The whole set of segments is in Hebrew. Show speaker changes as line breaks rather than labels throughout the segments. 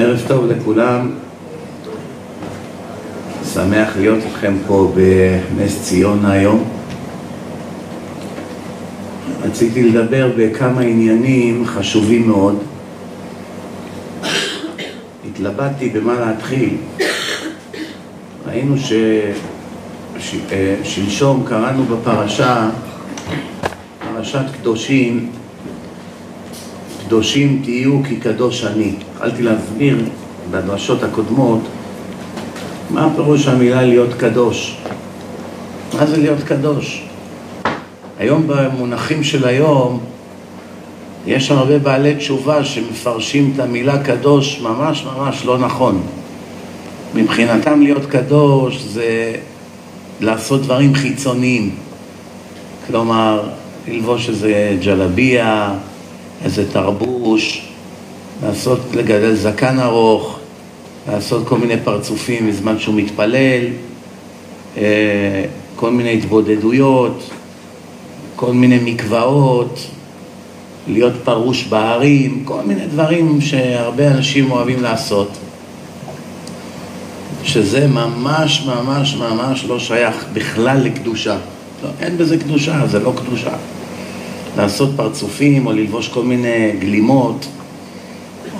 ערב טוב לכולם, שמח להיות איתכם פה בנס ציונה היום. רציתי לדבר בכמה עניינים חשובים מאוד. התלבטתי במה להתחיל. ראינו ששלשום קראנו בפרשה, פרשת קדושים, קדושים תהיו כי קדוש אני. התחלתי להסביר בדרשות הקודמות מה פירוש המילה להיות קדוש. מה זה להיות קדוש? היום במונחים של היום יש הרבה בעלי תשובה שמפרשים את המילה קדוש ממש ממש לא נכון. מבחינתם להיות קדוש זה לעשות דברים חיצוניים. כלומר, ללבוש איזה ג'לביה, איזה תרבוש, לעשות, לגדל זקן ארוך, לעשות כל מיני פרצופים בזמן שהוא מתפלל, אה, כל מיני התבודדויות, כל מיני מקוואות, להיות פרוש בהרים, כל מיני דברים שהרבה אנשים אוהבים לעשות, שזה ממש ממש ממש לא שייך בכלל לקדושה. לא, אין בזה קדושה, זה לא קדושה. לעשות פרצופים או ללבוש כל מיני גלימות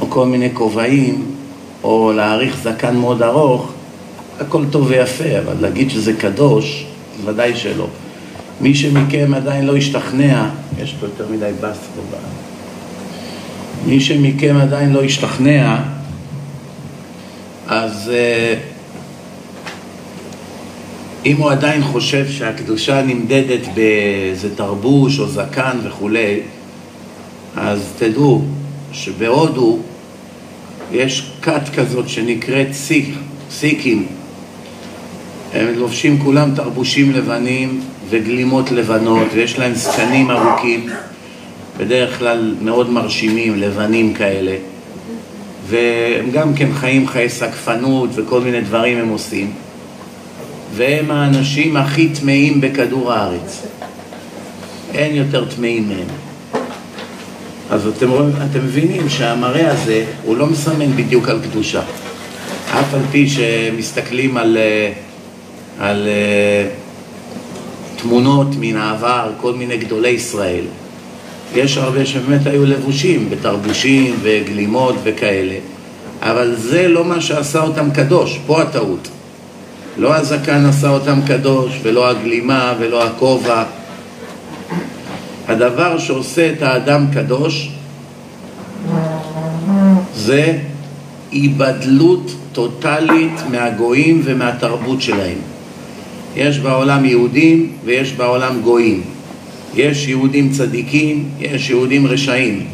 או כל מיני כובעים או להאריך זקן מאוד ארוך, הכל טוב ויפה, אבל להגיד שזה קדוש, ודאי שלא. מי שמכם עדיין לא השתכנע, יש פה יותר מדי בס פה מי שמכם עדיין לא השתכנע, אז uh, אם הוא עדיין חושב שהקדושה נמדדת באיזה תרבוש או זקן וכולי, אז תדעו שבהודו יש כת כזאת שנקראת סיק, סיקים. הם לובשים כולם תרבושים לבנים וגלימות לבנות, ויש להם זקנים ארוכים, בדרך כלל מאוד מרשימים, לבנים כאלה. והם גם כן חיים חיי סקפנות וכל מיני דברים הם עושים. והם האנשים הכי טמאים בכדור הארץ. אין יותר טמאים מהם. אז אתם, רואים, אתם מבינים שהמראה הזה הוא לא מסמן בדיוק על קדושה. אף על פי שמסתכלים על, אה, על אה, תמונות מן העבר, כל מיני גדולי ישראל, יש הרבה שבאמת היו לבושים בתרבושים וגלימות וכאלה, אבל זה לא מה שעשה אותם קדוש, פה הטעות. לא הזקן עשה אותם קדוש, ולא הגלימה, ולא הכובע. הדבר שעושה את האדם קדוש זה היבדלות טוטלית מהגויים ומהתרבות שלהם. יש בעולם יהודים ויש בעולם גויים. יש יהודים צדיקים, יש יהודים רשעים.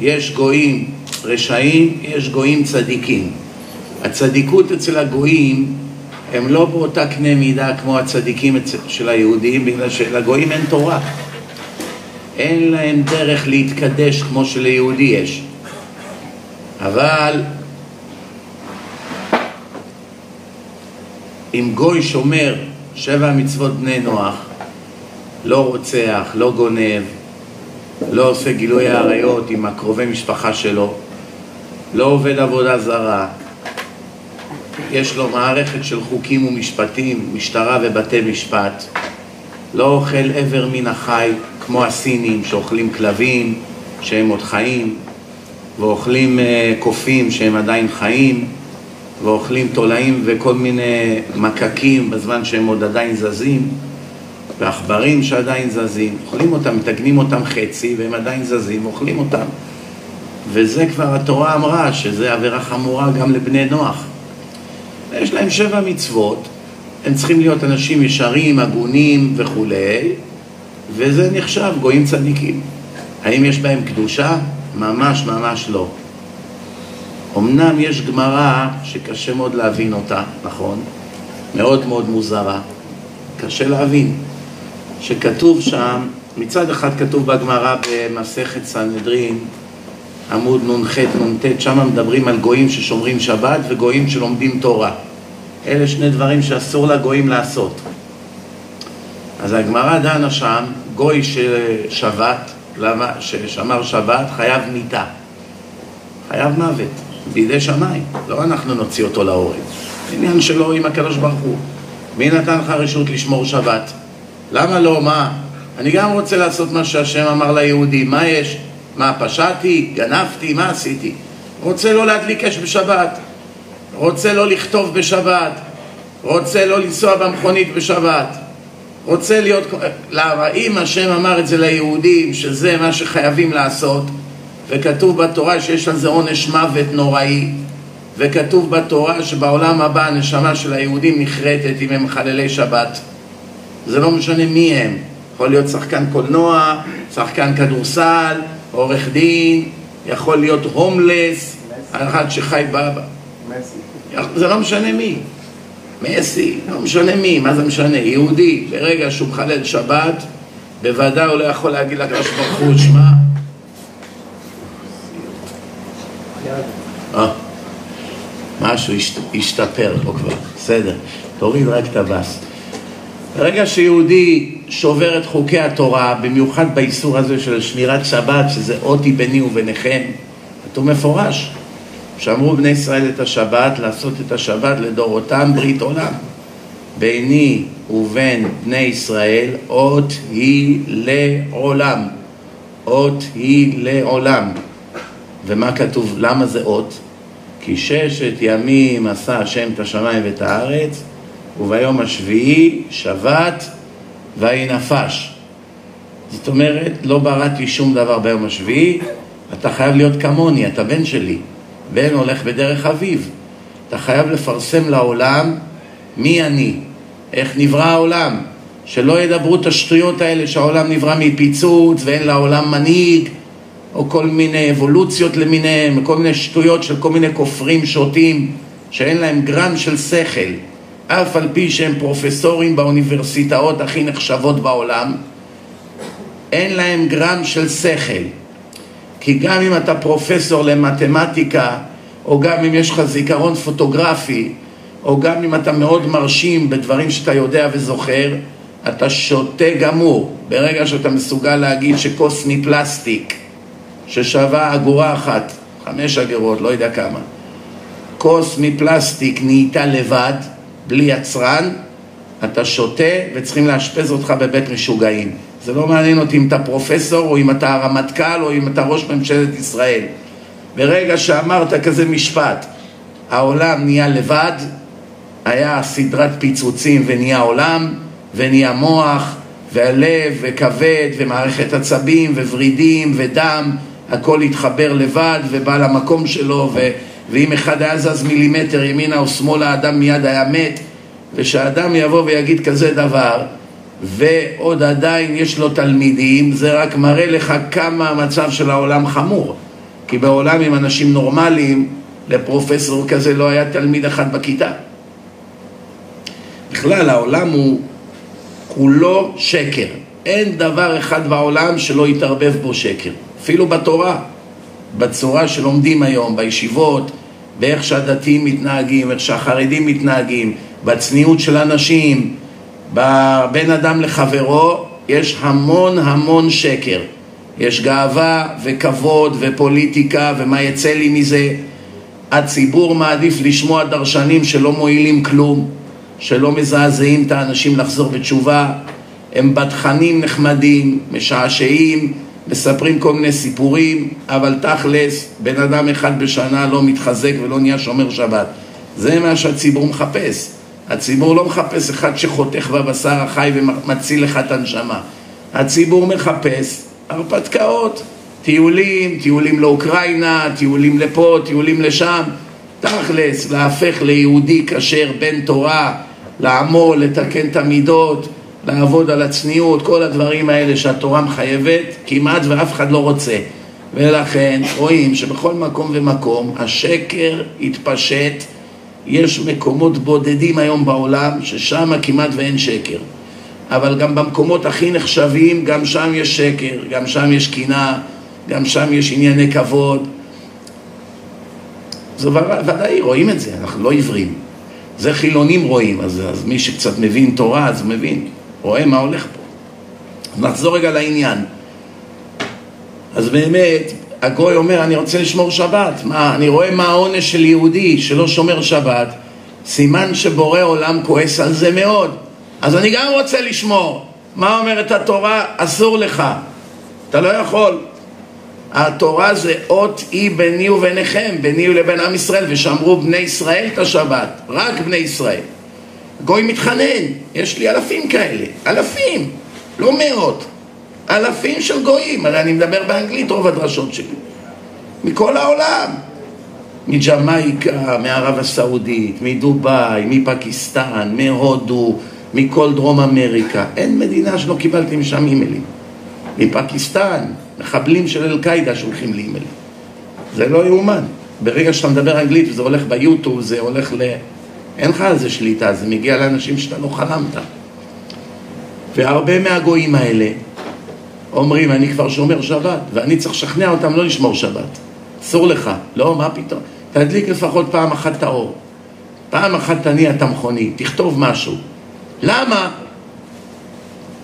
יש גויים רשעים, יש גויים צדיקים. הצדיקות אצל הגויים הם לא באותה קנה מידה כמו הצדיקים של היהודים, בגלל שלגויים אין תורה. אין להם דרך להתקדש כמו שליהודי יש. אבל אם גוי שומר שבע מצוות בני נוח, לא רוצח, לא גונב, לא עושה גילוי עריות עם הקרובי משפחה שלו, לא עובד עבודה זרה, יש לו מערכת של חוקים ומשפטים, משטרה ובתי משפט, לא אוכל איבר מן החי כמו הסינים שאוכלים כלבים שהם עוד חיים, ואוכלים אה, קופים שהם עדיין חיים, ואוכלים תולעים וכל מיני מקקים בזמן שהם עוד עדיין זזים, ועכברים שעדיין זזים, אוכלים אותם, מתגנים אותם חצי והם עדיין זזים, אוכלים אותם. וזה כבר התורה אמרה שזה עבירה חמורה גם לבני נוח. יש להם שבע מצוות, הם צריכים להיות אנשים ישרים, הגונים וכולי, וזה נחשב גויים צדיקים. האם יש בהם קדושה? ממש ממש לא. אמנם יש גמרא שקשה מאוד להבין אותה, נכון? מאוד מאוד מוזרה. קשה להבין. שכתוב שם, מצד אחד כתוב בגמרא במסכת סנהדרין, עמוד נ"ח נ"ט, שם מדברים על גויים ששומרים שבת וגויים שלומדים תורה. אלה שני דברים שאסור לגויים לעשות. אז הגמרא דנה שם, גוי ששבת? ששמר שבת, חייב מיתה. חייב מוות. בידי שמיים, לא אנחנו נוציא אותו להורג. עניין שלו עם הקדוש ברוך הוא. מי נתן לך רשות לשמור שבת? למה לא? מה? אני גם רוצה לעשות מה שהשם אמר ליהודים. מה יש? מה, פשעתי? גנבתי? מה עשיתי? רוצה לא להדליק אש בשבת. רוצה לא לכתוב בשבת. רוצה לא לנסוע במכונית בשבת. רוצה להיות... למה? אם השם אמר את זה ליהודים, שזה מה שחייבים לעשות, וכתוב בתורה שיש לזה עונש מוות נוראי, וכתוב בתורה שבעולם הבא הנשמה של היהודים נחרטת אם הם מחללי שבת. זה לא משנה מי הם. יכול להיות שחקן קולנוע, שחקן כדורסל, עורך דין, יכול להיות הומלס, אחד שחי ב... זה לא משנה מי. מסי, לא משנה מי, מה זה משנה? יהודי, ברגע שהוא מחלל שבת, בוודאי הוא לא יכול להגיד לקדוש ברוך הוא, שמע... אה, משהו השתפר פה כבר, בסדר, תוריד רק את הבאס. ברגע שיהודי שובר את חוקי התורה, במיוחד באיסור הזה של שמירת שבת, שזה אותי ביני וביניכם, כתוב מפורש, שאמרו בני ישראל את השבת, לעשות את השבת לדורותם ברית עולם. ביני ובין בני ישראל אות היא לעולם. אות היא לעולם. ומה כתוב? למה זה אות? כי ששת ימים עשה השם את השמיים ואת הארץ, וביום השביעי שבת ויהי נפש. זאת אומרת, לא בראתי שום דבר ביום השביעי, אתה חייב להיות כמוני, אתה בן שלי. בן הולך בדרך אביו. אתה חייב לפרסם לעולם מי אני, איך נברא העולם. שלא ידברו את השטויות האלה שהעולם נברא מפיצוץ ואין לעולם מנהיג, או כל מיני אבולוציות למיניהם, כל מיני שטויות של כל מיני כופרים שוטים שאין להם גרם של שכל, אף על פי שהם פרופסורים באוניברסיטאות הכי נחשבות בעולם, אין להם גרם של שכל. כי גם אם אתה פרופסור למתמטיקה, או גם אם יש לך זיכרון פוטוגרפי, או גם אם אתה מאוד מרשים בדברים שאתה יודע וזוכר, אתה שותה גמור. ברגע שאתה מסוגל להגיד שכוס מפלסטיק, ששווה אגורה אחת, חמש אגרות, לא יודע כמה, כוס מפלסטיק נהייתה לבד, בלי יצרן, אתה שותה וצריכים לאשפז אותך בבית משוגעים. זה לא מעניין אותי אם אתה פרופסור, או אם אתה הרמטכ"ל, או אם אתה ראש ממשלת ישראל. ברגע שאמרת כזה משפט, העולם נהיה לבד, היה סדרת פיצוצים ונהיה עולם, ונהיה מוח, והלב, וכבד, ומערכת עצבים, וורידים, ודם, הכל התחבר לבד, ובא למקום שלו, ו... ואם אחד היה זז מילימטר ימינה או שמאלה, האדם מיד היה מת. ושאדם יבוא ויגיד כזה דבר, ועוד עדיין יש לו תלמידים, זה רק מראה לך כמה המצב של העולם חמור. כי בעולם עם אנשים נורמליים, לפרופסור כזה לא היה תלמיד אחד בכיתה. בכלל, העולם הוא כולו שקר. אין דבר אחד בעולם שלא יתערבב בו שקר. אפילו בתורה, בצורה שלומדים היום, בישיבות, באיך שהדתיים מתנהגים, איך שהחרדים מתנהגים, בצניעות של אנשים, בין אדם לחברו, יש המון המון שקר. יש גאווה וכבוד ופוליטיקה ומה יצא לי מזה. הציבור מעדיף לשמוע דרשנים שלא מועילים כלום, שלא מזעזעים את האנשים לחזור בתשובה. הם בטחנים נחמדים, משעשעים, מספרים כל מיני סיפורים, אבל תכלס, בן אדם אחד בשנה לא מתחזק ולא נהיה שומר שבת. זה מה שהציבור מחפש. הציבור לא מחפש אחד שחותך בבשר החי ומציל לך את הנשמה. הציבור מחפש הרפתקאות, טיולים, טיולים לאוקראינה, טיולים לפה, טיולים לשם. תכלס, להפך ליהודי כשר, בן תורה, לעמול, לתקן את המידות, לעבוד על הצניעות, כל הדברים האלה שהתורה מחייבת, כמעט ואף אחד לא רוצה. ולכן רואים שבכל מקום ומקום השקר התפשט יש מקומות בודדים היום בעולם ששם כמעט ואין שקר. אבל גם במקומות הכי נחשבים, גם שם יש שקר, גם שם יש קנאה, גם שם יש ענייני כבוד. זה ודאי, רואים את זה, אנחנו לא עיוורים. זה חילונים רואים, אז, אז מי שקצת מבין תורה, אז מבין, רואה מה הולך פה. נחזור רגע לעניין. אז באמת, הגוי אומר, אני רוצה לשמור שבת. מה, אני רואה מה העונש של יהודי שלא שומר שבת, סימן שבורא עולם כועס על זה מאוד. אז אני גם רוצה לשמור. מה אומרת התורה? אסור לך. אתה לא יכול. התורה זה אות אי ביני וביניכם, ביני ולבין עם ישראל, ושמרו בני ישראל את השבת, רק בני ישראל. גוי מתחנן, יש לי אלפים כאלה, אלפים, לא מאות, אלפים של גויים, הרי אני מדבר באנגלית רוב הדרשות שלי, מכל העולם, מג'מייקה, מערב הסעודית, מדובאי, מפקיסטן, מהודו, מכל דרום אמריקה, אין מדינה שלא קיבלתי משם אימיילים, מפקיסטן, מחבלים של אל-קאידה שולחים לי אימיילים, זה לא יאומן, ברגע שאתה מדבר אנגלית וזה הולך ביוטיוב, זה הולך ל... אין לך על זה שליטה, זה מגיע לאנשים שאתה לא חלמת. והרבה מהגויים האלה אומרים, אני כבר שומר שבת, ואני צריך לשכנע אותם לא לשמור שבת. אסור לך. לא, מה פתאום? תדליק לפחות פעם אחת את האור. פעם אחת תניע את המכונית, תכתוב משהו. למה?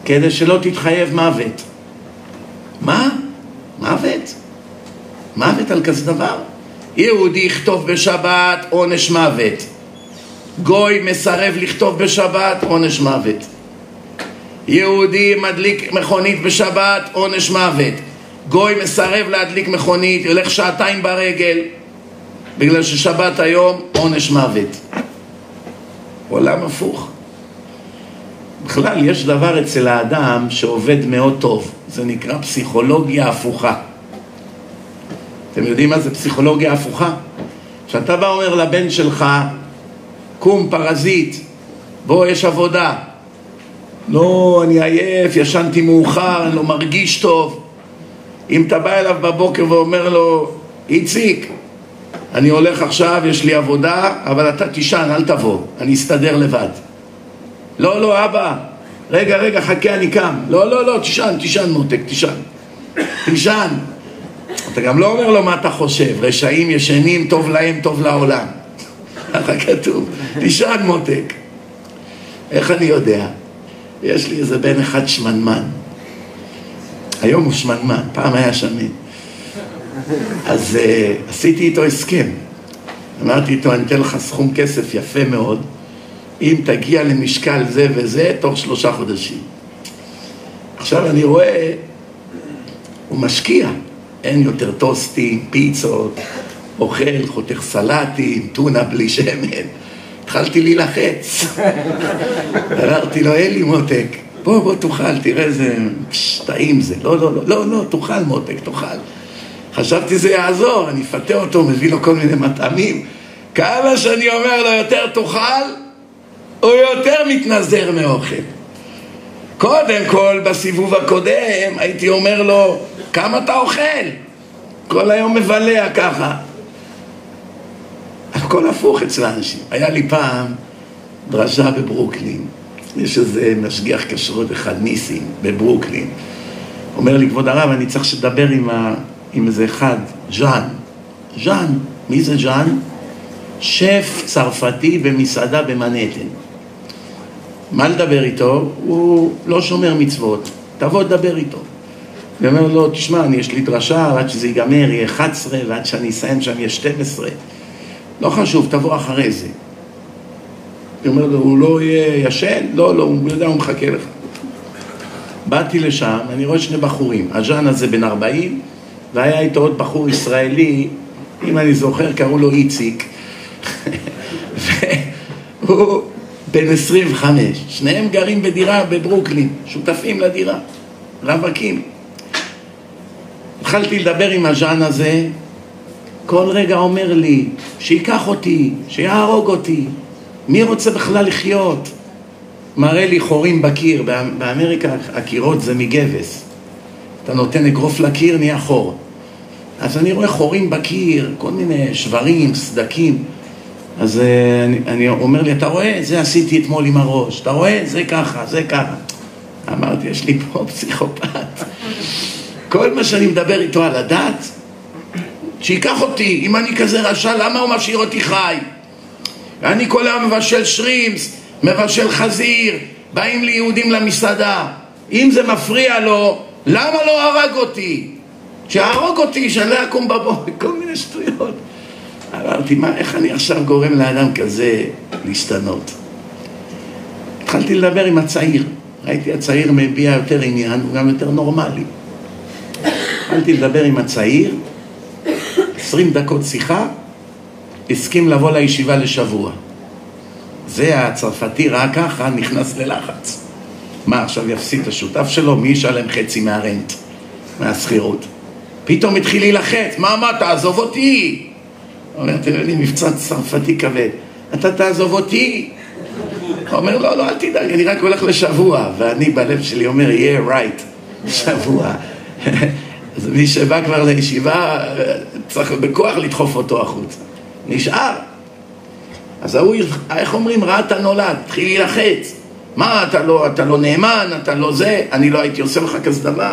כדי שלא תתחייב מוות. מה? מוות? מוות על כזה דבר? יהודי יכתוב בשבת עונש מוות. גוי מסרב לכתוב בשבת, עונש מוות. יהודי מדליק מכונית בשבת, עונש מוות. גוי מסרב להדליק מכונית, ילך שעתיים ברגל, בגלל ששבת היום, עונש מוות. עולם הפוך. בכלל, יש דבר אצל האדם שעובד מאוד טוב, זה נקרא פסיכולוגיה הפוכה. אתם יודעים מה זה פסיכולוגיה הפוכה? כשאתה בא אומר לבן שלך, קום פרזיט, בוא יש עבודה. לא, אני עייף, ישנתי מאוחר, אני לא מרגיש טוב. אם אתה בא אליו בבוקר ואומר לו, איציק, אני הולך עכשיו, יש לי עבודה, אבל אתה תישן, אל תבוא, אני אסתדר לבד. לא, לא, אבא, רגע, רגע, חכה, אני קם. לא, לא, לא, תישן, תישן מותק, תישן. תישן. אתה גם לא אומר לו מה אתה חושב, רשעים ישנים, טוב להם, טוב לעולם. ככה כתוב, תישן מותק. איך אני יודע? יש לי איזה בן אחד שמנמן. היום הוא שמנמן, פעם היה שמן. אז uh, עשיתי איתו הסכם. אמרתי איתו, אני אתן לך סכום כסף יפה מאוד, אם תגיע למשקל זה וזה, תוך שלושה חודשים. עכשיו אני רואה, הוא משקיע, אין יותר טוסטים, פיצות, אוכל, חותך סלטים, טונה בלי שמן. התחלתי להילחץ. אמרתי לו, אלי מותק, בוא, בוא תאכל, תראה איזה טעים זה. לא, לא, לא, לא, לא, תאכל מותק, תאכל. חשבתי זה יעזור, אני אפתה אותו, מביא לו כל מיני מטעמים. כמה שאני אומר לו יותר תאכל, הוא יותר מתנזר מאוכל. קודם כל, בסיבוב הקודם, הייתי אומר לו, כמה אתה אוכל? כל היום מבלע ככה. הכל הפוך אצל האנשים. היה לי פעם דרשה בברוקלין, יש איזה משגיח כשרות אחד, ניסים, בברוקלין. אומר לי, כבוד הרב, אני צריך שתדבר עם, ה... עם איזה אחד, ז'אן. ז'אן, מי זה ז'אן? שף צרפתי במסעדה במנהטן. מה לדבר איתו? הוא לא שומר מצוות, תבוא תדבר איתו. אני אומר לו, תשמע, אני יש לי דרשה, עד שזה ייגמר יהיה 11, ועד שאני אסיים שם יהיה 12. לא חשוב, תבוא אחרי זה. אני אומר לו, הוא לא יהיה ישן? לא, לא, הוא יודע, הוא מחכה לך. באתי לשם, אני רואה שני בחורים. הז'אן הזה בן 40, והיה איתו עוד בחור ישראלי, אם אני זוכר, קראו לו איציק. והוא בן 25. שניהם גרים בדירה בברוקלין, שותפים לדירה, רווקים. התחלתי לדבר עם הז'אן הזה, כל רגע אומר לי, שייקח אותי, שיהרוג אותי, מי רוצה בכלל לחיות? מראה לי חורים בקיר, באמריקה הקירות זה מגבס. אתה נותן אגרוף לקיר, נהיה חור. אז אני רואה חורים בקיר, כל מיני שברים, סדקים. אז אה, אני, אני אומר לי, אתה רואה? זה עשיתי אתמול עם הראש. אתה רואה? זה ככה, זה ככה. אמרתי, יש לי פה פסיכופת. כל מה שאני מדבר איתו על הדת, שייקח אותי, אם אני כזה רשע, למה הוא משאיר אותי חי? אני כל היום מבשל שרימס, מבשל חזיר, באים לי יהודים למסעדה. אם זה מפריע לו, למה לא הרג אותי? שיהרוג אותי, שאני לא אקום בבוקר, כל מיני שטויות. אמרתי, מה, איך אני עכשיו גורם לאדם כזה להשתנות? התחלתי לדבר עם הצעיר. ראיתי הצעיר מביע יותר עניין, הוא גם יותר נורמלי. התחלתי לדבר עם הצעיר, עשרים דקות שיחה, הסכים לבוא לישיבה לשבוע. זה הצרפתי ראה ככה, נכנס ללחץ. מה, עכשיו יפסיד את השותף שלו? מי ישלם חצי מהרנט, מהשכירות? פתאום התחיל להילחץ, מה, מה, תעזוב אותי! אומר, תראה לי מבצע צרפתי כבד, אתה תעזוב אותי! אומר, לא, לא, אל תדאג, אני רק הולך לשבוע, ואני בלב שלי אומר, yeah, right, שבוע. אז מי שבא כבר לישיבה, צריך בכוח לדחוף אותו החוצה. נשאר. אז ההוא, איך אומרים, ראה את הנולד, התחיל להילחץ. מה, אתה לא, אתה לא נאמן, אתה לא זה, אני לא הייתי עושה לך כזה דבר.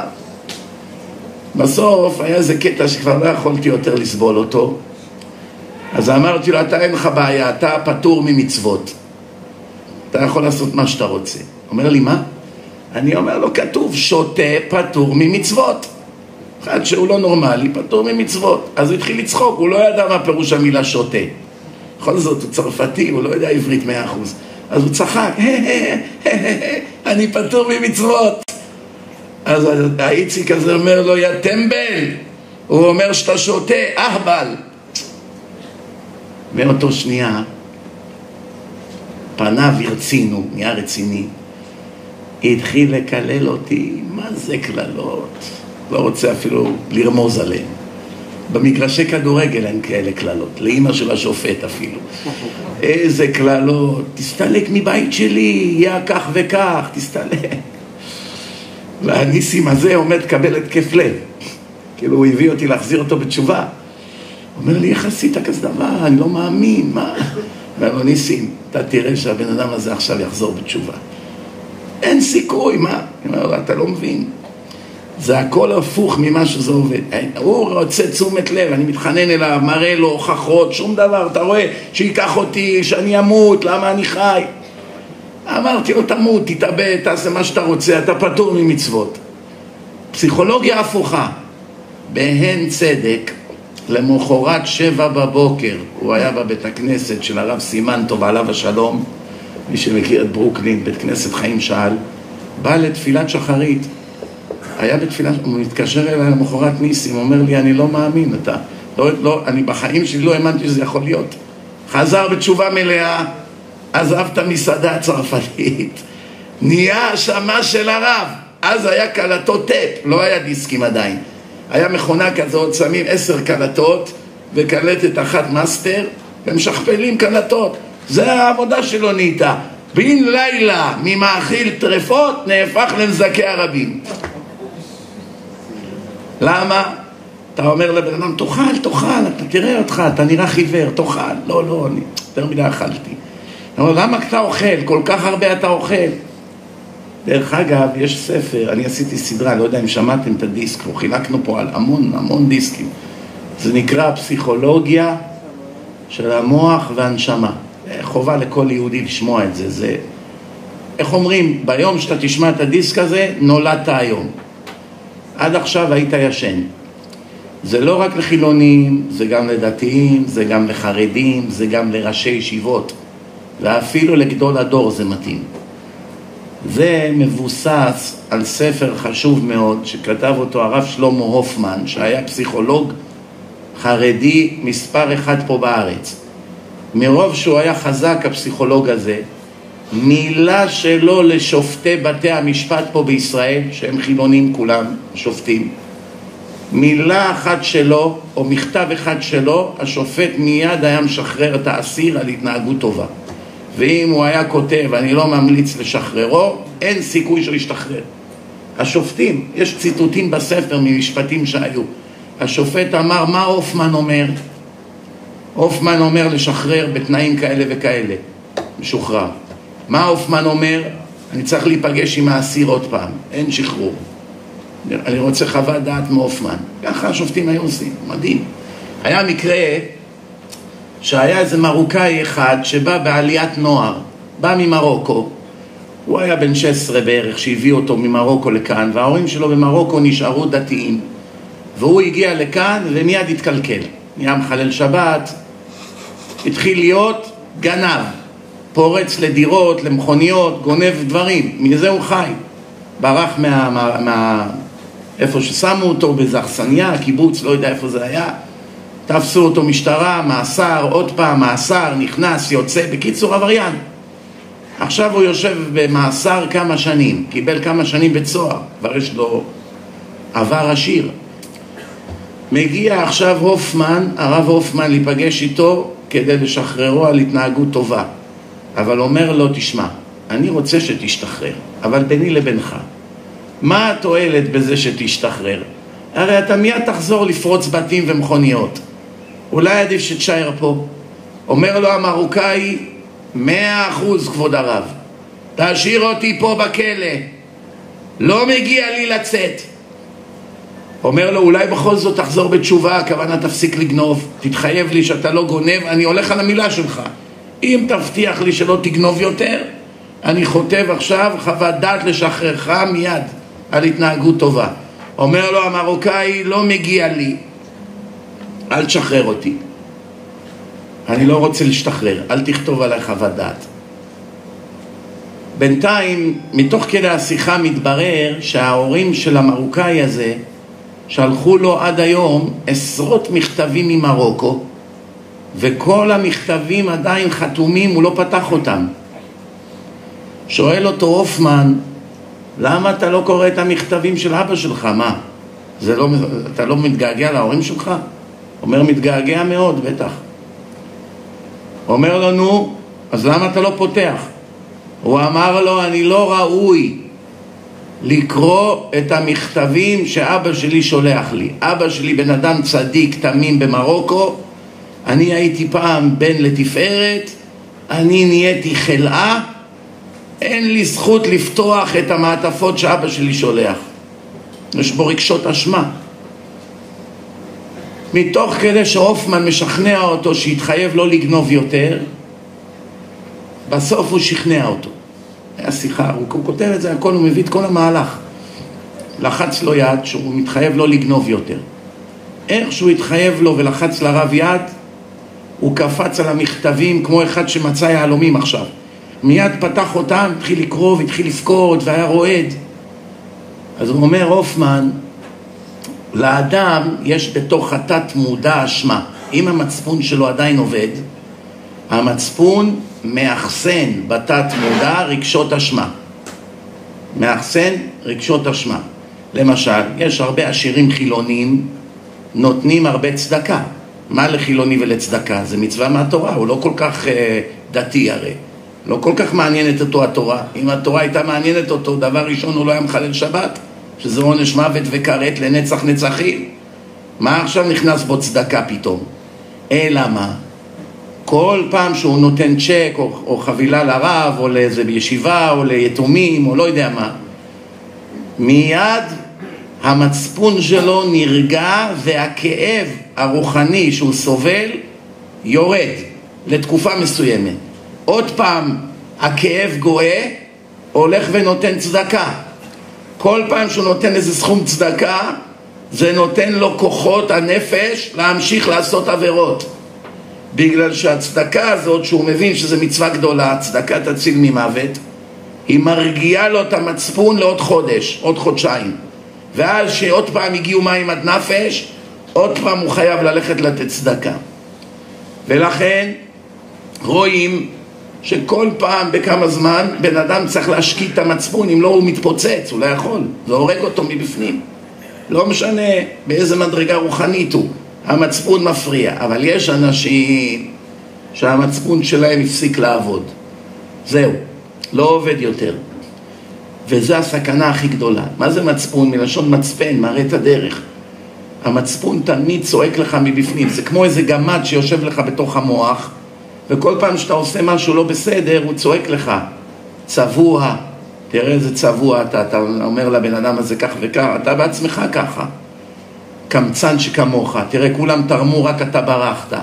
בסוף היה איזה קטע שכבר לא יכולתי יותר לסבול אותו, אז אמרתי לו, אתה אין לך בעיה, אתה פטור ממצוות. אתה יכול לעשות מה שאתה רוצה. אומר לי, מה? אני אומר לו, כתוב, שותה פטור ממצוות. אחד שהוא לא נורמלי, פטור ממצוות. אז הוא התחיל לצחוק, הוא לא ידע מה פירוש המילה שותה. בכל זאת, הוא צרפתי, הוא לא יודע עברית מאה אחוז. אז הוא צחק, אני פטור ממצוות. אז האיציק הזה אומר לו, יא טמבל, הוא אומר שאתה שותה, אהבל. מאותו שנייה, פניו הרצינו, נהיה רציני. התחיל לקלל אותי, מה זה קללות? לא רוצה אפילו לרמוז עליהן. במגרשי כדורגל אין כאלה קללות, לאימא של השופט אפילו. איזה קללות, תסתלק מבית שלי, יהיה כך וכך, תסתלק. והניסים הזה עומד לקבל התקף לב. כאילו הוא הביא אותי להחזיר אותו בתשובה. אומר לי, איך עשית כזה דבר? אני לא מאמין, מה? אומר לו, ניסים, אתה תראה שהבן אדם הזה עכשיו יחזור בתשובה. אין סיכוי, מה? אני אומר לו, אתה לא מבין. זה הכל הפוך ממה שזה עובד. הוא רוצה תשומת לב, אני מתחנן אליו, מראה לו הוכחות, שום דבר, אתה רואה, שייקח אותי, שאני אמות, למה אני חי? אמרתי לו, תמות, תתאבד, תעשה מה שאתה רוצה, אתה פטור ממצוות. פסיכולוגיה הפוכה. בהן צדק, למחרת שבע בבוקר, הוא היה בבית הכנסת של הרב סימנטוב, עליו השלום, מי שמכיר את ברוקלין, בית כנסת חיים שאל, בא לתפילת שחרית. היה בתפילה, הוא מתקשר אליי למחרת ניסים, אומר לי, אני לא מאמין, אתה, לא, לא, אני בחיים שלי לא האמנתי שזה יכול להיות. חזר בתשובה מלאה, עזב את המסעדה הצרפתית, נהיה השמש של הרב. אז היה קלטות טייפ, לא היה דיסקים עדיין. היה מכונה כזאת, שמים עשר קלטות וקלטת אחת master ומשכפלים קלטות. זה העבודה שלו נהייתה. בן לילה ממאכיל טרפות נהפך למזכה הרבים. למה? אתה אומר לבן אדם, תאכל, תאכל, אתה תראה אותך, אתה נראה חיוור, תאכל. לא, לא, אני יותר מדי אכלתי. אתה אומר, למה אתה אוכל? כל כך הרבה אתה אוכל. דרך אגב, יש ספר, אני עשיתי סדרה, לא יודע אם שמעתם את הדיסק, חילקנו פה על המון המון דיסקים. זה נקרא פסיכולוגיה של המוח והנשמה. חובה לכל יהודי לשמוע את זה. זה, איך אומרים, ביום שאתה תשמע את הדיסק הזה, נולדת היום. עד עכשיו היית ישן. זה לא רק לחילונים, זה גם לדתיים, זה גם לחרדים, זה גם לראשי ישיבות, ואפילו לגדול הדור זה מתאים. זה מבוסס על ספר חשוב מאוד שכתב אותו הרב שלמה הופמן, שהיה פסיכולוג חרדי מספר אחד פה בארץ. מרוב שהוא היה חזק, הפסיכולוג הזה, מילה שלו לשופטי בתי המשפט פה בישראל, שהם חילונים כולם, שופטים, מילה אחת שלו, או מכתב אחד שלו, השופט מיד היה משחרר את האסיר על התנהגות טובה. ואם הוא היה כותב, אני לא ממליץ לשחררו, אין סיכוי שהוא ישתחרר. השופטים, יש ציטוטים בספר ממשפטים שהיו. השופט אמר, מה הופמן אומר? הופמן אומר לשחרר בתנאים כאלה וכאלה, משוחרר. מה הופמן אומר? אני צריך להיפגש עם האסיר עוד פעם, אין שחרור. אני רוצה חוות דעת מהופמן. ככה השופטים היו עושים, מדהים. היה מקרה שהיה איזה מרוקאי אחד שבא בעליית נוער, בא ממרוקו, הוא היה בן 16 בערך, שהביא אותו ממרוקו לכאן, וההורים שלו במרוקו נשארו דתיים. והוא הגיע לכאן ומיד התקלקל. נהיה מחלל שבת, התחיל להיות גנב, פורץ לדירות, למכוניות, גונב דברים, מזה הוא חי. ברח מה... מה, מה איפה ששמו אותו, באיזה אכסניה, קיבוץ, לא יודע איפה זה היה. תפסו אותו משטרה, מאסר, עוד פעם מאסר, נכנס, יוצא, בקיצור עבריין. עכשיו הוא יושב במאסר כמה שנים, קיבל כמה שנים בית סוהר, כבר יש לו עבר עשיר. מגיע עכשיו הופמן, הרב הופמן, להיפגש איתו כדי לשחררו על התנהגות טובה. אבל אומר לו, תשמע, אני רוצה שתשתחרר, אבל ביני לבינך. מה התועלת בזה שתשתחרר? הרי אתה מיד תחזור לפרוץ בתים ומכוניות. אולי עדיף שתשאר פה. אומר לו המרוקאי, מאה אחוז כבוד הרב, תשאיר אותי פה בכלא, לא מגיע לי לצאת. אומר לו, אולי בכל זאת תחזור בתשובה, הכוונה תפסיק לגנוב, תתחייב לי שאתה לא גונב, אני הולך על המילה שלך. אם תבטיח לי שלא תגנוב יותר, אני חוטב עכשיו חוות דעת לשחררך מיד על התנהגות טובה. אומר לו המרוקאי, לא מגיע לי, אל תשחרר אותי. אני לא רוצה להשתחרר, אל תכתוב עליי חוות דעת. בינתיים, מתוך כדי השיחה מתברר שההורים של המרוקאי הזה שלחו לו עד היום עשרות מכתבים ממרוקו וכל המכתבים עדיין חתומים, הוא לא פתח אותם. שואל אותו הופמן, למה אתה לא קורא את המכתבים של אבא שלך? מה? זה לא, אתה לא מתגעגע להורים שלך? אומר, מתגעגע מאוד, בטח. אומר לו, נו, אז למה אתה לא פותח? הוא אמר לו, אני לא ראוי לקרוא את המכתבים שאבא שלי שולח לי. אבא שלי בן אדם צדיק, תמים במרוקו, אני הייתי פעם בן לתפארת, אני נהייתי חלאה, אין לי זכות לפתוח את המעטפות שאבא שלי שולח. יש בו רגשות אשמה. מתוך כדי שהופמן משכנע אותו שיתחייב לא לגנוב יותר, בסוף הוא שכנע אותו. היה שיחה, הוא כותב את זה הכל, הוא מביא את כל המהלך. לחץ לו יד שהוא מתחייב לא לגנוב יותר. איך שהוא התחייב לו ולחץ לרב יד, הוא קפץ על המכתבים כמו אחד שמצא יהלומים עכשיו. מיד פתח אותם, התחיל לקרוא והתחיל לבכות והיה רועד. אז הוא אומר, הופמן, לאדם יש בתוך התת מודע אשמה. אם המצפון שלו עדיין עובד, המצפון מאחסן בתת מודע רגשות אשמה. מאחסן רגשות אשמה. למשל, יש הרבה עשירים חילונים נותנים הרבה צדקה. מה לחילוני ולצדקה? זה מצווה מהתורה, הוא לא כל כך uh, דתי הרי. לא כל כך מעניינת אותו התורה. אם התורה הייתה מעניינת אותו, דבר ראשון הוא לא היה מחלל שבת, שזה עונש מוות וכרת לנצח נצחים. מה עכשיו נכנס בו צדקה פתאום? אלא מה? כל פעם שהוא נותן צ'ק או, או חבילה לרב או לאיזה ישיבה או ליתומים או לא יודע מה, מיד המצפון שלו נרגע והכאב הרוחני שהוא סובל יורד לתקופה מסוימת. עוד פעם הכאב גואה, הולך ונותן צדקה. כל פעם שהוא נותן איזה סכום צדקה, זה נותן לו כוחות הנפש להמשיך לעשות עבירות. בגלל שהצדקה הזאת, שהוא מבין שזו מצווה גדולה, צדקה תציל ממוות, היא מרגיעה לו את המצפון לעוד חודש, עוד חודשיים. ואז שעוד פעם הגיעו מים עד נפש, עוד פעם הוא חייב ללכת לתת צדקה. ולכן רואים שכל פעם בכמה זמן בן אדם צריך להשקיט את המצפון, אם לא הוא מתפוצץ, הוא לא יכול, זה הורג אותו מבפנים. לא משנה באיזה מדרגה רוחנית הוא, המצפון מפריע, אבל יש אנשים שהמצפון שלהם הפסיק לעבוד. זהו, לא עובד יותר. וזו הסכנה הכי גדולה. מה זה מצפון? מלשון מצפן, מראה את הדרך. המצפון תמיד צועק לך מבפנים, זה כמו איזה גמד שיושב לך בתוך המוח, וכל פעם שאתה עושה משהו לא בסדר, הוא צועק לך, צבוע, תראה איזה צבוע אתה, אתה אומר לבן אדם הזה כך וכך, אתה בעצמך ככה. קמצן שכמוך, תראה כולם תרמו, רק אתה ברחת.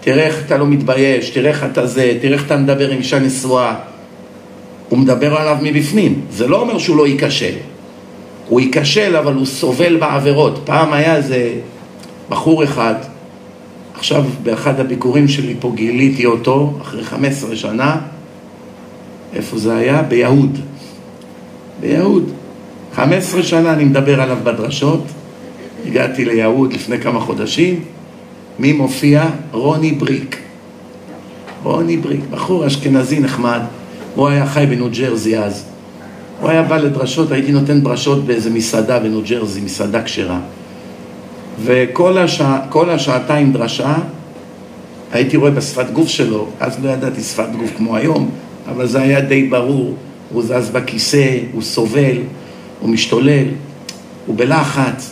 תראה איך אתה לא מתבייש, תראה איך אתה זה, תראה איך אתה מדבר עם אישה נשואה. הוא מדבר עליו מבפנים, זה לא אומר שהוא לא ייכשל. הוא ייכשל, אבל הוא סובל בעבירות. פעם היה איזה בחור אחד, עכשיו באחד הביקורים שלי פה גיליתי אותו, אחרי 15 שנה, איפה זה היה? ביהוד. ביהוד. 15 שנה אני מדבר עליו בדרשות, הגעתי ליהוד לפני כמה חודשים, מי מופיע? רוני בריק. רוני בריק, בחור אשכנזי נחמד, הוא היה חי בניו ג'רזי אז. הוא היה בא לדרשות, הייתי נותן דרשות באיזה מסעדה בניו ג'רזי, מסעדה כשרה. וכל השע, השעתיים דרשה, הייתי רואה בשפת גוף שלו, אז לא ידעתי שפת גוף כמו היום, אבל זה היה די ברור, הוא זז בכיסא, הוא סובל, הוא משתולל, הוא בלחץ.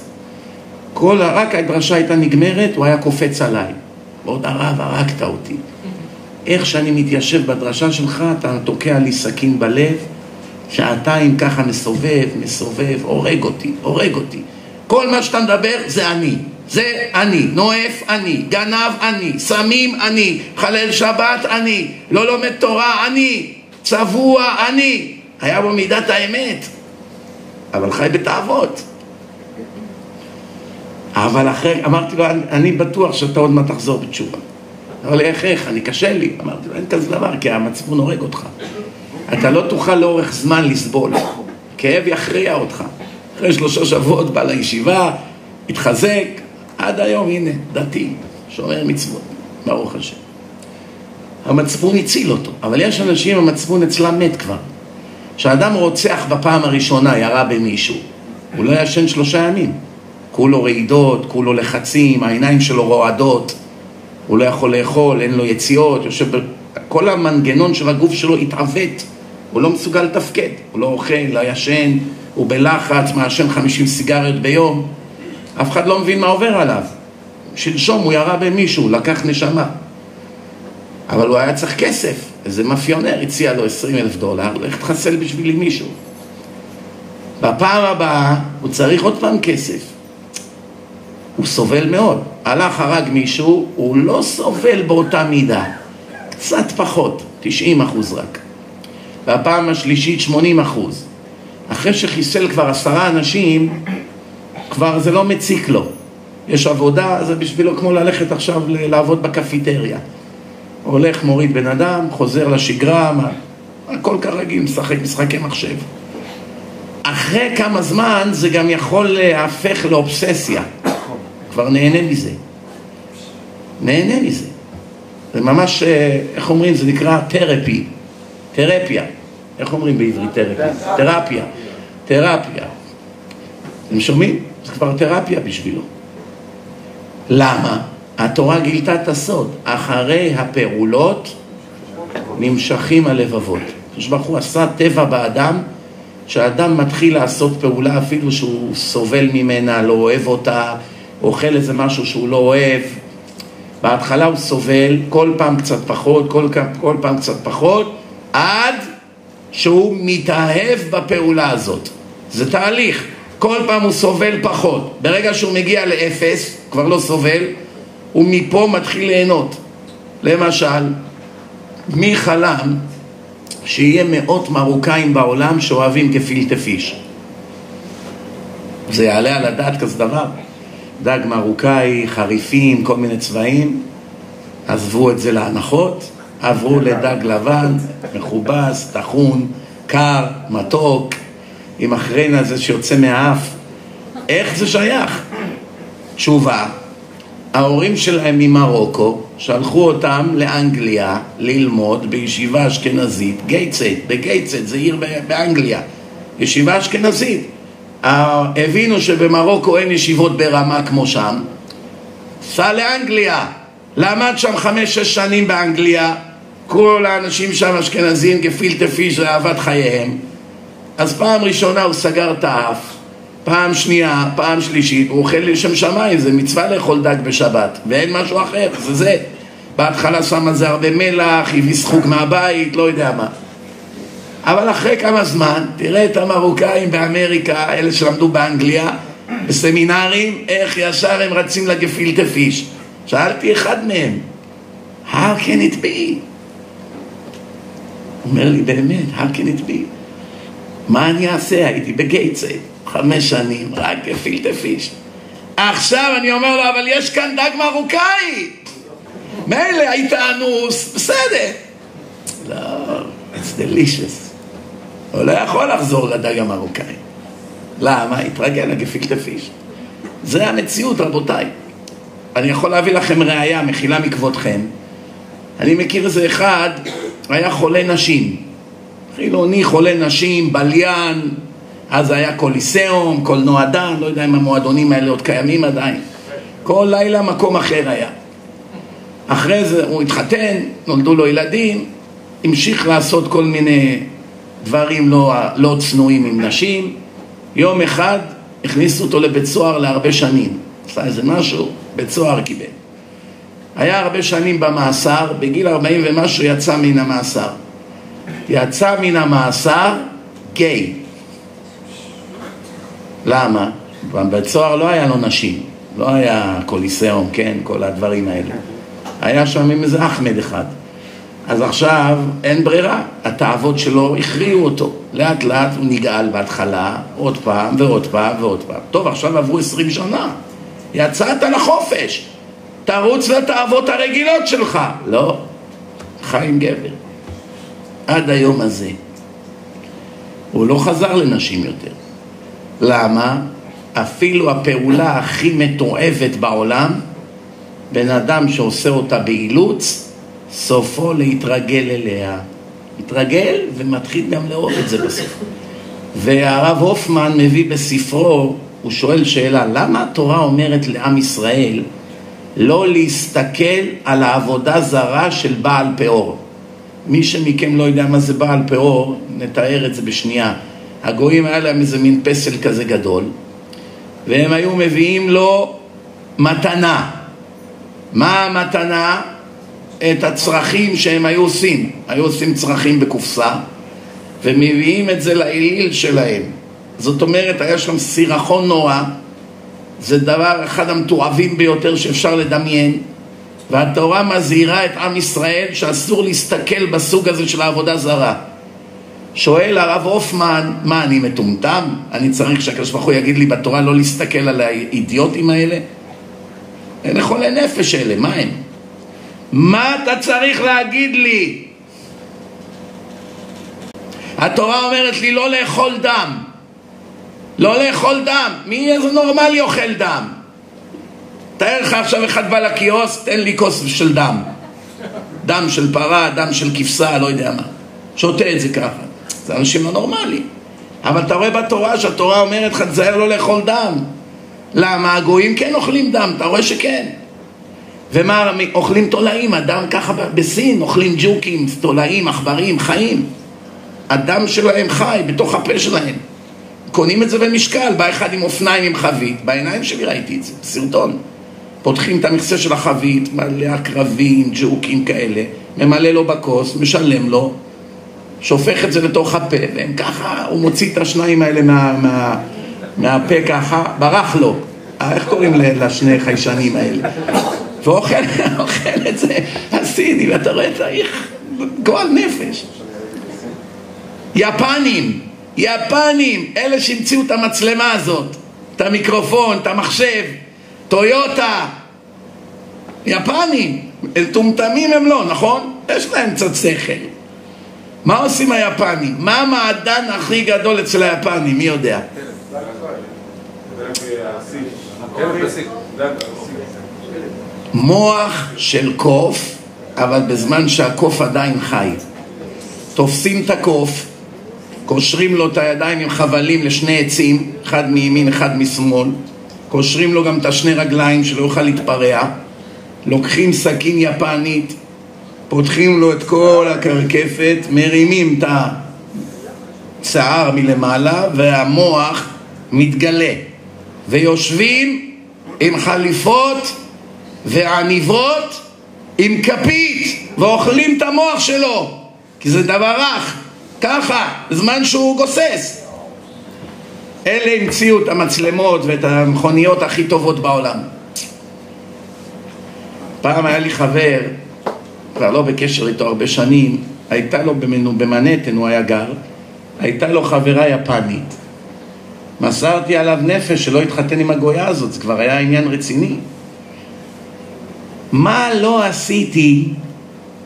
כל, רק הדרשה הייתה נגמרת, הוא היה קופץ עליי. עוד הרב, הרגת אותי. איך שאני מתיישב בדרשה שלך, אתה תוקע לי סכין בלב, שעתיים ככה מסובב, מסובב, הורג אותי, הורג אותי. כל מה שאתה מדבר זה אני. זה אני, נואף אני, גנב אני, סמים אני, חלל שבת אני, לא לומד תורה אני, צבוע אני. היה בו מידת האמת, אבל חי בתאוות. אבל אחרי, אמרתי לו, אני, אני בטוח שאתה עוד מעט תחזור בתשובה. אבל איך, איך, אני קשה לי. אמרתי לו, אין כזה דבר, כי המצפון הורג אותך. אתה לא תוכל לאורך זמן לסבול. כאב יכריע אותך. אחרי שלושה שבועות בא לישיבה, התחזק, עד היום, הנה, דתי, שומר מצוות, ברוך השם. המצפון הציל אותו, אבל יש אנשים, המצפון אצלם מת כבר. כשאדם רוצח בפעם הראשונה, ירה במישהו, הוא לא ישן שלושה ימים. כולו רעידות, כולו לחצים, העיניים שלו רועדות, הוא לא יכול לאכול, אין לו יציאות, יושב. כל המנגנון של הגוף שלו התעוות, הוא לא מסוגל לתפקד, הוא לא אוכל, לא ישן, הוא בלחץ, מעשן 50 סיגריות ביום, אף אחד לא מבין מה עובר עליו. שלשום הוא ירה במישהו, לקח נשמה. אבל הוא היה צריך כסף, איזה מאפיונר הציע לו 20 אלף דולר, לך תחסל בשבילי מישהו. בפעם הבאה הוא צריך עוד פעם כסף. הוא סובל מאוד. הלך, הרג מישהו, הוא לא סובל באותה מידה. קצת פחות, 90 אחוז רק. והפעם השלישית 80 אחוז. אחרי שחיסל כבר עשרה אנשים, כבר זה לא מציק לו. יש עבודה, זה בשבילו כמו ללכת עכשיו לעבוד בקפיטריה. הולך, מוריד בן אדם, חוזר לשגרה, מה, הכל כרגיל, משחק משחקי מחשב. אחרי כמה זמן זה גם יכול להפך לאובססיה. כבר נהנה מזה. נהנה מזה. זה ממש, אה, איך אומרים, זה נקרא תרפי, תרפיה. איך אומרים בעברית תרפיה? תרפיה. תרפיה. אתם שומעים? זה כבר תרפיה בשבילו. למה? התורה גילתה את הסוד. אחרי הפעולות נמשכים הלבבות. הקדוש ברוך הוא עשה טבע באדם, שהאדם מתחיל לעשות פעולה אפילו שהוא סובל ממנה, לא אוהב אותה, אוכל איזה משהו שהוא לא אוהב. בהתחלה הוא סובל, כל פעם קצת פחות, כל, כל פעם קצת פחות, עד שהוא מתאהב בפעולה הזאת. זה תהליך. כל פעם הוא סובל פחות. ברגע שהוא מגיע לאפס, כבר לא סובל, הוא מפה מתחיל ליהנות. למשל, מי חלם שיהיה מאות מרוקאים בעולם שאוהבים גפילטה פיש? זה יעלה על הדעת כזה דבר? דג מרוקאי, חריפים, כל מיני צבעים, עזבו את זה להנחות, עברו לדג לבן, מכובס, טחון, קר, מתוק, עם החרן הזה שיוצא מהאף. איך זה שייך? תשובה, ההורים שלהם ממרוקו שלחו אותם לאנגליה ללמוד בישיבה אשכנזית, גייטסט, בגייטסט, זה עיר באנגליה, ישיבה אשכנזית. הבינו שבמרוקו אין ישיבות ברמה כמו שם, סע לאנגליה, למד שם חמש-שש שנים באנגליה, כל האנשים שם אשכנזים גפילטה פיש זה אהבת חייהם. אז פעם ראשונה הוא סגר את האף, פעם שנייה, פעם שלישית, הוא אוכל לשם שמיים, זה מצווה לאכול דג בשבת, ואין משהו אחר, זה זה. בהתחלה שם על זה הרבה מלח, הביא שחוק מהבית, לא יודע מה. אבל אחרי כמה זמן, תראה את המרוקאים באמריקה, אלה שלמדו באנגליה, בסמינרים, איך ישר הם רצים לגפילטה פיש. שאלתי אחד מהם, How can it be? אומר לי, באמת, how can it be? מה אני אעשה? הייתי בגייטסייד, חמש שנים, רק גפילטה פיש. עכשיו אני אומר לו, אבל יש כאן דג מרוקאי. מילא היית אנוס, בסדר. לא, it's delicious. הוא לא יכול לחזור לדג המרוקאי. למה? התרגל לגפילטה פיש. זה המציאות, רבותיי. אני יכול להביא לכם ראייה, מחילה מכבודכם. אני מכיר איזה אחד, היה חולה נשים. חילוני, חולה נשים, בליין, אז היה קוליסאום, קולנוע דן, לא יודע אם המועדונים האלה עוד קיימים עדיין. כל לילה מקום אחר היה. אחרי זה הוא התחתן, נולדו לו ילדים, המשיך לעשות כל מיני דברים לא, לא צנועים עם נשים. יום אחד הכניסו אותו לבית סוהר להרבה שנים. עשה איזה משהו, בית סוהר קיבל. היה הרבה שנים במאסר, בגיל 40 ומשהו יצא מן המאסר. יצא מן המאסר גיי. למה? בבית סוהר לא היה לו נשים, לא היה קוליסאום, כן, כל הדברים האלה. היה שם עם איזה אחמד אחד. אז עכשיו אין ברירה, התאוות שלו הכריעו אותו. לאט לאט הוא נגאל בהתחלה, עוד פעם ועוד פעם ועוד פעם. טוב, עכשיו עברו עשרים שנה, יצאת לחופש, תרוץ לתאוות הרגילות שלך. לא, חיים גבר. עד היום הזה. הוא לא חזר לנשים יותר. למה? אפילו הפעולה הכי מתועבת בעולם, בן אדם שעושה אותה באילוץ, סופו להתרגל אליה. מתרגל ומתחיל גם לאהוב את זה בסוף. והרב הופמן מביא בספרו, הוא שואל שאלה, למה התורה אומרת לעם ישראל לא להסתכל על העבודה זרה של בעל פאור? מי שמכם לא יודע מה זה בעל פאור, נתאר את זה בשנייה. הגויים היה להם איזה מין פסל כזה גדול, והם היו מביאים לו מתנה. מה המתנה? את הצרכים שהם היו עושים. היו עושים צרכים בקופסה, ומביאים את זה לאליל שלהם. זאת אומרת, היה שם סירחון נורא, זה דבר אחד המתועבים ביותר שאפשר לדמיין, והתורה מזהירה את עם ישראל שאסור להסתכל בסוג הזה של העבודה זרה. שואל הרב הופמן, מה, אני מטומטם? אני צריך שהקדוש ברוך הוא יגיד לי בתורה לא להסתכל על האידיוטים האלה? אלה חולי נפש אלה, מה הם? מה אתה צריך להגיד לי? התורה אומרת לי לא לאכול דם. לא לאכול דם. מי איזה נורמלי אוכל דם? תאר לך עכשיו אחד בא לקיוסק, תן לי כוס של דם. דם של פרה, דם של כבשה, לא יודע מה. שותה את זה ככה. זה אנשים לא נורמליים. אבל אתה רואה בתורה שהתורה אומרת לך, תזהר לא לאכול דם. למה? הגויים כן אוכלים דם, אתה רואה שכן. ומה, אוכלים תולעים, אדם ככה בסין, אוכלים ג'וקים, תולעים, עכברים, חיים. הדם שלהם חי בתוך הפה שלהם. קונים את זה במשקל, בא אחד עם אופניים עם חבית, בעיניים שלי ראיתי את זה, בסרטון. פותחים את המכסה של החבית, מלא עקרבים, ג'וקים כאלה, ממלא לו בכוס, משלם לו, שופך את זה לתוך הפה, והם ככה, הוא מוציא את השניים האלה מה, מה, מהפה ככה, ברח לו. אה, איך קוראים לשני חיישנים האלה? ואוכל את זה הסיני, ואתה רואה, צריך גועל נפש. יפנים, יפנים, אלה שהמציאו את המצלמה הזאת, את המיקרופון, את המחשב, טויוטה, יפנים, טומטמים הם לא, נכון? יש להם קצת שכל. מה עושים היפנים? מה המעדן הכי גדול אצל היפנים? מי יודע? מוח של קוף, אבל בזמן שהקוף עדיין חי. תופסים את הקוף, קושרים לו את הידיים עם חבלים לשני עצים, אחד מימין, אחד משמאל, קושרים לו גם את השני רגליים שלא יוכל להתפרע, לוקחים סכין יפנית, פותחים לו את כל הקרקפת, מרימים את השיער מלמעלה והמוח מתגלה. ויושבים עם חליפות ועניבות עם כפית ואוכלים את המוח שלו כי זה דבר רך, ככה, בזמן שהוא גוסס אלה המציאו את המצלמות ואת המכוניות הכי טובות בעולם פעם היה לי חבר כבר לא בקשר איתו הרבה שנים, הייתה לו במנו, במנהטן, הוא היה גר, הייתה לו חברה יפנית. מסרתי עליו נפש שלא התחתן עם הגויה הזאת, זה כבר היה עניין רציני. מה לא עשיתי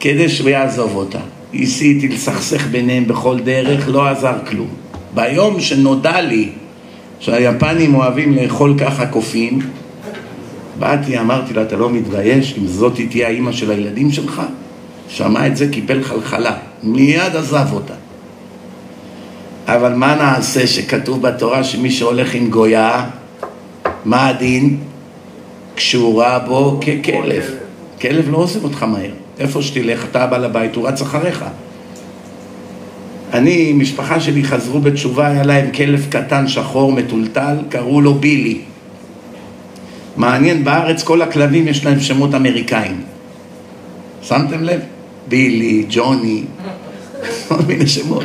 כדי שהוא יעזוב אותה? ניסיתי לסכסך ביניהם בכל דרך, לא עזר כלום. ביום שנודע לי שהיפנים אוהבים לאכול ככה קופים, באתי, אמרתי לה, אתה לא מתבייש אם זאת תהיה האימא של הילדים שלך? שמע את זה, קיבל חלחלה, מיד עזב אותה. אבל מה נעשה שכתוב בתורה שמי שהולך עם גויה, מה הדין? כשהוא ראה בו ככלב. כלב לא עוזב אותך מהר. איפה שתלך, אתה הבא לבית, הוא רץ אחריך. אני, משפחה שלי חזרו בתשובה, היה להם כלב קטן, שחור, מטולטל, קראו לו בילי. מעניין, בארץ כל הכלבים יש להם שמות אמריקאים. שמתם לב? בילי, ג'וני, כל מיני שמות.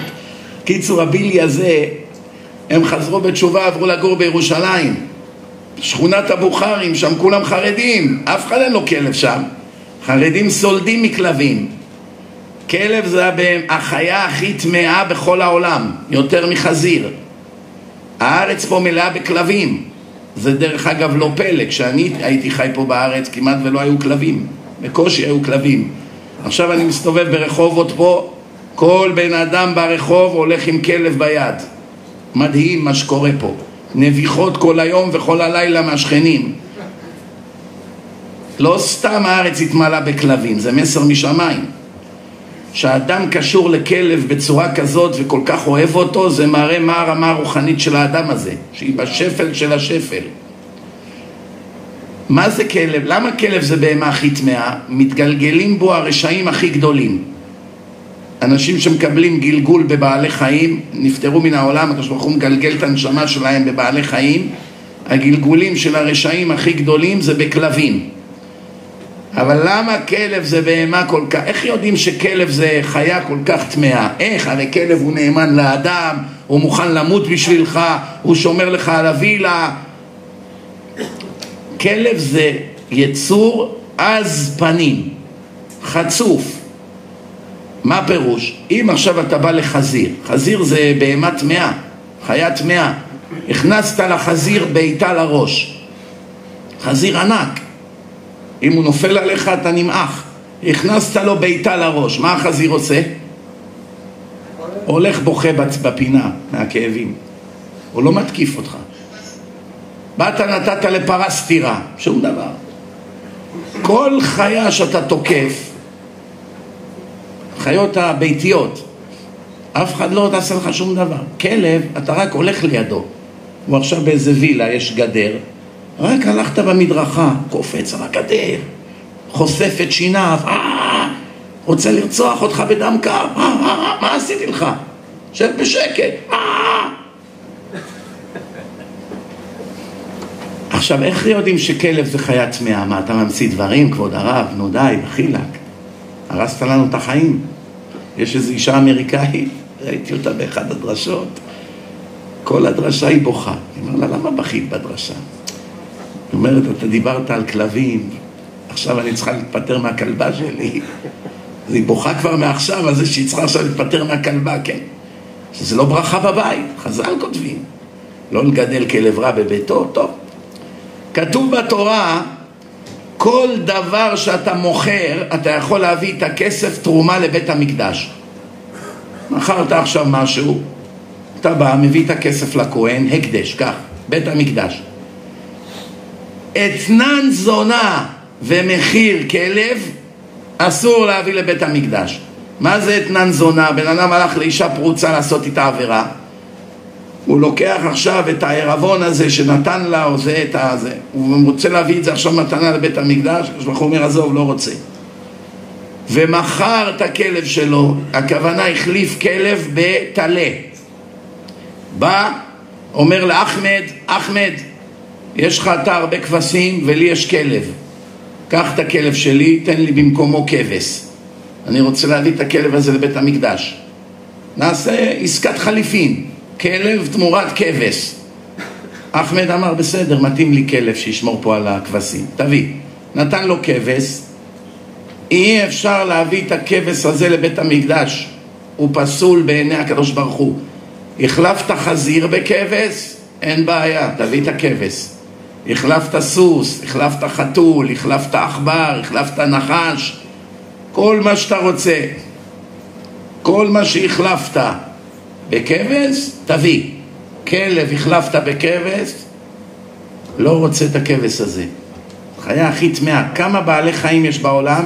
קיצור, הבילי הזה, הם חזרו בתשובה, עברו לגור בירושלים. שכונת הבוכרים, שם כולם חרדים, אף אחד אין לו כלב שם. חרדים סולדים מכלבים. כלב זה החיה הכי טמאה בכל העולם, יותר מחזיר. הארץ פה מלאה בכלבים. זה דרך אגב לא פלא, כשאני הייתי חי פה בארץ כמעט ולא היו כלבים, בקושי היו כלבים. עכשיו אני מסתובב ברחובות פה, כל בן אדם ברחוב הולך עם כלב ביד. מדהים מה שקורה פה. נביחות כל היום וכל הלילה מהשכנים. לא סתם הארץ התמלאה בכלבים, זה מסר משמיים. כשאדם קשור לכלב בצורה כזאת וכל כך אוהב אותו, זה מראה מה הרמה הרוחנית של האדם הזה, שהיא בשפל של השפל. מה זה כלב? למה כלב זה בהמה הכי טמאה? מתגלגלים בו הרשעים הכי גדולים. אנשים שמקבלים גלגול בבעלי חיים, נפטרו מן העולם, הקדוש ברוך הוא מגלגל את הנשמה שלהם בבעלי חיים, הגלגולים של הרשעים הכי גדולים זה בכלבים. אבל למה כלב זה בהמה כל כך, איך יודעים שכלב זה חיה כל כך טמאה? איך? הרי כלב הוא נאמן לאדם, הוא מוכן למות בשבילך, הוא שומר לך על הווילה. כלב זה יצור עז פנים, חצוף. מה פירוש? אם עכשיו אתה בא לחזיר, חזיר זה בהמה טמאה, חיה טמאה, הכנסת לחזיר בעיטה לראש, חזיר ענק, אם הוא נופל עליך אתה נמעך, הכנסת לו בעיטה לראש, מה החזיר עושה? הולך בוכה בפינה מהכאבים, הוא לא מתקיף אותך. באת נתת לפרה סטירה, שום דבר. כל חיה שאתה תוקף, חיות הביתיות, אף אחד לא תעשה לך שום דבר. כלב, אתה רק הולך לידו. הוא עכשיו באיזה וילה, יש גדר, רק הלכת במדרכה, קופץ על הגדר, חושף את שיניו, אה, רוצה לרצוח אותך בדם קר, אה, אה, מה עשיתי לך? שב בשקט, עכשיו, איך יודעים שכלב זה חיה טמאה? מה, אתה ממציא דברים, כבוד הרב? נו די, דחילק. הרסת לנו את החיים. יש איזו אישה אמריקאית, ראיתי אותה באחד הדרשות, כל הדרשה היא בוכה. אני אומר לה, למה בכית בדרשה? היא אומרת, אתה דיברת על כלבים, עכשיו אני צריכה להתפטר מהכלבה שלי. אז היא בוכה כבר מעכשיו על זה שהיא צריכה עכשיו להתפטר מהכלבה, כן. שזה לא ברכה בבית, חז"ל כותבים. לא לגדל כלב רע בביתו, טוב. כתוב בתורה, כל דבר שאתה מוכר, אתה יכול להביא את הכסף תרומה לבית המקדש. מכרת עכשיו משהו, אתה בא, מביא את הכסף לכהן, הקדש, כך, בית המקדש. אתנן זונה ומחיר כלב אסור להביא לבית המקדש. מה זה אתנן זונה? בן אדם הלך לאישה פרוצה לעשות איתה עבירה הוא לוקח עכשיו את הערבון הזה שנתן לה, או זה את הזה, הוא רוצה להביא את זה עכשיו מתנה לבית המקדש, הוא אומר עזוב, לא רוצה. ומכר את הכלב שלו, הכוונה החליף כלב בטלה. בא, אומר לאחמד, אחמד, יש לך אתה הרבה כבשים ולי יש כלב. קח את הכלב שלי, תן לי במקומו כבש. אני רוצה להביא את הכלב הזה לבית המקדש. נעשה עסקת חליפין, כלב תמורת כבש. אחמד אמר, בסדר, מתאים לי כלב שישמור פה על הכבשים. תביא. נתן לו כבש, אי אפשר להביא את הכבש הזה לבית המקדש. הוא פסול בעיני הקדוש ברוך הוא. החלפת חזיר בכבש? אין בעיה, תביא את הכבש. החלפת סוס, החלפת חתול, החלפת עכבר, החלפת נחש, כל מה שאתה רוצה. כל מה שהחלפת בכבש, תביא. כלב החלפת בכבש, לא רוצה את הכבש הזה. חיה הכי טמאה. כמה בעלי חיים יש בעולם?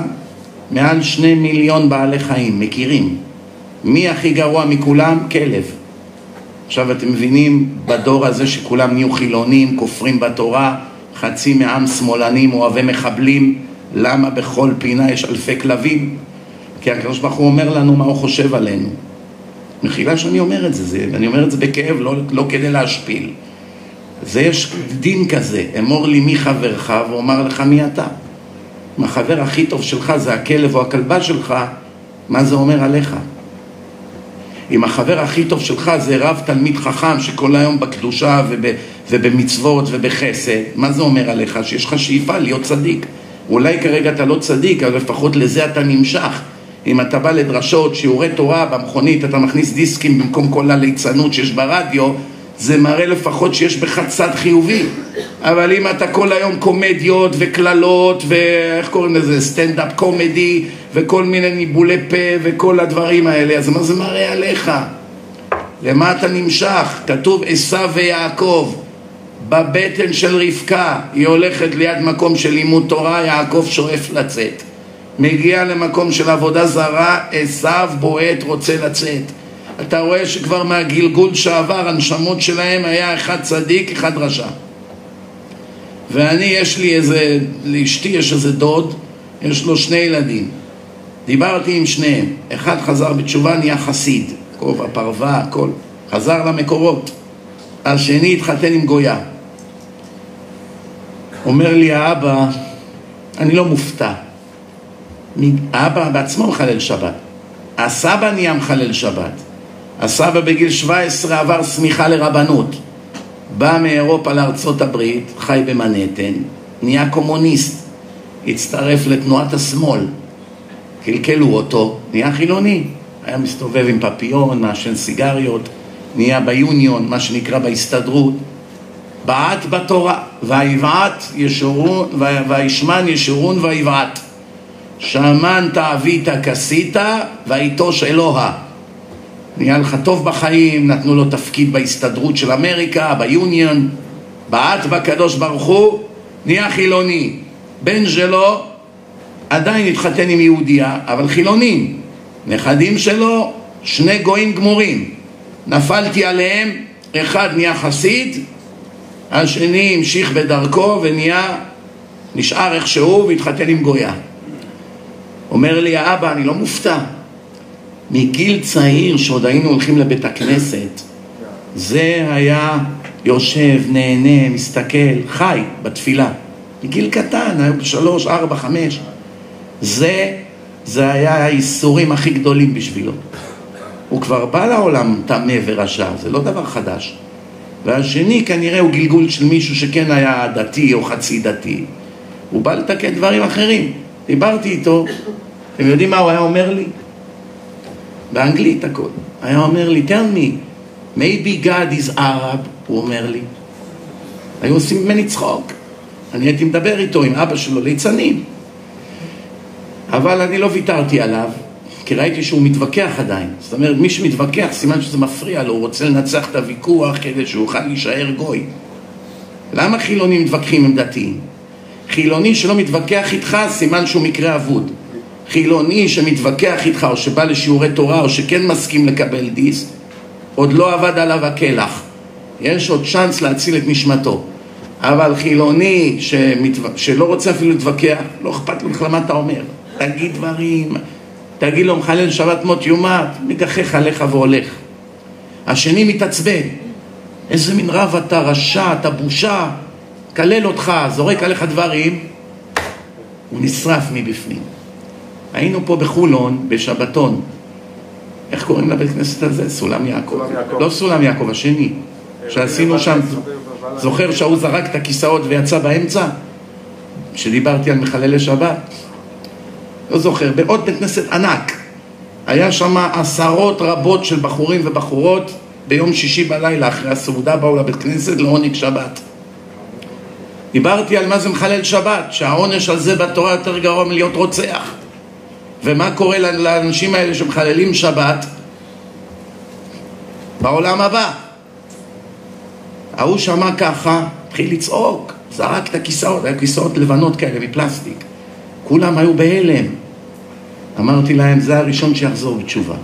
מעל שני מיליון בעלי חיים, מכירים. מי הכי גרוע מכולם? כלב. עכשיו אתם מבינים בדור הזה שכולם נהיו חילונים, כופרים בתורה, חצי מעם שמאלנים, אוהבי מחבלים, למה בכל פינה יש אלפי כלבים? כי הקדוש ברוך הוא אומר לנו מה הוא חושב עלינו. מחילה שאני אומר את זה, זה אני אומר את זה בכאב, לא, לא כדי להשפיל. זה יש דין כזה, אמור לי מי חברך ואומר לך מי אתה. אם החבר הכי טוב שלך זה הכלב או הכלבה שלך, מה זה אומר עליך? אם החבר הכי טוב שלך זה רב תלמיד חכם שכל היום בקדושה וב, ובמצוות ובחסד, מה זה אומר עליך? שיש לך שאיפה להיות צדיק. אולי כרגע אתה לא צדיק, אבל לפחות לזה אתה נמשך. אם אתה בא לדרשות, שיעורי תורה במכונית, אתה מכניס דיסקים במקום כל הליצנות שיש ברדיו, זה מראה לפחות שיש בך צד חיובי. אבל אם אתה כל היום קומדיות וקללות ואיך קוראים לזה, סטנדאפ קומדי וכל מיני ניבולי פה וכל הדברים האלה, אז מה זה מראה עליך? למה אתה נמשך? כתוב עשו ויעקב בבטן של רבקה, היא הולכת ליד מקום של לימוד תורה, יעקב שואף לצאת. מגיע למקום של עבודה זרה, עשו בועט רוצה לצאת. אתה רואה שכבר מהגלגול שעבר, הנשמות שלהם היה אחד צדיק, אחד רשע. ואני, יש לי איזה, לאשתי יש איזה דוד, יש לו שני ילדים. דיברתי עם שניהם, אחד חזר בתשובה, נהיה חסיד, כובע, פרווה, הכל, חזר למקורות. השני התחתן עם גויה. אומר לי האבא, אני לא מופתע. האבא בעצמו מחלל שבת. הסבא נהיה מחלל שבת. הסבא בגיל 17 עבר סמיכה לרבנות. בא מאירופה לארצות הברית, חי במנהטן, נהיה קומוניסט. הצטרף לתנועת השמאל. קלקלו אותו, נהיה חילוני. היה מסתובב עם פפיון, מעשן סיגריות, נהיה ביוניון, מה שנקרא בהסתדרות. בעט בתורה, ויבעט ישורון, וישמן ישורון ויבעט. שמנת אבית כסית, ויטוש אלוה. נהיה לך טוב בחיים, נתנו לו תפקיד בהסתדרות של אמריקה, ביוניון, בעט בקדוש ברוך הוא, נהיה חילוני. בן שלו עדיין התחתן עם יהודייה, אבל חילונים. נכדים שלו, שני גויים גמורים. נפלתי עליהם, אחד נהיה חסיד, השני המשיך בדרכו ונהיה, נשאר איכשהו והתחתן עם גויה. אומר לי האבא, אני לא מופתע. מגיל צעיר, שעוד היינו הולכים לבית הכנסת, זה היה יושב, נהנה, מסתכל, חי בתפילה. מגיל קטן, היה שלוש, ארבע, חמש. זה, זה היה האיסורים הכי גדולים בשבילו. הוא כבר בא לעולם טמא ורשע, זה לא דבר חדש. והשני כנראה הוא גלגול של מישהו שכן היה דתי או חצי דתי. הוא בא לתקן דברים אחרים. דיברתי איתו, אתם יודעים מה הוא היה אומר לי? באנגלית הכל. היה אומר לי, tell me, maybe God is Arab, הוא אומר לי. היו עושים ממני צחוק. אני הייתי מדבר איתו, עם אבא שלו, ליצנים. אבל אני לא ויתרתי עליו, כי ראיתי שהוא מתווכח עדיין. זאת אומרת, מי שמתווכח, סימן שזה מפריע לו, הוא רוצה לנצח את הוויכוח כדי שהוא יוכל להישאר גוי. למה חילונים מתווכחים עם דתיים? חילוני שלא מתווכח איתך, סימן שהוא מקרה אבוד. חילוני שמתווכח איתך, או שבא לשיעורי תורה, או שכן מסכים לקבל דיס, עוד לא עבד עליו הקלח. יש עוד צ'אנס להציל את נשמתו. אבל חילוני שמתו... שלא רוצה אפילו להתווכח, לא אכפת לו בכלל מה אתה אומר. תגיד דברים, תגיד לו מחלל שבת מות יומת, מגחך עליך והולך. השני מתעצבן. איזה מין רב אתה, רשע, אתה בושה, כלל אותך, זורק עליך דברים, הוא נשרף מבפנים. היינו פה בחולון, בשבתון. איך קוראים לבית כנסת הזה? סולם יעקב. לא סולם יעקב, השני. שעשינו שם, זוכר שההוא זרק את הכיסאות ויצא באמצע? שדיברתי על מחללי שבת. לא זוכר, בעוד בית כנסת ענק. היה שם עשרות רבות של בחורים ובחורות ביום שישי בלילה אחרי הסעודה באו לבית כנסת לעונג שבת. דיברתי על מה זה מחלל שבת, שהעונש על זה בתורה יותר גרוע מלהיות רוצח. ומה קורה לאנשים האלה שמחללים שבת בעולם הבא. ההוא שמע ככה, התחיל לצעוק, זרק את הכיסאות, היו כיסאות לבנות כאלה מפלסטיק. כולם היו בהלם. אמרתי להם, זה הראשון שיחזור בתשובה.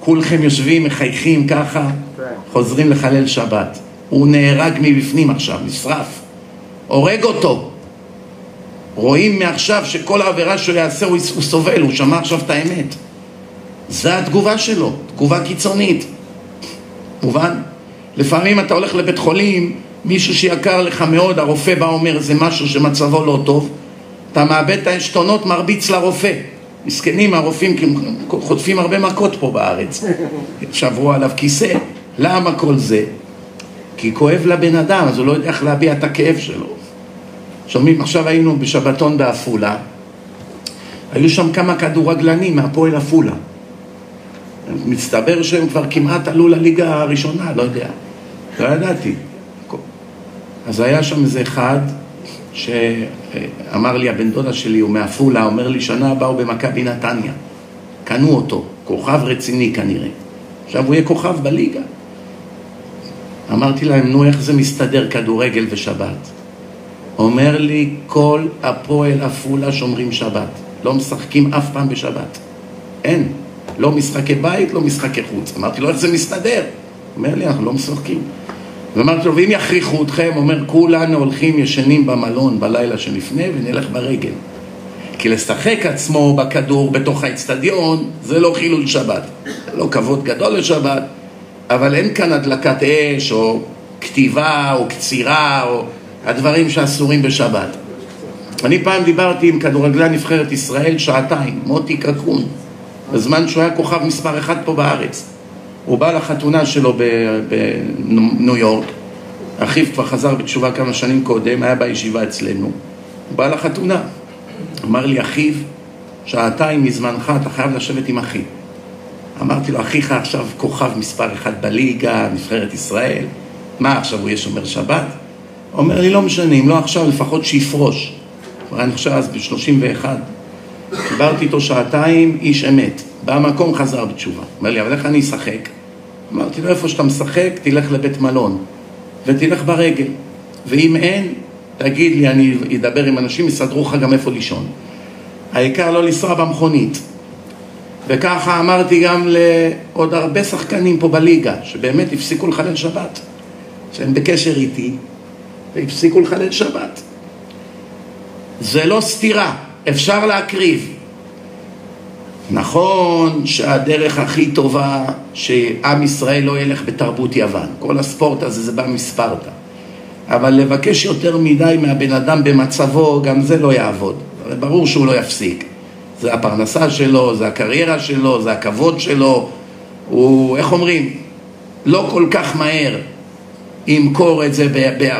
כולכם יושבים, מחייכים ככה, כן. חוזרים לחלל שבת. הוא נהרג מבפנים עכשיו, נשרף. הורג אותו. רואים מעכשיו שכל העבירה שהוא יעשה הוא, הוא סובל, הוא שמע עכשיו את האמת. זה התגובה שלו, תגובה קיצונית. מובן? לפעמים אתה הולך לבית חולים, מישהו שיקר לך מאוד, הרופא בא אומר זה משהו שמצבו לא טוב, אתה מאבד את העשתונות, מרביץ לרופא. מסכנים הרופאים חוטפים הרבה מכות פה בארץ. שברו עליו כיסא. למה כל זה? כי כואב לבן אדם, אז הוא לא יודע איך להביע את הכאב שלו. שומעים, עכשיו היינו בשבתון בעפולה, היו שם כמה כדורגלנים מהפועל עפולה. מסתבר שהם כבר כמעט עלו לליגה הראשונה, לא יודע. לא ידעתי. אז היה שם איזה אחד שאמר לי, הבן דודה שלי הוא מעפולה, אומר לי, שנה הבאה הוא במכבי נתניה. קנו אותו, כוכב רציני כנראה. עכשיו הוא יהיה כוכב בליגה. אמרתי להם, נו, איך זה מסתדר כדורגל ושבת? אומר לי, כל הפועל עפולה שומרים שבת. לא משחקים אף פעם בשבת. אין. לא משחקי בית, לא משחקי חוץ. אמרתי לו, איך זה מסתדר? אומר לי, אנחנו לא משחקים. ואמרתי לו, ואם יכריחו אתכם, אומר, כולנו הולכים ישנים במלון בלילה שלפני ונלך ברגל. כי לשחק עצמו בכדור בתוך האצטדיון זה לא חילול שבת. לא כבוד גדול לשבת, אבל אין כאן הדלקת אש או כתיבה או קצירה או הדברים שאסורים בשבת. אני פעם דיברתי עם כדורגלן נבחרת ישראל שעתיים, מוטי קקון, בזמן שהוא היה כוכב מספר אחד פה בארץ. הוא בא לחתונה שלו בניו יורק, אחיו כבר חזר בתשובה כמה שנים קודם, היה בישיבה אצלנו. הוא בא לחתונה, אמר לי, אחיו, שעתיים מזמנך אתה חייב לשבת עם אחי. אמרתי לו, אחיך עכשיו כוכב מספר אחד בליגה, נבחרת ישראל, מה עכשיו הוא יהיה שומר שבת? אומר לי, לא משנה, אם לא עכשיו, לפחות שיפרוש. אני חושב אז ב-31. דיברתי איתו שעתיים, איש אמת. במקום חזר בתשובה. אומר לי, אבל איך אני אשחק? אמרתי לו, איפה שאתה משחק, תלך לבית מלון, ותלך ברגל. ואם אין, תגיד לי, אני אדבר עם אנשים, יסדרו לך גם איפה לישון. העיקר לא לנסוע במכונית. וככה אמרתי גם לעוד הרבה שחקנים פה בליגה, שבאמת הפסיקו לחלל שבת, שהם בקשר איתי, והפסיקו לחלל שבת. זה לא סתירה, אפשר להקריב. נכון שהדרך הכי טובה שעם ישראל לא ילך בתרבות יוון. כל הספורט הזה זה בא מספרטה. אבל לבקש יותר מדי מהבן אדם במצבו, גם זה לא יעבוד. ברור שהוא לא יפסיק. זה הפרנסה שלו, זה הקריירה שלו, זה הכבוד שלו. הוא, איך אומרים, לא כל כך מהר ימכור את זה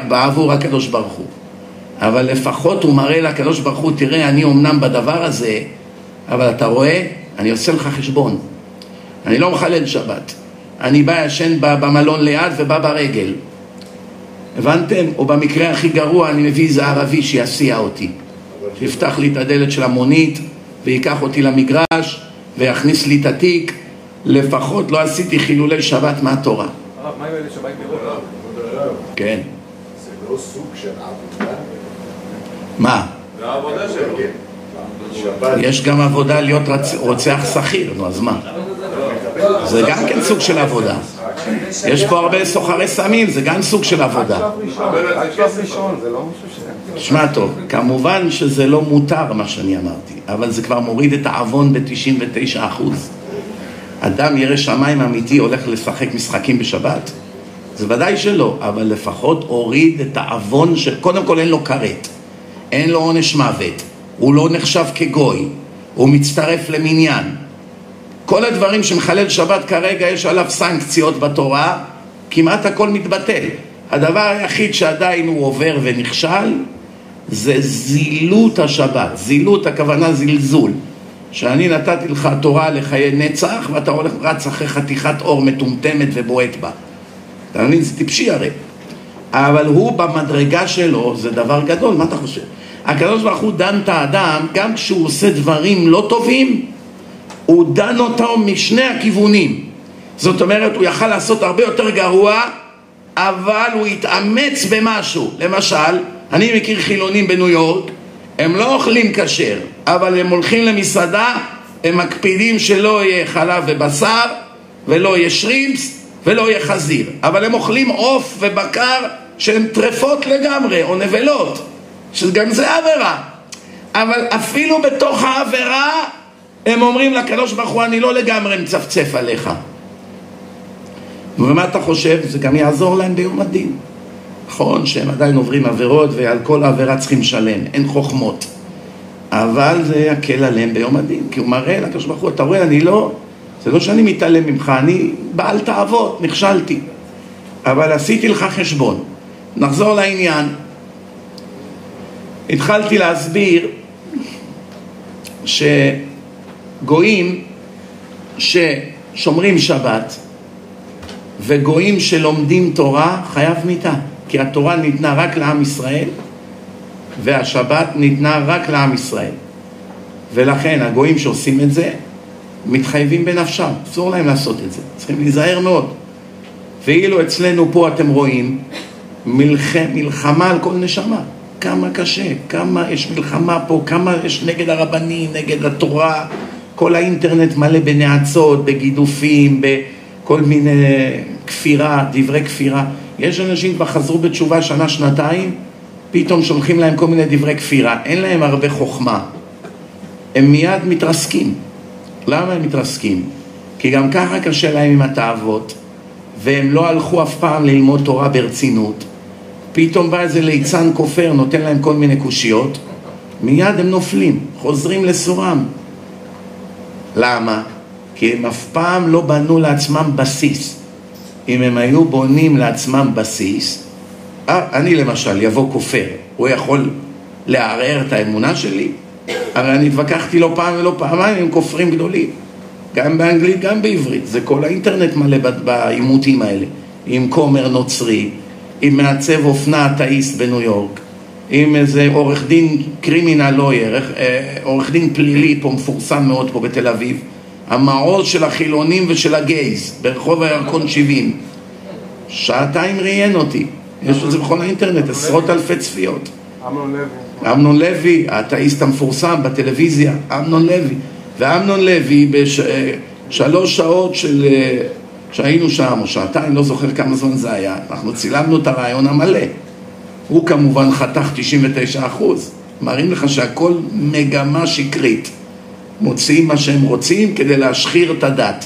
בעבור הקדוש ברוך הוא. אבל לפחות הוא מראה לקדוש ברוך הוא, תראה, אני אמנם בדבר הזה, אבל אתה רואה, אני עושה לך חשבון. אני לא מחלל שבת. אני בא ישן במלון ליד ובא ברגל. הבנתם? או במקרה הכי גרוע, אני מביא איזה ערבי שיסיע אותי. שיפתח לי את הדלת של המונית ויקח אותי למגרש ויכניס לי את התיק. לפחות לא עשיתי חילולי שבת מהתורה.
מה עם אלה שבאים?
כן.
זה לא סוג של עבודה?
מה?
זה העבודה שלו.
יש גם עבודה להיות רוצח שכיר, נו אז מה? זה גם כן סוג של עבודה. יש פה הרבה סוחרי סמים, זה גם סוג של עבודה. שמע טוב, כמובן שזה לא מותר מה שאני אמרתי, אבל זה כבר מוריד את העוון ב-99%. אדם ירא שמיים אמיתי הולך לשחק משחקים בשבת? זה ודאי שלא, אבל לפחות הוריד את העוון שקודם כל אין לו כרת, אין לו עונש מוות, הוא לא נחשב כגוי, הוא מצטרף למניין. כל הדברים שמחלל שבת כרגע יש עליו סנקציות בתורה, כמעט הכל מתבטל. הדבר היחיד שעדיין הוא עובר ונכשל זה זילות השבת, זילות הכוונה זלזול. שאני נתתי לך תורה לחיי נצח, ואתה הולך רץ אחרי חתיכת אור מטומטמת ובועט בה. מבין? זה טיפשי הרי. אבל הוא במדרגה שלו, זה דבר גדול, מה אתה חושב? הקדוש ברוך הוא דן את האדם, גם כשהוא עושה דברים לא טובים, הוא דן אותו משני הכיוונים. זאת אומרת, הוא יכל לעשות הרבה יותר גרוע, אבל הוא התאמץ במשהו. למשל, אני מכיר חילונים בניו יורק, הם לא אוכלים כשר, אבל הם הולכים למסעדה, הם מקפידים שלא יהיה חלב ובשר, ולא יהיה שרימפס, ולא יהיה חזיר. אבל הם אוכלים עוף ובקר שהן טרפות לגמרי, או נבלות, שגם זה עבירה. אבל אפילו בתוך העבירה, הם אומרים לקדוש ברוך הוא, אני לא לגמרי מצפצף עליך. ומה אתה חושב? זה גם יעזור להם ביום הדין. נכון שהם עדיין עוברים עבירות ועל כל עבירה צריכים לשלם, אין חוכמות. אבל זה יקל עליהם ביום הדין, כי הוא מראה לקדוש ברוך הוא, אתה רואה, אני לא, זה לא שאני מתעלם ממך, אני בעל תאוות, נכשלתי. אבל עשיתי לך חשבון. נחזור לעניין. התחלתי להסביר שגויים ששומרים שבת וגויים שלומדים תורה חייב מיתה. כי התורה ניתנה רק לעם ישראל והשבת ניתנה רק לעם ישראל. ולכן הגויים שעושים את זה מתחייבים בנפשם, אסור להם לעשות את זה, צריכים להיזהר מאוד. ואילו אצלנו פה אתם רואים מלח... מלחמה על כל נשמה, כמה קשה, כמה יש מלחמה פה, כמה יש נגד הרבנים, נגד התורה, כל האינטרנט מלא בנאצות, בגידופים, בכל מיני כפירה, דברי כפירה. יש אנשים כבר חזרו בתשובה שנה, שנתיים, פתאום שולחים להם כל מיני דברי כפירה, אין להם הרבה חוכמה. הם מיד מתרסקים. למה הם מתרסקים? כי גם ככה קשה להם עם התאוות, והם לא הלכו אף פעם ללמוד תורה ברצינות. פתאום בא איזה ליצן כופר, נותן להם כל מיני קושיות, מיד הם נופלים, חוזרים לסורם. למה? כי הם אף פעם לא בנו לעצמם בסיס. אם הם היו בונים לעצמם בסיס, אה, אני למשל, יבוא כופר, הוא יכול לערער את האמונה שלי? הרי אני התווכחתי לא פעם ולא פעמיים עם כופרים גדולים, גם באנגלית, גם בעברית, זה כל האינטרנט מלא בעימותים האלה, עם כומר נוצרי, עם מעצב אופנה אתאיסט בניו יורק, עם איזה עורך דין קרימינל לויר, אה, עורך דין פלילי פה מפורסם מאוד פה בתל אביב, המעוז של החילונים ושל הגייז, ברחוב הירקון 70. שעתיים ראיין אותי, יש את זה בכל האינטרנט, עשרות אלפי צפיות.
אמנון לוי.
אמנון לוי, האתאיסט המפורסם בטלוויזיה, אמנון לוי. ואמנון לוי בשלוש שעות של... שהיינו שם, או שעתיים, לא זוכר כמה זמן זה היה, אנחנו צילמנו את הרעיון המלא. הוא כמובן חתך 99 אחוז. מראים לך שהכל מגמה שקרית. מוציאים מה שהם רוצים כדי להשחיר את הדת.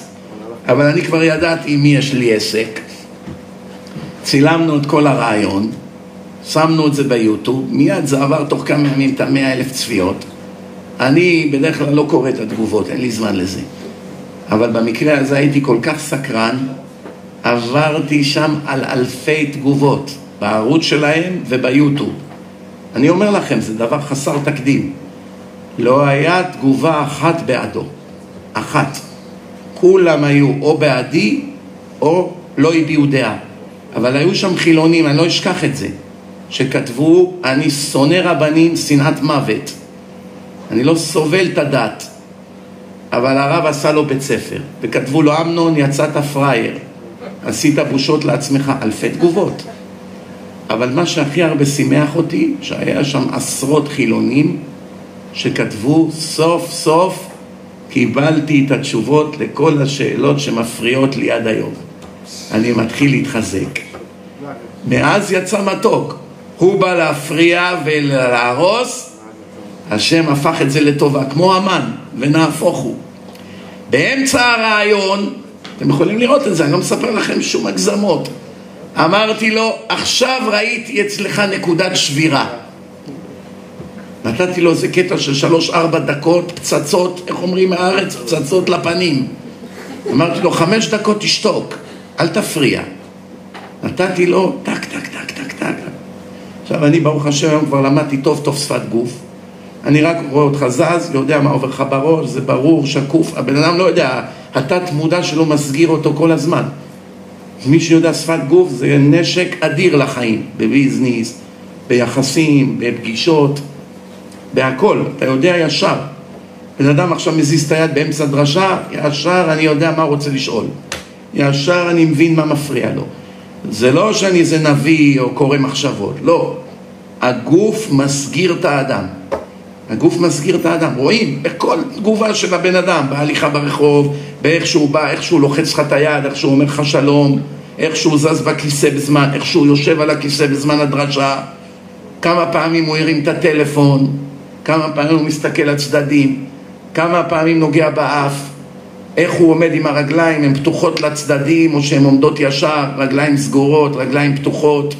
אבל אני כבר ידעתי עם מי יש לי עסק. צילמנו את כל הרעיון, שמנו את זה ביוטיוב, מיד זה עבר תוך כמה ימים את המאה אלף צפיות. אני בדרך כלל לא קורא את התגובות, אין לי זמן לזה. אבל במקרה הזה הייתי כל כך סקרן, עברתי שם על אלפי תגובות, בערוץ שלהם וביוטיוב. אני אומר לכם, זה דבר חסר תקדים. לא היה תגובה אחת בעדו. אחת. כולם היו או בעדי או לא הביעו דעה. אבל היו שם חילונים, אני לא אשכח את זה, שכתבו, אני שונא רבנים, שנאת מוות. אני לא סובל את הדת. אבל הרב עשה לו בית ספר, וכתבו לו, אמנון, יצאת פראייר, עשית בושות לעצמך, אלפי תגובות. אבל מה שהכי הרבה שימח אותי, שהיה שם עשרות חילונים שכתבו, סוף סוף קיבלתי את התשובות לכל השאלות שמפריעות לי עד היום. אני מתחיל להתחזק. מאז יצא מתוק. הוא בא להפריע ולהרוס, השם הפך את זה לטובה, כמו המן, ונהפוך הוא. באמצע הרעיון, אתם יכולים לראות את זה, אני לא מספר לכם שום הגזמות. אמרתי לו, עכשיו ראיתי אצלך נקודת שבירה. נתתי לו איזה קטע של שלוש-ארבע דקות, פצצות, איך אומרים מהארץ? פצצות לפנים. אמרתי לו, חמש דקות תשתוק, אל תפריע. נתתי לו טק, טק. עכשיו אני, ברוך השם, היום כבר למדתי טוב טוב שפת גוף. אני רק רואה אותך זז, יודע מה עובר לך בראש, זה ברור, שקוף, הבן אדם לא יודע, התת מודע שלו מסגיר אותו כל הזמן. מי שיודע שפת גוף זה נשק אדיר לחיים, בביזנס, ביחסים, בפגישות, בהכל, אתה יודע ישר. בן אדם עכשיו מזיז את היד באמצע דרשה, ישר אני יודע מה הוא רוצה לשאול. ישר אני מבין מה מפריע לו. זה לא שאני איזה נביא או קורא מחשבות, לא. הגוף מסגיר את האדם. הגוף מסגיר את האדם, רואים? בכל תגובה של הבן אדם, בהליכה ברחוב, באיך שהוא בא, איך שהוא לוחץ לך את היד, איך שהוא אומר לך שלום, איך שהוא זז בכיסא בזמן, איך שהוא יושב על הכיסא בזמן הדרשה, כמה פעמים הוא הרים את הטלפון, כמה פעמים הוא מסתכל לצדדים, כמה פעמים נוגע באף, איך הוא עומד עם הרגליים, הן פתוחות לצדדים או שהן עומדות ישר, רגליים סגורות, רגליים פתוחות,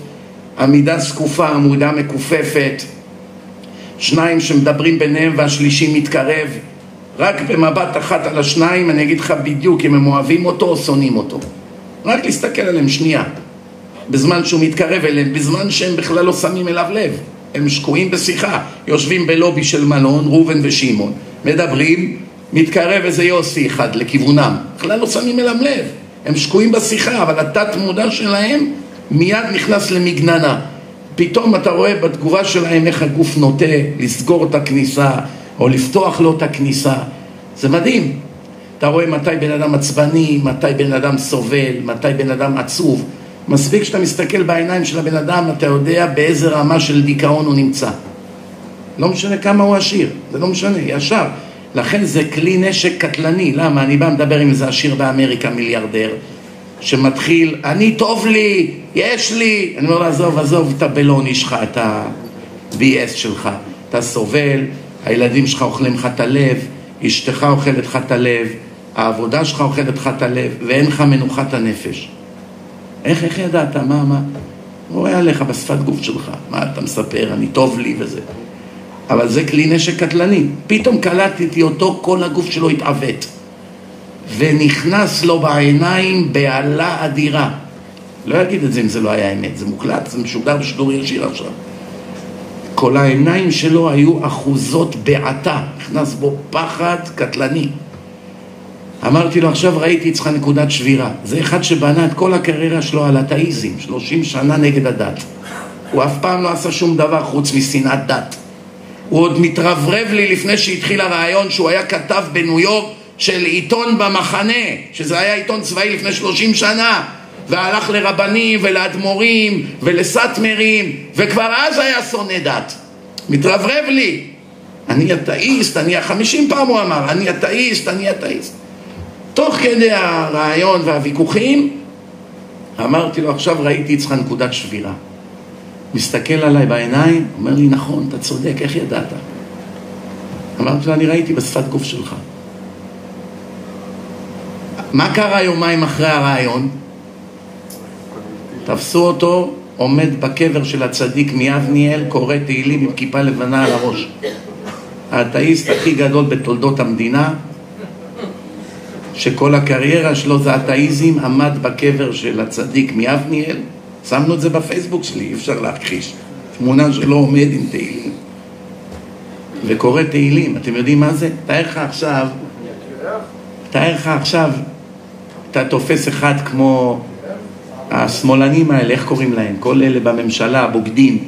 עמידה זקופה, עמודה מכופפת, שניים שמדברים ביניהם והשלישי מתקרב, רק במבט אחת על השניים אני אגיד לך בדיוק אם הם אוהבים אותו או שונאים אותו. רק להסתכל עליהם שנייה, בזמן שהוא מתקרב אליהם, בזמן שהם בכלל לא שמים אליו לב. הם שקועים בשיחה, יושבים בלובי של מלון, ראובן ושמעון, מדברים, מתקרב איזה יוסי אחד לכיוונם, בכלל לא שמים אליו לב, הם שקועים בשיחה, אבל התת מודע שלהם מיד נכנס למגננה. פתאום אתה רואה בתגובה שלהם איך הגוף נוטה לסגור את הכניסה או לפתוח לו את הכניסה. זה מדהים. אתה רואה מתי בן אדם עצבני, מתי בן אדם סובל, מתי בן אדם עצוב. מספיק שאתה מסתכל בעיניים של הבן אדם, אתה יודע באיזה רמה של דיכאון הוא נמצא. לא משנה כמה הוא עשיר, זה לא משנה, ישר. לכן זה כלי נשק קטלני. למה? אני בא לדבר עם איזה עשיר באמריקה, מיליארדר, שמתחיל, אני טוב לי, יש לי. אני אומר לו, עזוב, עזוב את הבלוני שלך, את ה-BS שלך. אתה סובל, הילדים שלך אוכלים לך את הלב, אשתך אוכלת לך את הלב, העבודה שלך אוכלת לך את הלב, ואין לך מנוחת הנפש. איך, איך ידעת? מה, מה? רואה עליך בשפת גוף שלך. מה אתה מספר? אני טוב לי וזה. אבל זה כלי נשק קטלני. פתאום קלטתי אותו, כל הגוף שלו התעוות. ונכנס לו בעיניים בהלה אדירה. לא אגיד את זה אם זה לא היה אמת, זה מוקלט, זה משודר בשידור ישיר עכשיו. כל העיניים שלו היו אחוזות בעתה, נכנס בו פחד קטלני. אמרתי לו, עכשיו ראיתי אצלך נקודת שבירה. זה אחד שבנה את כל הקריירה שלו על אתאיזם, 30 שנה נגד הדת. הוא אף פעם לא עשה שום דבר חוץ משנאת דת. הוא עוד מתרברב לי לפני שהתחיל הרעיון שהוא היה כתב בניו יורק של עיתון במחנה, שזה היה עיתון צבאי לפני 30 שנה, והלך לרבנים ולאדמו"רים ולסאטמרים, וכבר אז היה שונא דת. מתרברב לי. אני אתאיסט, אני החמישים פעם הוא אמר, אני אתאיסט, אני אתאיסט. תוך כדי הרעיון והוויכוחים, אמרתי לו, עכשיו ראיתי אצלך נקודת שבירה. מסתכל עליי בעיניים, אומר לי, נכון, אתה צודק, איך ידעת? אמרתי לו, אני ראיתי בשפת גוף שלך. מה קרה יומיים אחרי הרעיון? תפסו אותו, עומד בקבר של הצדיק מיבניאל, קורא תהילים עם כיפה לבנה על הראש. האתאיסט הכי גדול בתולדות המדינה, שכל הקריירה שלו זה אתאיזם, עמד בקבר של הצדיק מיבניאל, שמנו את זה בפייסבוק שלי, אי אפשר להכחיש. תמונה שלו עומד עם תהילים וקורא תהילים. אתם יודעים מה זה? תאר לך עכשיו, תאר לך עכשיו, אתה תופס אחד כמו השמאלנים האלה, איך קוראים להם? כל אלה בממשלה, הבוגדים.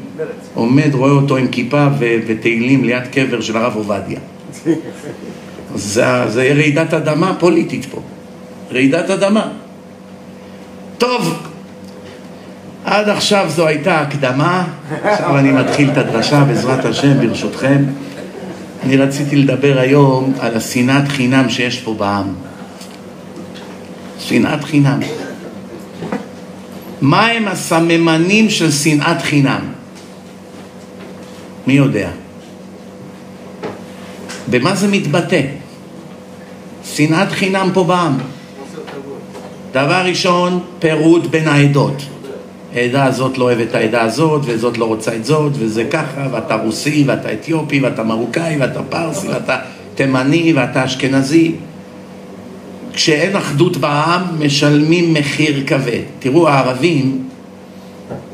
עומד, רואה אותו עם כיפה ותהילים ליד קבר של הרב עובדיה. זה, זה רעידת אדמה פוליטית פה. רעידת אדמה. טוב, עד עכשיו זו הייתה הקדמה, עכשיו אני מתחיל את הדרשה בעזרת השם, ברשותכם. אני רציתי לדבר היום על השנאת חינם שיש פה בעם. שנאת חינם. מה הם הסממנים של שנאת חינם? מי יודע? במה זה מתבטא? שנאת חינם פה בעם. דבר ראשון, פירוד בין העדות. העדה הזאת לא אוהבת את העדה הזאת, וזאת לא רוצה את זאת, וזה ככה, ואתה רוסי, ואתה אתיופי, ואתה מרוקאי, ואתה פרסי, ואתה תימני, ואתה אשכנזי. כשאין אחדות בעם, משלמים מחיר כבד. תראו, הערבים,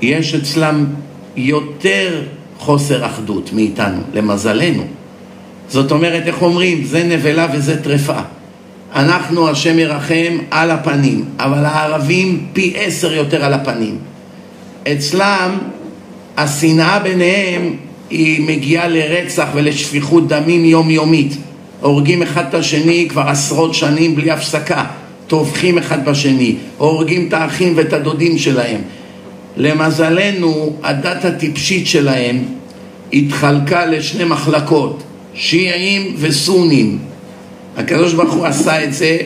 יש אצלם יותר חוסר אחדות מאיתנו, למזלנו. זאת אומרת, איך אומרים? זה נבלה וזה טרפה. אנחנו, השם ירחם, על הפנים, אבל הערבים פי עשר יותר על הפנים. אצלם, השנאה ביניהם היא מגיעה לרצח ולשפיכות דמים יומיומית. הורגים אחד את השני כבר עשרות שנים בלי הפסקה. טובחים אחד בשני, הורגים את האחים ואת הדודים שלהם. למזלנו, הדת הטיפשית שלהם התחלקה לשני מחלקות, שיעים וסונים. הקדוש ברוך הוא עשה את זה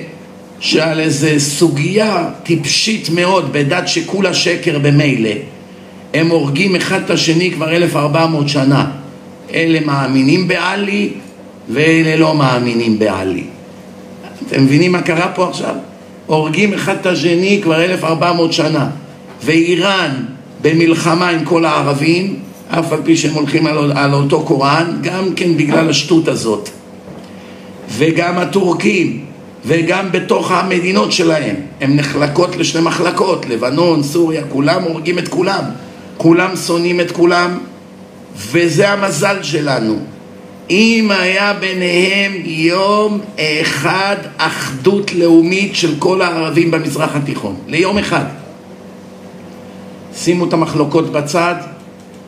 שעל איזה סוגיה טיפשית מאוד בדת שכולה שקר במילא הם הורגים אחד את השני כבר 1400 שנה אלה מאמינים בעלי ואלה לא מאמינים בעלי אתם מבינים מה קרה פה עכשיו? הורגים אחד את השני כבר 1400 שנה ואיראן במלחמה עם כל הערבים אף על פי שהם הולכים על, על אותו קוראן גם כן בגלל השטות הזאת וגם הטורקים, וגם בתוך המדינות שלהם. הן נחלקות לשני מחלקות, לבנון, סוריה, כולם הורגים את כולם. כולם שונאים את כולם, וזה המזל שלנו. אם היה ביניהם יום אחד אחדות לאומית של כל הערבים במזרח התיכון, ליום אחד. שימו את המחלוקות בצד,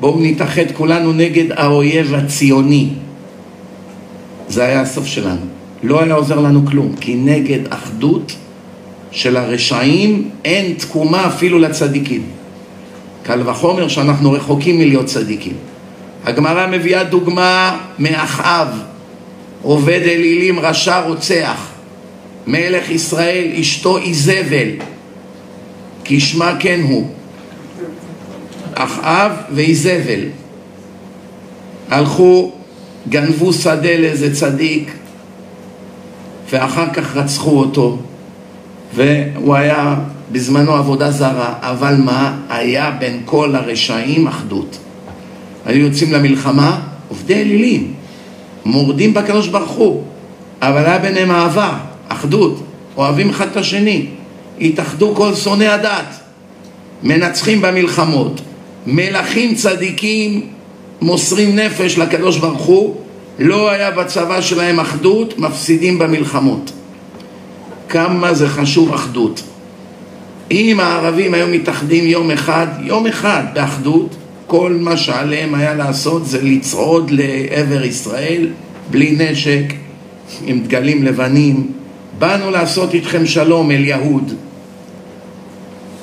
בואו נתאחד כולנו נגד האויב הציוני. זה היה הסוף שלנו. לא היה עוזר לנו כלום, כי נגד אחדות של הרשעים אין תקומה אפילו לצדיקים. קל וחומר שאנחנו רחוקים מלהיות צדיקים. הגמרא מביאה דוגמה מאחאב, עובד אלילים, רשע, רוצח. מלך ישראל, אשתו איזבל, כשמה כן הוא. אחאב ואיזבל. הלכו, גנבו שדה לאיזה צדיק, ואחר כך רצחו אותו, והוא היה בזמנו עבודה זרה, אבל מה? היה בין כל הרשעים אחדות. היו יוצאים למלחמה, עובדי אלילים, מורדים בקדוש ברוך הוא, אבל היה ביניהם אהבה, אחדות, אוהבים אחד את השני, התאחדו כל שונאי הדת, מנצחים במלחמות, מלכים צדיקים מוסרים נפש לקדוש ברוך הוא לא היה בצבא שלהם אחדות, מפסידים במלחמות. כמה זה חשוב אחדות. אם הערבים היו מתאחדים יום אחד, יום אחד באחדות, כל מה שעליהם היה לעשות זה לצעוד לעבר ישראל בלי נשק, עם דגלים לבנים. באנו לעשות איתכם שלום אל יהוד.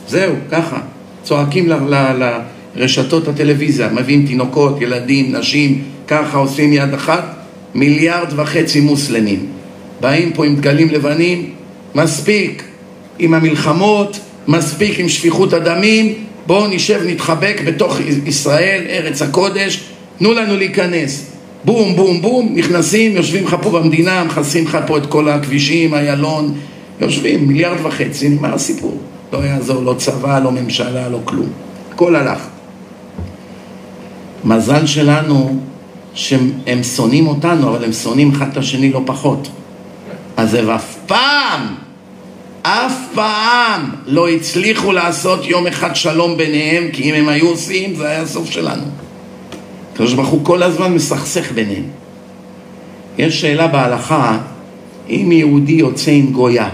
זהו, ככה. צועקים לרשתות הטלוויזיה, מביאים תינוקות, ילדים, נשים, ככה עושים יד אחת, מיליארד וחצי מוסלמים. באים פה עם דגלים לבנים, מספיק עם המלחמות, מספיק עם שפיכות הדמים, בואו נשב נתחבק בתוך ישראל, ארץ הקודש, תנו לנו להיכנס. בום, בום, בום, נכנסים, יושבים לך פה במדינה, מכסים לך פה את כל הכבישים, איילון, יושבים, מיליארד וחצי, נגמר הסיפור. לא יעזור, לא צבא, לא ממשלה, לא כלום. הכל הלך. מזל שלנו שהם שונאים אותנו, אבל הם שונאים אחד את השני לא פחות. אז הם אף פעם, אף פעם לא הצליחו לעשות יום אחד שלום ביניהם, כי אם הם היו עושים, זה היה הסוף שלנו. הקדוש ברוך הוא כל הזמן מסכסך ביניהם. יש שאלה בהלכה, אם יהודי יוצא עם גויה,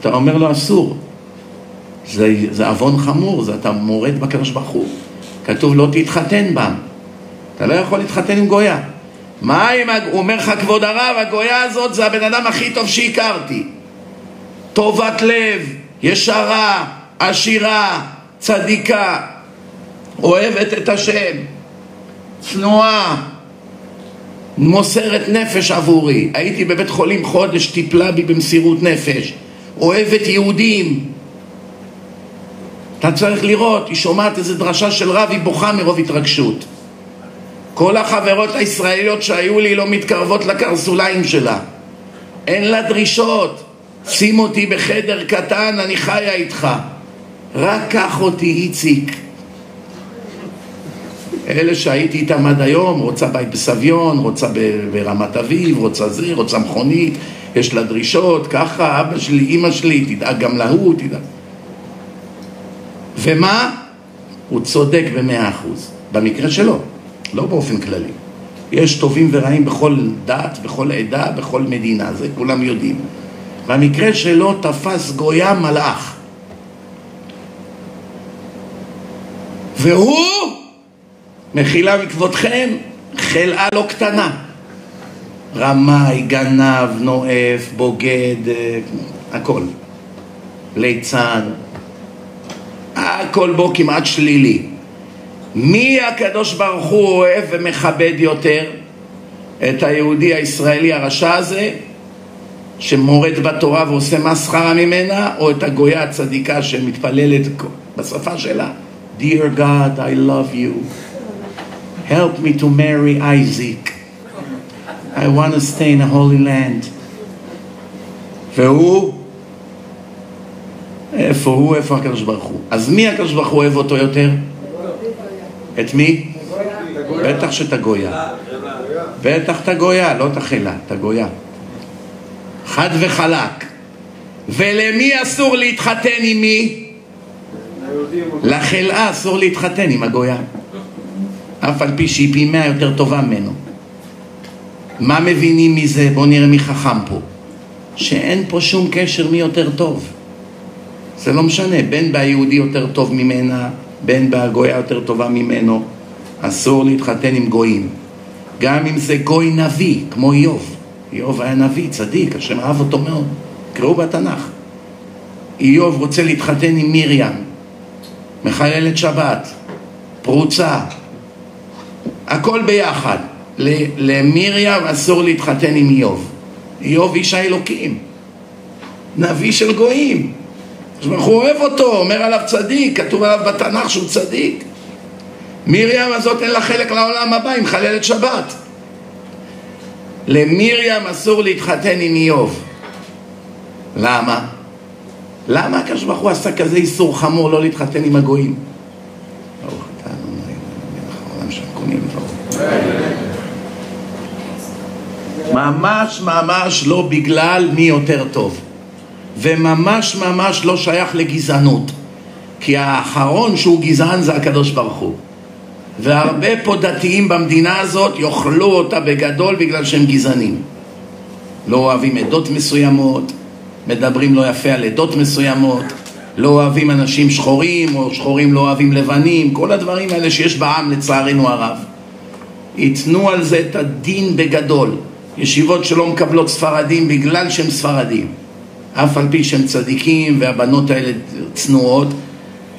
אתה אומר לו אסור. זה, עוון חמור, זה אתה מורד בקדוש ברוך הוא. כתוב לא תתחתן בם. אתה לא יכול להתחתן עם גויה. מה אם, הוא אומר לך כבוד הרב, הגויה הזאת זה הבן אדם הכי טוב שהכרתי. טובת לב, ישרה, עשירה, צדיקה, אוהבת את השם, צנועה, מוסרת נפש עבורי. הייתי בבית חולים חודש, טיפלה בי במסירות נפש. אוהבת יהודים. אתה צריך לראות, היא שומעת איזה דרשה של רב, היא בוכה מרוב התרגשות. כל החברות הישראליות שהיו לי לא מתקרבות לקרסוליים שלה. אין לה דרישות. שים אותי בחדר קטן, אני חיה איתך. רק קח אותי, איציק. אלה שהייתי איתם עד היום, רוצה בית בסביון, רוצה ברמת אביב, רוצה זה, רוצה מכונית, יש לה דרישות, ככה, אבא שלי, אימא שלי, תדאג גם להוא, תדאג. ומה? הוא צודק במאה אחוז, במקרה שלו. לא באופן כללי. יש טובים ורעים בכל דת, בכל עדה, בכל מדינה, זה כולם יודעים. במקרה שלו תפס גויה מלאך. והוא, מחילה מכבודכם, חלאה לא קטנה. רמאי, גנב, נואף, בוגד, אה, הכל. ליצן, הכל בו כמעט שלילי. מי הקדוש ברוך הוא אוהב ומכבד יותר? את היהודי הישראלי הרשע הזה, שמורד בתורה ועושה מסחרה ממנה, או את הגויה הצדיקה שמתפללת בשפה שלה? Dear God, I love you. Help me to marry Isaac. I want to stay in a holy land. והוא, איפה הוא, איפה הקדוש ברוך הוא? אז מי הקדוש ברוך הוא אוהב אותו יותר? את מי? בטח שאת הגויה. בטח את הגויה, לא את החילה, את הגויה. חד וחלק. ולמי אסור להתחתן עם מי? לחלאה אסור להתחתן עם הגויה. אף על פי שהיא פי מאה יותר טובה ממנו. מה מבינים מזה? בואו נראה מי חכם פה. שאין פה שום קשר מי יותר טוב. זה לא משנה, בין ביהודי יותר טוב ממנה, בין בהגויה יותר טובה ממנו. אסור להתחתן עם גויים. גם אם זה גוי נביא, כמו איוב. איוב היה נביא, צדיק, השם אהב אותו מאוד. קראו בתנ"ך. איוב רוצה להתחתן עם מרים, מחללת שבת, פרוצה, הכל ביחד. למרים אסור להתחתן עם איוב. איוב איש האלוקים, נביא של גויים. הוא אוהב אותו, אומר עליו צדיק, כתוב עליו בתנ"ך שהוא צדיק. מרים הזאת אין לה חלק לעולם הבא, היא מחללת שבת. למרים אסור להתחתן עם איוב. למה? למה הקדוש ברוך הוא עשה כזה איסור חמור לא להתחתן עם הגויים? ברוך אתה אדוני מלך העולם שקונים ממש ממש לא בגלל מי יותר טוב וממש ממש לא שייך לגזענות כי האחרון שהוא גזען זה הקדוש ברוך הוא והרבה פה דתיים במדינה הזאת יאכלו אותה בגדול בגלל שהם גזענים לא אוהבים עדות מסוימות מדברים לא יפה על עדות מסוימות, לא אוהבים אנשים שחורים, או שחורים לא אוהבים לבנים, כל הדברים האלה שיש בעם לצערנו הרב. ייתנו על זה את הדין בגדול. ישיבות שלא מקבלות ספרדים בגלל שהם ספרדים. אף על פי שהם צדיקים והבנות האלה צנועות,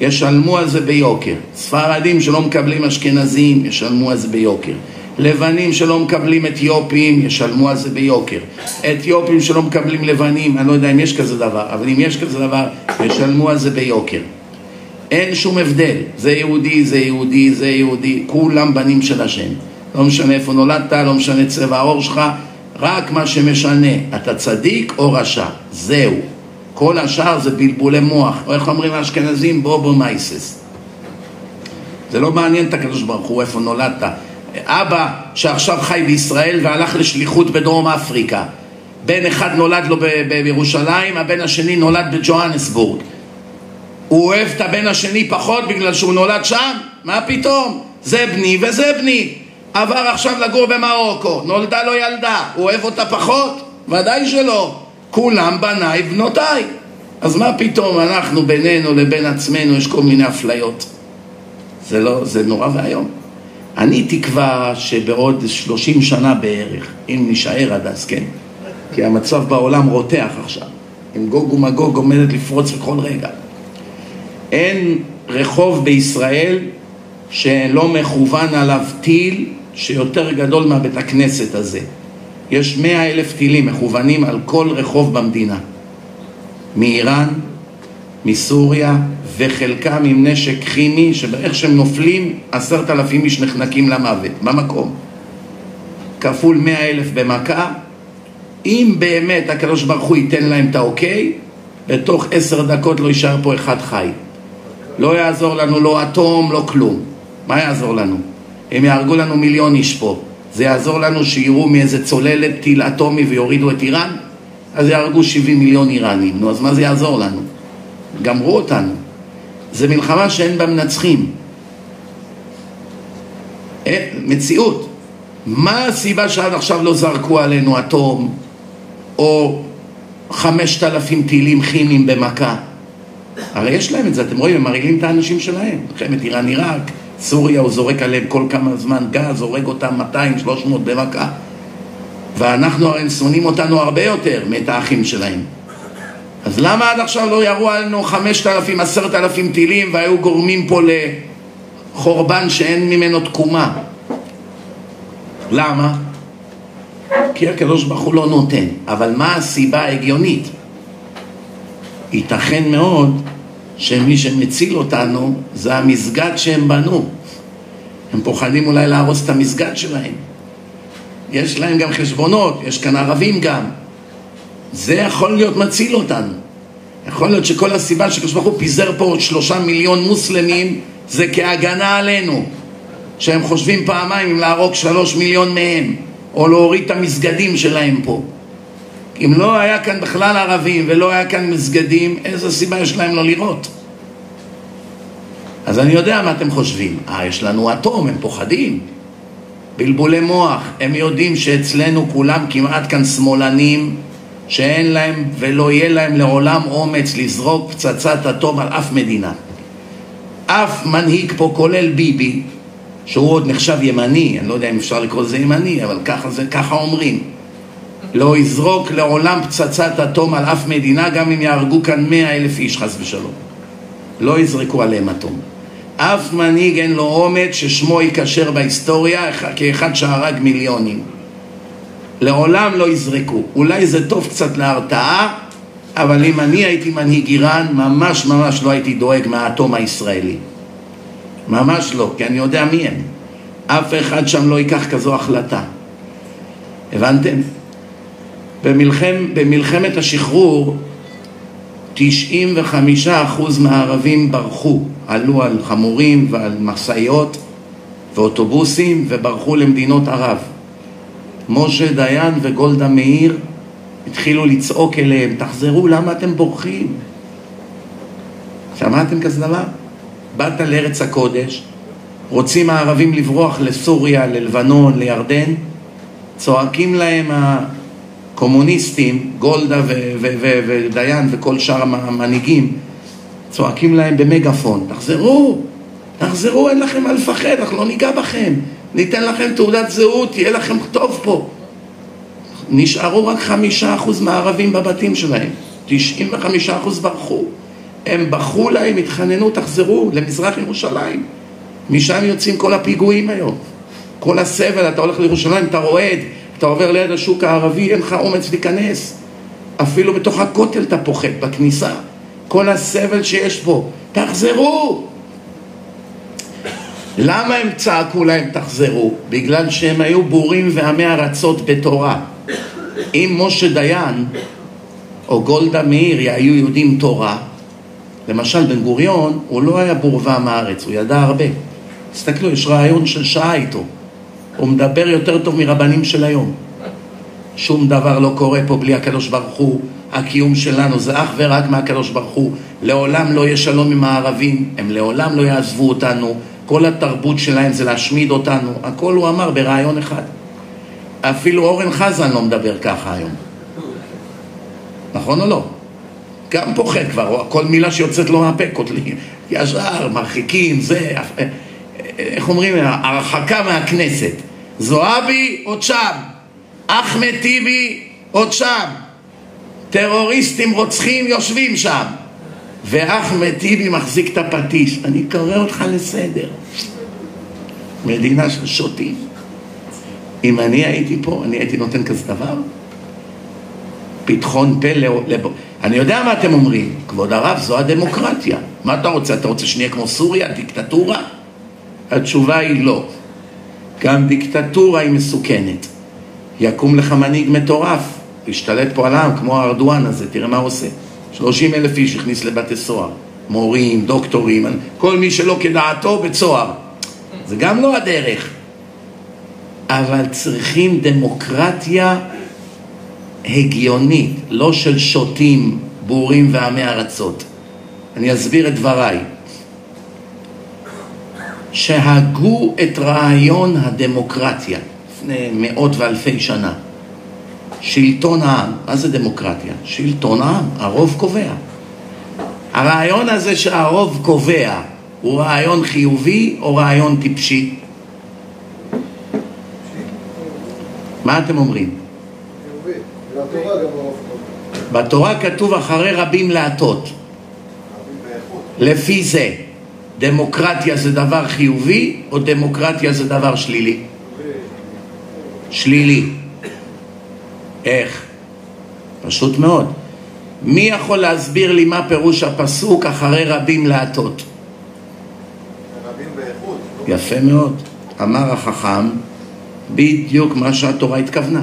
ישלמו על זה ביוקר. ספרדים שלא מקבלים אשכנזים, ישלמו על זה ביוקר. לבנים שלא מקבלים אתיופים, ישלמו על זה ביוקר. אתיופים שלא מקבלים לבנים, אני לא יודע אם יש כזה דבר, אבל אם יש כזה דבר, ישלמו על זה ביוקר. אין שום הבדל, זה יהודי, זה יהודי, זה יהודי, כולם בנים של השם. לא משנה איפה נולדת, לא משנה צבע העור שלך, רק מה שמשנה, אתה צדיק או רשע, זהו. כל השאר זה בלבולי מוח, או איך אומרים האשכנזים? בובו מייסס. זה לא מעניין את הקדוש ברוך הוא איפה נולדת. אבא שעכשיו חי בישראל והלך לשליחות בדרום אפריקה. בן אחד נולד לו בירושלים, הבן השני נולד בג'והנסבורג. הוא אוהב את הבן השני פחות בגלל שהוא נולד שם? מה פתאום? זה בני וזה בני. עבר עכשיו לגור במרוקו, נולדה לו ילדה, הוא אוהב אותה פחות? ודאי שלא. כולם בניי בנותיי. אז מה פתאום אנחנו בינינו לבין עצמנו יש כל מיני אפליות? זה לא, זה נורא ואיום. אני תקווה שבעוד שלושים שנה בערך, אם נשאר עד אז, כן, כי המצב בעולם רותח עכשיו, אם גוג ומגוג עומדת לפרוץ לכל רגע. אין רחוב בישראל שלא מכוון עליו טיל שיותר גדול מהבית הכנסת הזה. יש מאה אלף טילים מכוונים על כל רחוב במדינה. מאיראן, מסוריה, וחלקם עם נשק כימי, שבאיך שהם נופלים, עשרת אלפים איש נחנקים למוות, במקום. כפול מאה אלף במכה, אם באמת הקדוש ברוך הוא ייתן להם את האוקיי, בתוך עשר דקות לא יישאר פה אחד חי. לא יעזור לנו לא אטום, לא כלום. מה יעזור לנו? הם יהרגו לנו מיליון איש פה. זה יעזור לנו שיראו מאיזה צוללת טיל אטומי ויורידו את איראן? אז יהרגו 70 מיליון איראנים. נו, אז מה זה יעזור לנו? גמרו אותנו. זה מלחמה שאין בה מנצחים. אין, מציאות. מה הסיבה שעד עכשיו לא זרקו עלינו אטום או חמשת אלפים טילים כימיים במכה? הרי יש להם את זה, אתם רואים, הם מרעילים את האנשים שלהם. מלחמת איראן עיראק, סוריה הוא זורק עליהם כל כמה זמן גז, הורג אותם 200-300 במכה. ואנחנו הרי הם שונאים אותנו הרבה יותר מאת האחים שלהם. אז למה עד עכשיו לא ירו עלינו 5,000, 10,000 טילים והיו גורמים פה לחורבן שאין ממנו תקומה? למה? כי הקדוש ברוך הוא לא נותן. אבל מה הסיבה ההגיונית? ייתכן מאוד שמי שמציל אותנו זה המסגד שהם בנו. הם פוחדים אולי להרוס את המסגד שלהם. יש להם גם חשבונות, יש כאן ערבים גם. זה יכול להיות מציל אותנו. יכול להיות שכל הסיבה שקדוש ברוך הוא פיזר פה עוד שלושה מיליון מוסלמים זה כהגנה עלינו. שהם חושבים פעמיים אם להרוג שלוש מיליון מהם, או להוריד את המסגדים שלהם פה. אם לא היה כאן בכלל ערבים ולא היה כאן מסגדים, איזה סיבה יש להם לא לראות? אז אני יודע מה אתם חושבים. אה, יש לנו אטום, הם פוחדים. בלבולי מוח. הם יודעים שאצלנו כולם כמעט כאן שמאלנים, שאין להם ולא יהיה להם לעולם אומץ לזרוק פצצת אטום על אף מדינה. אף מנהיג פה, כולל ביבי, שהוא עוד נחשב ימני, אני לא יודע אם אפשר לקרוא לזה ימני, אבל ככה, זה, ככה אומרים. לא יזרוק לעולם פצצת אטום על אף מדינה, גם אם יהרגו כאן מאה אלף איש, חס ושלום. לא יזרקו עליהם אטום. אף מנהיג אין לו אומץ ששמו ייקשר בהיסטוריה כאחד שהרג מיליונים. לעולם לא יזרקו. אולי זה טוב קצת להרתעה, אבל אם אני הייתי מנהיג איראן, ממש ממש לא הייתי דואג מהאטום הישראלי. ממש לא, כי אני יודע מי הם. אף אחד שם לא ייקח כזו החלטה. הבנתם? במלחם, במלחמת השחרור 95% מהערבים ברחו, עלו על חמורים ועל משאיות ואוטובוסים וברחו למדינות ערב. משה דיין וגולדה מאיר התחילו לצעוק אליהם, תחזרו, למה אתם בורחים? שמעתם כזה דבר? באת לארץ הקודש, רוצים הערבים לברוח לסוריה, ללבנון, לירדן, צועקים להם הקומוניסטים, גולדה ודיין וכל שאר המנהיגים, צועקים להם במגפון, תחזרו, תחזרו, אין לכם מה לפחד, אנחנו לא ניגע בכם, ניתן לכם תעודת זהות, יהיה לכם טוב פה. נשארו רק חמישה אחוז מהערבים בבתים שלהם, תשעים וחמישה אחוז ברחו. הם בכו להם, התחננו, תחזרו למזרח ירושלים. משם יוצאים כל הפיגועים היום. כל הסבל, אתה הולך לירושלים, אתה רועד, אתה עובר ליד השוק הערבי, אין לך אומץ להיכנס. אפילו בתוך הכותל אתה פוחד בכניסה. כל הסבל שיש פה, תחזרו! למה הם צעקו להם תחזרו? בגלל שהם היו בורים ועמי ארצות בתורה. אם משה דיין או גולדה מאיר היו יודעים תורה, למשל בן גוריון, הוא לא היה בור ועם הארץ, הוא ידע הרבה. תסתכלו, יש רעיון של שעה איתו. הוא מדבר יותר טוב מרבנים של היום. שום דבר לא קורה פה בלי הקדוש ברוך הוא. הקיום שלנו זה אך ורק מהקדוש ברוך הוא. לעולם לא יהיה שלום עם הערבים, הם לעולם לא יעזבו אותנו. כל התרבות שלהם זה להשמיד אותנו. הכל הוא אמר ברעיון אחד. אפילו אורן חזן לא מדבר ככה היום. נכון או לא? גם פוחד כבר, כל מילה שיוצאת לו מהפה קוטלים. ישר, מרחיקים, זה, איך אומרים, הרחקה מהכנסת. זועבי עוד שם, אחמד טיבי עוד שם, טרוריסטים רוצחים יושבים שם, ואחמד טיבי מחזיק את הפטיש. אני קורא אותך לסדר. מדינה של שוטים. אם אני הייתי פה, אני הייתי נותן כזה דבר? פתחון פה לב... אני יודע מה אתם אומרים, כבוד הרב, זו הדמוקרטיה. מה אתה רוצה? אתה רוצה שנהיה כמו סוריה, דיקטטורה? התשובה היא לא. גם דיקטטורה היא מסוכנת. יקום לך מנהיג מטורף, ישתלט פה על העם, כמו הארדואן הזה, תראה מה הוא עושה. 30 אלף איש הכניס לבתי סוהר. מורים, דוקטורים, כל מי שלא כדעתו בצוהר. זה גם לא הדרך. אבל צריכים דמוקרטיה הגיונית, לא של שוטים, בורים ועמי ארצות. אני אסביר את דבריי. שהגו את רעיון הדמוקרטיה. לפני מאות ואלפי שנה. שלטון העם, מה זה דמוקרטיה? שלטון העם, הרוב קובע. הרעיון הזה שהרוב קובע הוא רעיון חיובי או רעיון טיפשי? מה אתם אומרים? בתורה כתוב אחרי רבים להטות. לפי זה, דמוקרטיה זה דבר חיובי או דמוקרטיה זה דבר שלילי? שלילי. איך? פשוט מאוד. מי יכול להסביר לי מה פירוש הפסוק אחרי רבים להטות?
רבים באיכות.
יפה מאוד. אמר החכם בדיוק מה שהתורה התכוונה.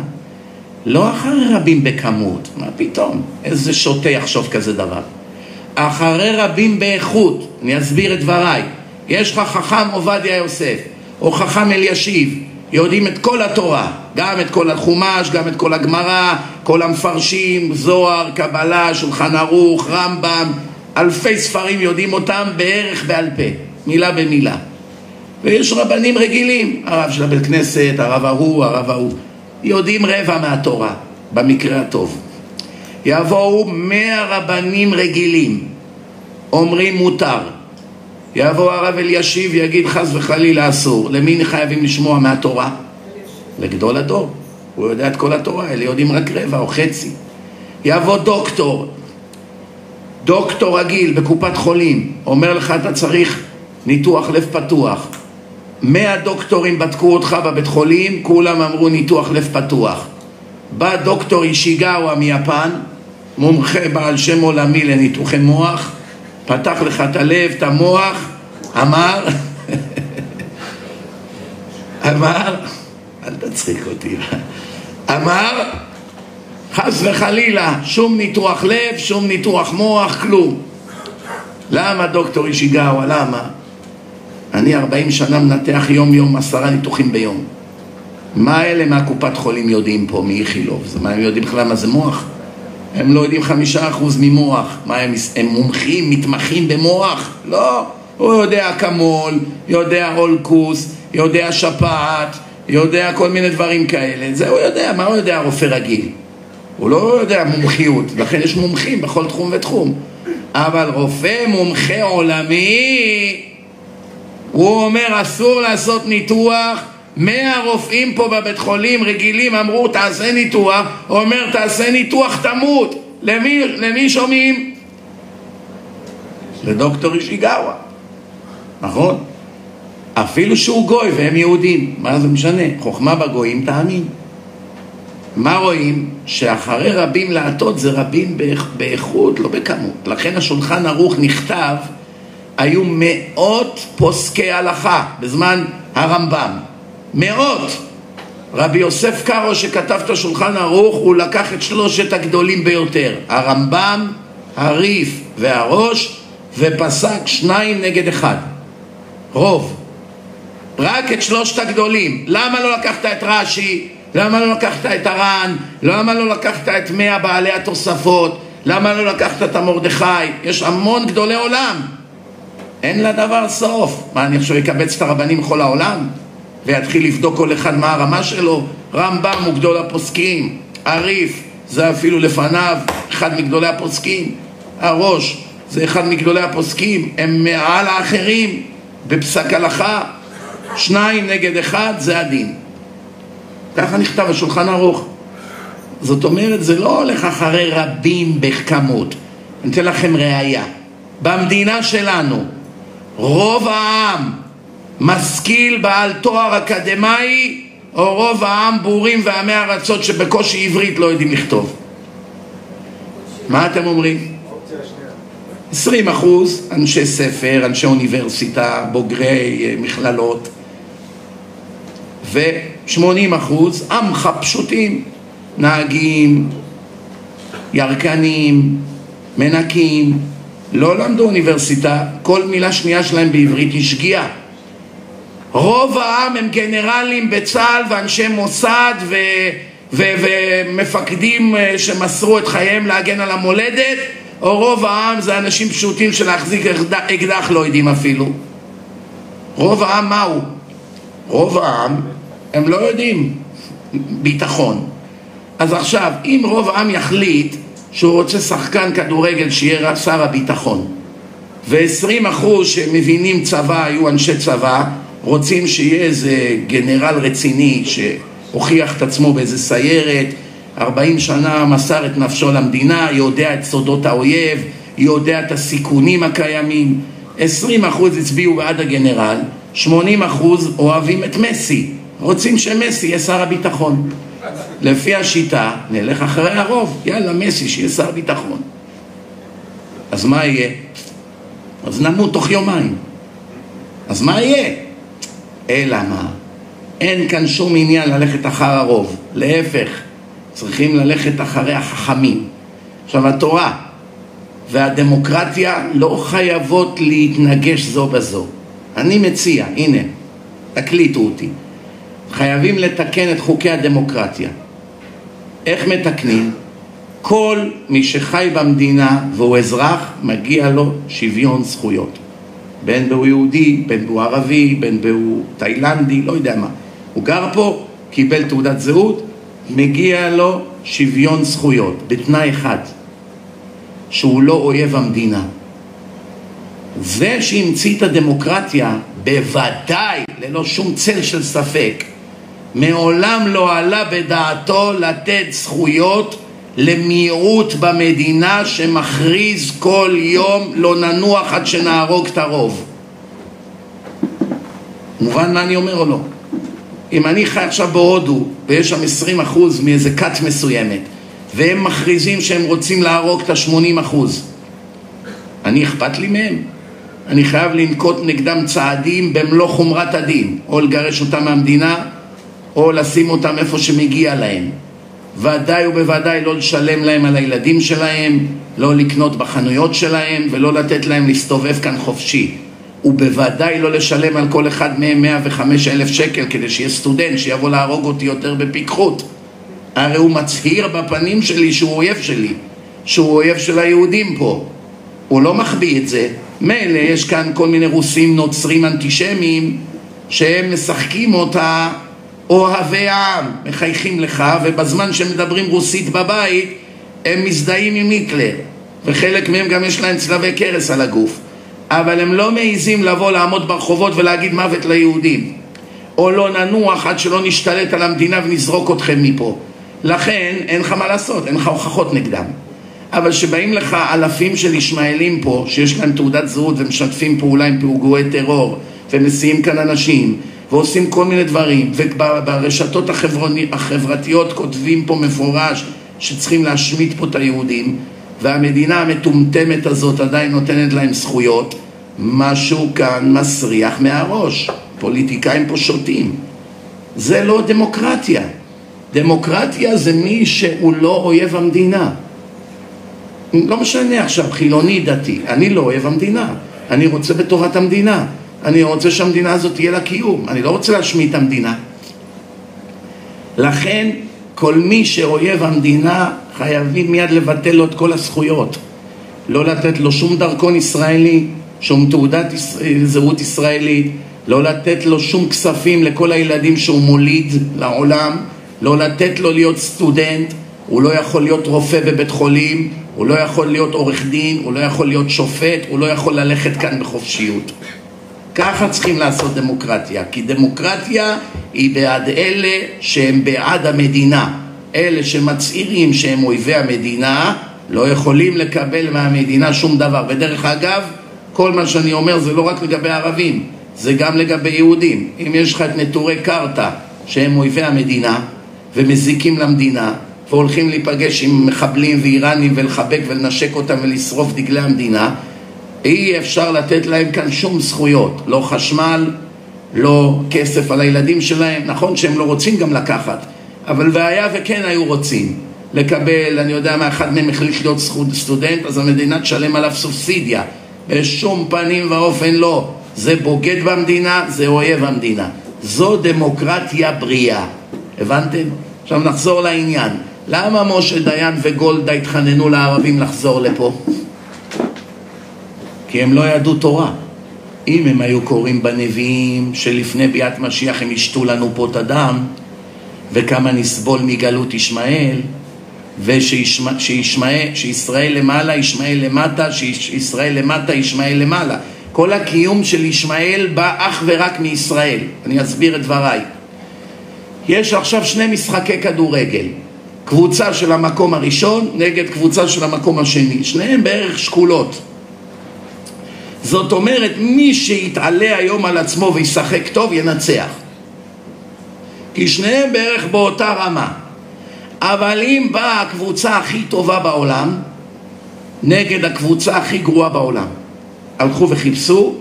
לא אחרי רבים בכמות, מה פתאום? איזה שוטה יחשוב כזה דבר? אחרי רבים באיכות, אני אסביר את דבריי. יש לך חכם עובדיה יוסף, או חכם אלישיב, יודעים את כל התורה, גם את כל החומש, גם את כל הגמרא, כל המפרשים, זוהר, קבלה, שולחן ערוך, רמב"ם, אלפי ספרים יודעים אותם בערך בעל פה, מילה במילה. ויש רבנים רגילים, הרב של הבית כנסת, הרב ההוא, הרב ההוא, יודעים רבע מהתורה, במקרה הטוב. יבואו מאה רבנים רגילים, אומרים מותר. יבוא הרב אלישיב ויגיד חס וחלילה אסור. למי חייבים לשמוע מהתורה? לגדול הדור. הוא יודע את כל התורה, אלה יודעים רק רבע או חצי. יבוא דוקטור, דוקטור רגיל בקופת חולים, אומר לך אתה צריך ניתוח לב פתוח. מאה דוקטורים בדקו אותך בבית חולים, כולם אמרו ניתוח לב פתוח. בא דוקטור אישיגאווה מיפן, מומחה בעל שם עולמי לניתוחי מוח, פתח לך את הלב, את המוח, אמר, אמר, אל תצחיק אותי, אמר, חס וחלילה, שום ניתוח לב, שום ניתוח מוח, כלום. למה דוקטור אישיגאווה? למה? אני 40 שנה מנתח יום יום עשרה ניתוחים ביום. מה אלה מהקופת חולים יודעים פה, מאיכילוב? מה הם יודעים בכלל מה זה מוח? הם לא יודעים חמישה אחוז ממוח. מה הם, הם מומחים, מתמחים במוח? לא. הוא יודע אקמול, יודע אולקוס, יודע שפעת, יודע כל מיני דברים כאלה. זה הוא יודע, מה הוא יודע רופא רגיל? הוא לא יודע מומחיות, לכן יש מומחים בכל תחום ותחום. אבל רופא מומחה עולמי, הוא אומר אסור לעשות ניתוח מאה רופאים פה בבית חולים רגילים אמרו תעשה ניתוח, אומר תעשה ניתוח תמות. למי, למי שומעים? לדוקטור אישיגאווה, נכון? אפילו שהוא גוי והם יהודים, מה זה משנה? חוכמה בגויים תאמין. מה רואים? שאחרי רבים להטות זה רבים באיכות, לא בכמות. לכן השולחן ערוך נכתב, היו מאות פוסקי הלכה בזמן הרמב"ם. מאות. רבי יוסף קארו שכתב את השולחן ערוך, הוא לקח את שלושת הגדולים ביותר, הרמב"ם, הריף והראש, ופסק שניים נגד אחד. רוב. רק את שלושת הגדולים. למה לא לקחת את רש"י? למה לא לקחת את הר"ן? למה לא לקחת את מאה בעלי התוספות? למה לא לקחת את המרדכי? יש המון גדולי עולם. אין לדבר סוף. מה, אני עכשיו אקבץ את הרבנים בכל העולם? ויתחיל לבדוק כל אחד מה הרמה שלו. רמב"ם הוא גדול הפוסקים, הריף זה אפילו לפניו אחד מגדולי הפוסקים, הראש זה אחד מגדולי הפוסקים, הם מעל האחרים בפסק הלכה, שניים נגד אחד זה הדין. ככה נכתב השולחן ערוך. זאת אומרת, זה לא הולך אחרי רבים בכמות. אני אתן לכם ראייה. במדינה שלנו, רוב העם משכיל בעל תואר אקדמאי או רוב העם בורים ועמי ארצות שבקושי עברית לא יודעים לכתוב? מה אתם אומרים? 20 אחוז אנשי ספר, אנשי אוניברסיטה, בוגרי אה, מכללות ו-80 אחוז עמך פשוטים, נהגים, ירקנים, מנקים, לא למדו אוניברסיטה, כל מילה שנייה שלהם בעברית היא שגיאה רוב העם הם גנרלים בצה"ל ואנשי מוסד ו... ו... ומפקדים אה, שמסרו את חייהם להגן על המולדת או רוב העם זה אנשים פשוטים שלהחזיק אקדח לא יודעים אפילו רוב העם מהו? רוב העם הם לא יודעים ביטחון. אז עכשיו, אם רוב העם יחליט שהוא רוצה שחקן כדורגל שיהיה שר הביטחון, ו-20% שמבינים צבא, היו אנשי צבא, רוצים שיהיה איזה גנרל רציני שהוכיח את עצמו באיזה סיירת, 40 שנה מסר את נפשו למדינה, יודע את סודות האויב, יודע את הסיכונים הקיימים. 20% הצביעו בעד הגנרל, 80% אוהבים את מסי, רוצים שמסי יהיה שר הביטחון. לפי השיטה, נלך אחרי הרוב, יאללה, מסי, שיהיה שר ביטחון. אז מה יהיה? אז נמות תוך יומיים. אז מה יהיה? אלא מה? אין כאן שום עניין ללכת אחר הרוב, להפך, צריכים ללכת אחרי החכמים. עכשיו, התורה והדמוקרטיה לא חייבות להתנגש זו בזו. אני מציע, הנה, תקליטו אותי. חייבים לתקן את חוקי הדמוקרטיה. איך מתקנים? כל מי שחי במדינה והוא אזרח, מגיע לו שוויון זכויות. בין והוא יהודי, בין והוא ערבי, בין והוא תאילנדי, לא יודע מה. הוא גר פה, קיבל תעודת זהות, מגיע לו שוויון זכויות, בתנאי אחד, שהוא לא אויב המדינה. זה שהמציא את הדמוקרטיה, בוודאי, ללא שום צל של ספק, מעולם לא עלה בדעתו לתת זכויות למיעוט במדינה שמכריז כל יום לא ננוח עד שנהרוג את הרוב. מובן מה אני אומר או לא? אם אני חי עכשיו בהודו ויש שם 20% אחוז מאיזה כת מסוימת והם מכריזים שהם רוצים להרוג את ה-80%, אחוז, אני אכפת לי מהם? אני חייב לנקוט נגדם צעדים במלוא חומרת הדין, או לגרש אותם מהמדינה, או לשים אותם איפה שמגיע להם. ודאי ובוודאי לא לשלם להם על הילדים שלהם, לא לקנות בחנויות שלהם ולא לתת להם להסתובב כאן חופשי. ובוודאי לא לשלם על כל אחד מהם 105 אלף שקל כדי שיהיה סטודנט שיבוא להרוג אותי יותר בפיקחות. הרי הוא מצהיר בפנים שלי שהוא אויב שלי, שהוא אויב של היהודים פה. הוא לא מחביא את זה. מילא יש כאן כל מיני רוסים נוצרים אנטישמיים שהם משחקים אותה אוהבי העם, מחייכים לך, ובזמן שמדברים רוסית בבית, הם מזדהים עם היטלר, וחלק מהם גם יש להם צלבי קרס על הגוף. אבל הם לא מעיזים לבוא לעמוד ברחובות ולהגיד מוות ליהודים. או לא ננוח עד שלא נשתלט על המדינה ונזרוק אתכם מפה. לכן אין לך מה לעשות, אין לך הוכחות נגדם. אבל כשבאים לך אלפים של ישמעאלים פה, שיש להם תעודת זהות ומשתפים פעולה עם פיגועי טרור, ומסיעים כאן אנשים, ועושים כל מיני דברים, וברשתות החברתיות כותבים פה מפורש שצריכים להשמיט פה את היהודים, והמדינה המטומטמת הזאת עדיין נותנת להם זכויות, משהו כאן מסריח מהראש. פוליטיקאים פה שותים. זה לא דמוקרטיה. דמוקרטיה זה מי שהוא לא אויב המדינה. לא משנה עכשיו, חילוני, דתי, אני לא אוהב המדינה. אני רוצה בטובת המדינה. אני רוצה שהמדינה הזאת תהיה לה קיום, אני לא רוצה להשמיד את המדינה. לכן כל מי שאויב המדינה חייבים מיד לבטל לו את כל הזכויות. לא לתת לו שום דרכון ישראלי, שום תעודת זהות ישראלית, לא לתת לו שום כספים לכל הילדים שהוא מוליד לעולם, לא לתת לו להיות סטודנט, הוא לא יכול להיות רופא בבית חולים, הוא לא יכול להיות עורך דין, הוא לא יכול להיות שופט, הוא לא יכול ללכת כאן בחופשיות. ככה צריכים לעשות דמוקרטיה, כי דמוקרטיה היא בעד אלה שהם בעד המדינה. אלה שמצהירים שהם אויבי המדינה לא יכולים לקבל מהמדינה שום דבר. ודרך אגב, כל מה שאני אומר זה לא רק לגבי ערבים, זה גם לגבי יהודים. אם יש לך את נטורי קרתא שהם אויבי המדינה ומזיקים למדינה והולכים להיפגש עם מחבלים ואיראנים ולחבק ולנשק אותם ולשרוף דגלי המדינה אי אפשר לתת להם כאן שום זכויות, לא חשמל, לא כסף על הילדים שלהם, נכון שהם לא רוצים גם לקחת, אבל והיה וכן היו רוצים לקבל, אני יודע מה, אחד מהם החליט להיות סטודנט, אז המדינה תשלם עליו סובסידיה. בשום פנים ואופן לא. זה בוגד במדינה, זה אויב המדינה. זו דמוקרטיה בריאה. הבנתם? עכשיו נחזור לעניין. למה משה דיין וגולדה התחננו לערבים לחזור לפה? כי הם לא ידעו תורה. אם הם היו קוראים בנביאים שלפני ביאת משיח הם ישתו לנו פה את הדם, וכמה נסבול מגלות ישמעאל, ושישראל למעלה, ישמעאל למטה, שישראל למטה, ישמעאל למעלה. כל הקיום של ישמעאל בא אך ורק מישראל. אני אסביר את דבריי. יש עכשיו שני משחקי כדורגל. קבוצה של המקום הראשון נגד קבוצה של המקום השני. שניהם בערך שקולות. זאת אומרת, מי שיתעלה היום על עצמו וישחק טוב, ינצח. כי שניהם בערך באותה רמה. אבל אם באה הקבוצה הכי טובה בעולם נגד הקבוצה הכי גרועה בעולם, הלכו וחיפשו,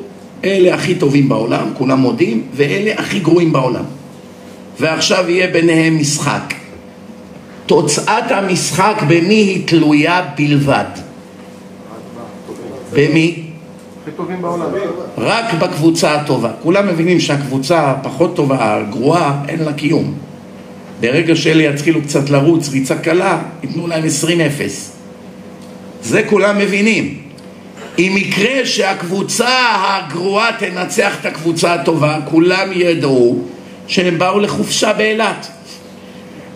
אלה הכי טובים בעולם, כולם מודים, ואלה הכי גרועים בעולם. ועכשיו יהיה ביניהם משחק. תוצאת המשחק במי היא תלויה בלבד. במי? רק בקבוצה הטובה. כולם מבינים שהקבוצה הפחות טובה, הגרועה, אין לה קיום. ברגע שאלה יתחילו קצת לרוץ, ריצה קלה, ייתנו להם 20-0. זה כולם מבינים. אם יקרה שהקבוצה הגרועה תנצח את הקבוצה הטובה, כולם ידעו שהם באו לחופשה באילת.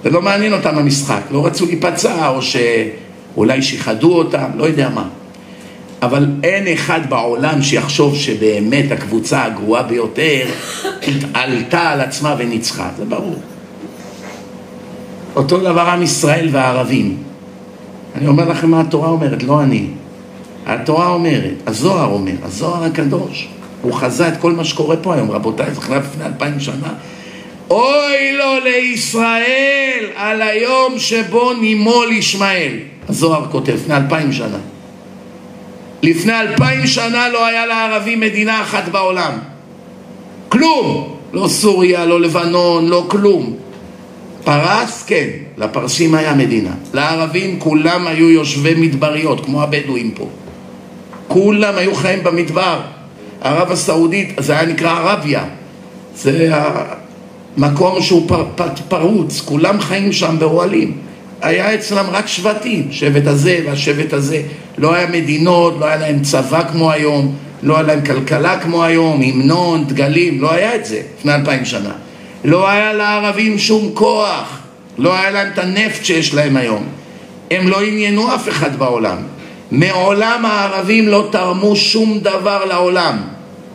זה לא מעניין אותם המשחק, לא רצו להיפצע או שאולי שיחדו אותם, לא יודע מה. אבל אין אחד בעולם שיחשוב שבאמת הקבוצה הגרועה ביותר התעלתה על עצמה וניצחה, זה ברור. אותו דבר עם ישראל והערבים. אני אומר לכם מה התורה אומרת, לא אני. התורה אומרת, הזוהר אומר, הזוהר הקדוש, הוא חזה את כל מה שקורה פה היום, רבותיי, זה חלב לפני אלפיים שנה. אוי לו לישראל על היום שבו נימול ישמעאל. הזוהר כותב, לפני אלפיים שנה. לפני אלפיים שנה לא היה לערבים מדינה אחת בעולם. כלום! לא סוריה, לא לבנון, לא כלום. פרס, כן, לפרסים היה מדינה. לערבים כולם היו יושבי מדבריות, כמו הבדואים פה. כולם היו חיים במדבר. ערב הסעודית, זה היה נקרא ערביה. זה המקום שהוא פר, פר, פרוץ, כולם חיים שם באוהלים. היה אצלם רק שבטים, שבט הזה והשבט הזה. לא היה מדינות, לא היה להם צבא כמו היום, לא היה להם כלכלה כמו היום, המנון, דגלים, לא היה את זה לפני אלפיים שנה. לא היה לערבים שום כוח, לא היה להם את הנפט שיש להם היום. הם לא עניינו אף אחד בעולם. מעולם הערבים לא תרמו שום דבר לעולם,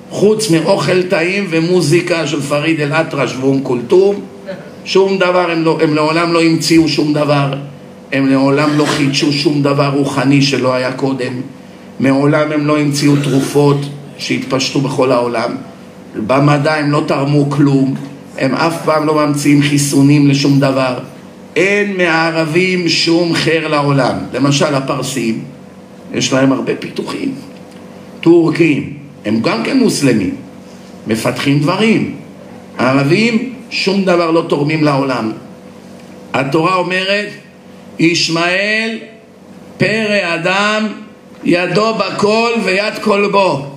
חוץ מאוכל טעים ומוזיקה של פריד אל-אטרש ואום כולתום, שום דבר, הם, לא, הם לעולם לא המציאו שום דבר, הם לעולם לא חידשו שום דבר רוחני שלא היה קודם, מעולם הם לא המציאו תרופות שהתפשטו בכל העולם, במדע הם לא תרמו כלום, הם אף פעם לא ממציאים חיסונים לשום דבר. אין מהערבים שום חר לעולם. למשל הפרסים, יש להם הרבה פיתוחים. טורקים, הם גם כן מוסלמים, מפתחים דברים. הערבים, שום דבר לא תורמים לעולם. התורה אומרת, ישמעאל פרא אדם, ידו בכל ויד כל בו.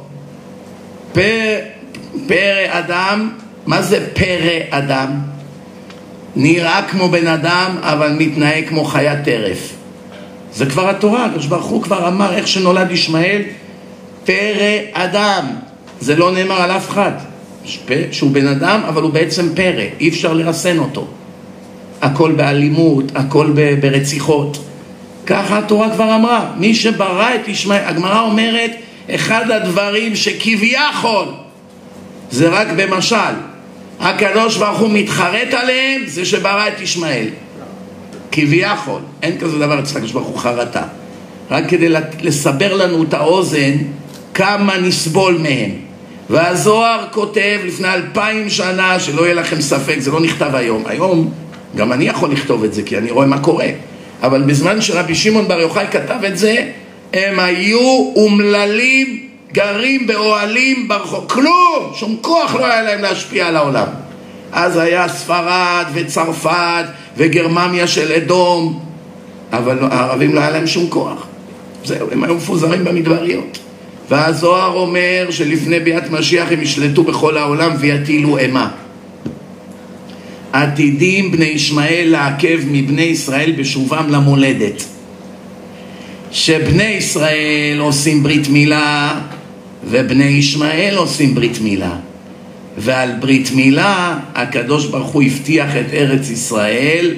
פרא אדם מה זה פרא אדם? נראה כמו בן אדם, אבל מתנהג כמו חיית טרף. זה כבר התורה, הקדוש ברוך הוא כבר אמר איך שנולד ישמעאל, פרא אדם. זה לא נאמר על אף אחד. שהוא בן אדם, אבל הוא בעצם פרא, אי אפשר לרסן אותו. הכל באלימות, הכל ברציחות. ככה התורה כבר אמרה. מי שברא את ישמעאל, הגמרא אומרת, אחד הדברים שכביכול זה רק במשל. הקדוש ברוך הוא מתחרט עליהם, זה שברא את ישמעאל. כביכול, אין כזה דבר אצל הקדוש ברוך הוא חרטה. רק כדי לסבר לנו את האוזן כמה נסבול מהם. והזוהר כותב לפני אלפיים שנה, שלא יהיה לכם ספק, זה לא נכתב היום. היום גם אני יכול לכתוב את זה, כי אני רואה מה קורה. אבל בזמן שרבי שמעון בר יוחאי כתב את זה, הם היו אומללים גרים באוהלים ברחוב, כלום, שום כוח לא היה להם להשפיע על העולם. אז היה ספרד וצרפת וגרמניה של אדום, אבל הערבים לא היה להם שום כוח. זהו, הם היו מפוזרים במדבריות. והזוהר אומר שלפני ביאת משיח הם ישלטו בכל העולם ויטילו אימה. עתידים בני ישמעאל לעכב מבני ישראל בשובם למולדת. שבני ישראל עושים ברית מילה ובני ישמעאל עושים ברית מילה. ועל ברית מילה הקדוש ברוך הוא הבטיח את ארץ ישראל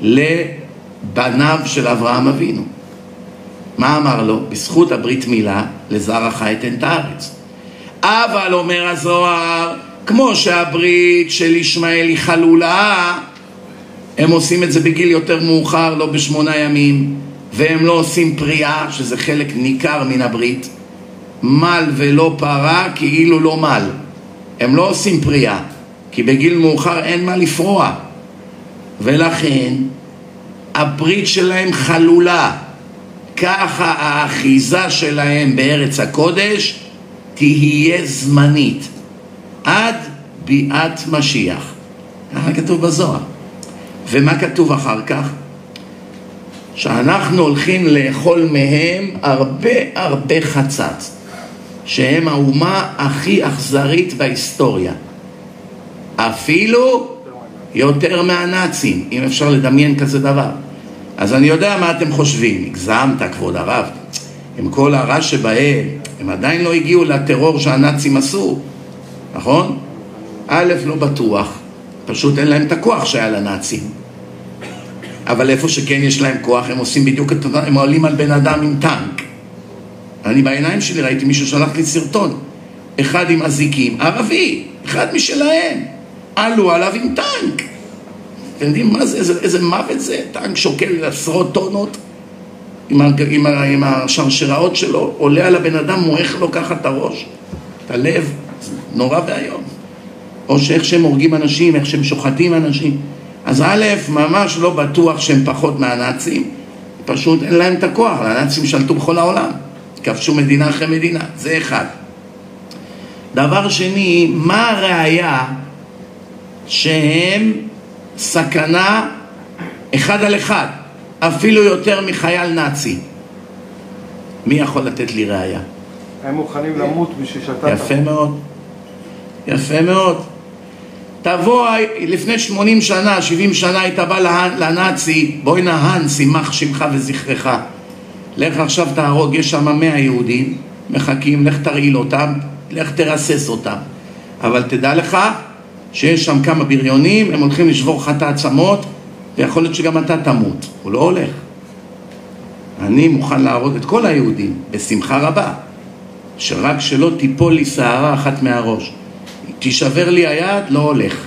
לבניו של אברהם אבינו. מה אמר לו? בזכות הברית מילה לזרעך אתן את הארץ. אבל אומר הזוהר, כמו שהברית של ישמעאל היא חלולה, הם עושים את זה בגיל יותר מאוחר, לא בשמונה ימים, והם לא עושים פריאה, שזה חלק ניכר מן הברית. מל ולא פרה כאילו לא מל. הם לא עושים פריאה, כי בגיל מאוחר אין מה לפרוע. ולכן הברית שלהם חלולה. ככה האחיזה שלהם בארץ הקודש תהיה זמנית עד ביאת משיח. ככה כתוב בזוהר. ומה כתוב אחר כך? שאנחנו הולכים לאכול מהם הרבה הרבה חצץ, שהם האומה הכי אכזרית בהיסטוריה. אפילו יותר מהנאצים, אם אפשר לדמיין כזה דבר. אז אני יודע מה אתם חושבים, הגזמת כבוד הרב, עם כל הרע שבהם, הם עדיין לא הגיעו לטרור שהנאצים עשו, נכון? א', לא בטוח, פשוט אין להם את הכוח שהיה לנאצים. אבל איפה שכן יש להם כוח, הם עושים בדיוק את אותו, הם עולים על בן אדם עם טנק. אני בעיניים שלי ראיתי מישהו שלח לי סרטון, אחד עם אזיקים, ערבי, אחד משלהם, עלו עליו עם טנק. אתם יודעים מה זה, איזה, איזה מוות זה? טנק שוקל עשרות טונות עם, עם, עם השרשראות שלו, עולה על הבן אדם, מועך לו ככה את הראש, את הלב, נורא ואיום. או שאיך שהם הורגים אנשים, איך שהם שוחטים אנשים. אז א', ממש לא בטוח שהם פחות מהנאצים, פשוט אין להם את הכוח, הנאצים שלטו בכל העולם, כבשו מדינה אחרי מדינה, זה אחד. דבר שני, מה הראיה שהם סכנה אחד על אחד, אפילו יותר מחייל נאצי? מי יכול לתת לי ראיה?
הם מוכנים למות בשביל שאתה...
יפה מאוד, יפה מאוד. תבוא, לפני 80 שנה, 70 שנה, היית בא לנאצי, בואי נהנס, יימח שמך וזכרך. לך עכשיו תהרוג, יש שם 100 יהודים, מחכים, לך תרעיל אותם, לך תרסס אותם. אבל תדע לך שיש שם כמה בריונים, הם הולכים לשבור לך את העצמות, ויכול להיות שגם אתה תמות. הוא לא הולך. אני מוכן להרוג את כל היהודים, בשמחה רבה, שרק שלא תיפול לי שערה אחת מהראש. תישבר לי היד, לא הולך.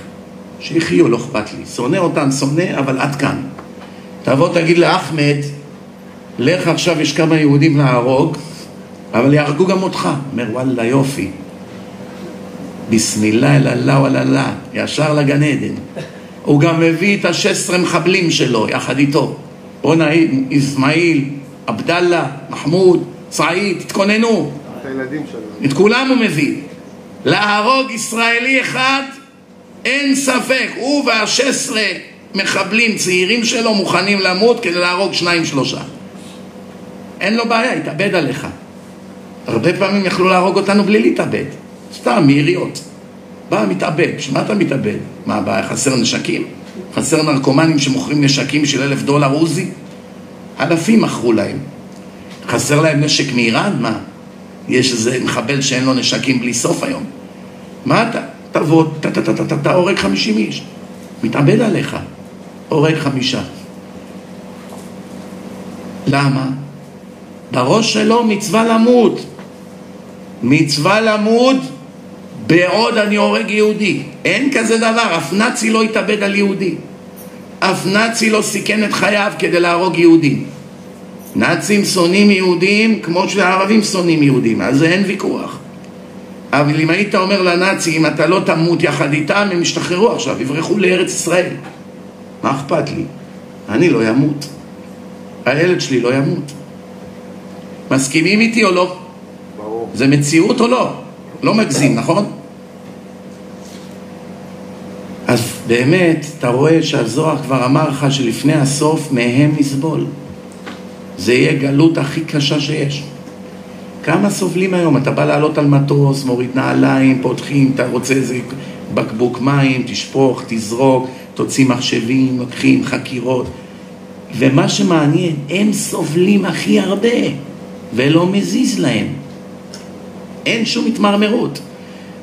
שיחיו, לא אכפת לי. שונא אותם, שונא, אבל עד כאן. תבוא תגיד לאחמד, לך עכשיו, יש כמה יהודים להרוג, אבל יהרגו גם אותך. אומר, וואלה, יופי. בסמילה אללה וואלה, ישר לגן עדן. הוא גם מביא את השש עשרה מחבלים שלו, יחד איתו. בואנה, אסמאעיל, עבדאללה, מחמוד, סעיד, תתכוננו.
את
כולם הוא מביא. להרוג ישראלי אחד, אין ספק, הוא והשש עשרה מחבלים צעירים שלו מוכנים למות כדי להרוג שניים שלושה. אין לו בעיה, יתאבד עליך. הרבה פעמים יכלו להרוג אותנו בלי להתאבד, סתם, מיריות. בא, מתאבד, בשביל מה אתה מתאבד? מה הבעיה, חסר נשקים? חסר נרקומנים שמוכרים נשקים של אלף דולר עוזי? אלפים מכרו להם. חסר להם נשק מאיראן? מה? יש איזה מחבל שאין לו נשקים בלי סוף היום. מה אתה? תבוא, אתה הורג חמישים איש. מתאבד עליך. הורג חמישה. למה? בראש שלו מצווה למות. מצווה למות בעוד אני הורג יהודי. אין כזה דבר, אף נאצי לא יתאבד על יהודי. אף נאצי לא סיכן את חייו כדי להרוג יהודים. נאצים שונאים יהודים כמו שהערבים שונאים יהודים, אז אין ויכוח. אבל אם היית אומר לנאצים, אתה לא תמות יחד איתם, הם ישתחררו עכשיו, יברחו לארץ ישראל. מה אכפת לי? אני לא אמות. הילד שלי לא ימות. מסכימים איתי או לא?
ברור.
זה מציאות או לא? לא מגזים, נכון? אז באמת, אתה רואה שהזוהר כבר אמר לך שלפני הסוף מהם נסבול. זה יהיה גלות הכי קשה שיש. כמה סובלים היום? אתה בא לעלות על מטוס, מוריד נעליים, פותחים, אתה רוצה איזה בקבוק מים, תשפוך, תזרוק, תוציא מחשבים, לוקחים חקירות. ומה שמעניין, הם סובלים הכי הרבה, ולא מזיז להם. אין שום התמרמרות.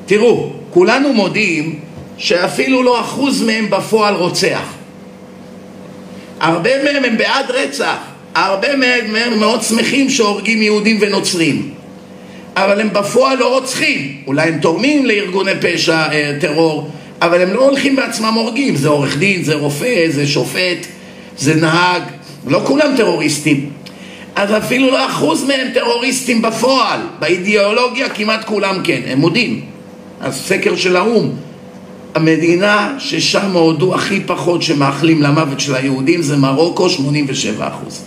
תראו, כולנו מודים שאפילו לא אחוז מהם בפועל רוצח. הרבה מהם הם בעד רצח, הרבה מהם הם מאוד שמחים שהורגים יהודים ונוצרים. אבל הם בפועל לא רוצחים. אולי הם תורמים לארגוני פשע, אה, טרור, אבל הם לא הולכים בעצמם הורגים. זה עורך דין, זה רופא, זה שופט, זה נהג. לא כולם טרוריסטים. אז אפילו לא אחוז מהם טרוריסטים בפועל. באידיאולוגיה כמעט כולם כן, הם מודים. הסקר של האו"ם, המדינה ששם הודו הכי פחות שמאחלים למוות של היהודים זה מרוקו, 87 אחוז.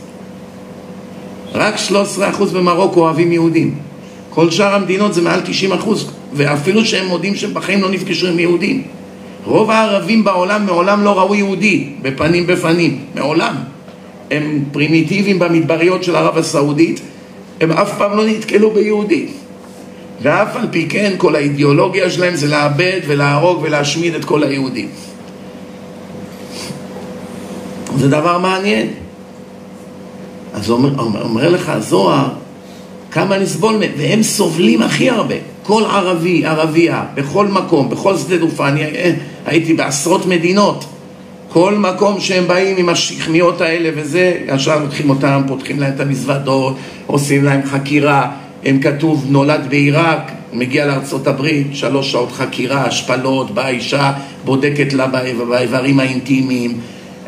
רק 13 אחוז במרוקו אוהבים יהודים. כל שאר המדינות זה מעל 90 אחוז, ואפילו שהם מודים שהם בחיים לא נפגשו עם יהודים. רוב הערבים בעולם מעולם לא ראו יהודי, בפנים בפנים, מעולם. הם פרימיטיביים במדבריות של ערב הסעודית, הם אף פעם לא נתקלו ביהודי. ואף על פי כן כל האידיאולוגיה שלהם זה לאבד ולהרוג ולהשמיד את כל היהודים. זה דבר מעניין. אז אומר, אומר, אומר לך הזוהר, כמה נסבול מהם, והם סובלים הכי הרבה. כל ערבי, ערבייה, בכל מקום, בכל שדה תעופה, אני אה, הייתי בעשרות מדינות. כל מקום שהם באים עם השכמיות האלה וזה, ישר לוקחים אותם, פותחים להם את המזוודות, עושים להם חקירה, הם כתוב נולד בעיראק, מגיע לארצות הברית, שלוש שעות חקירה, השפלות, באה אישה, בודקת לה באיברים האינטימיים,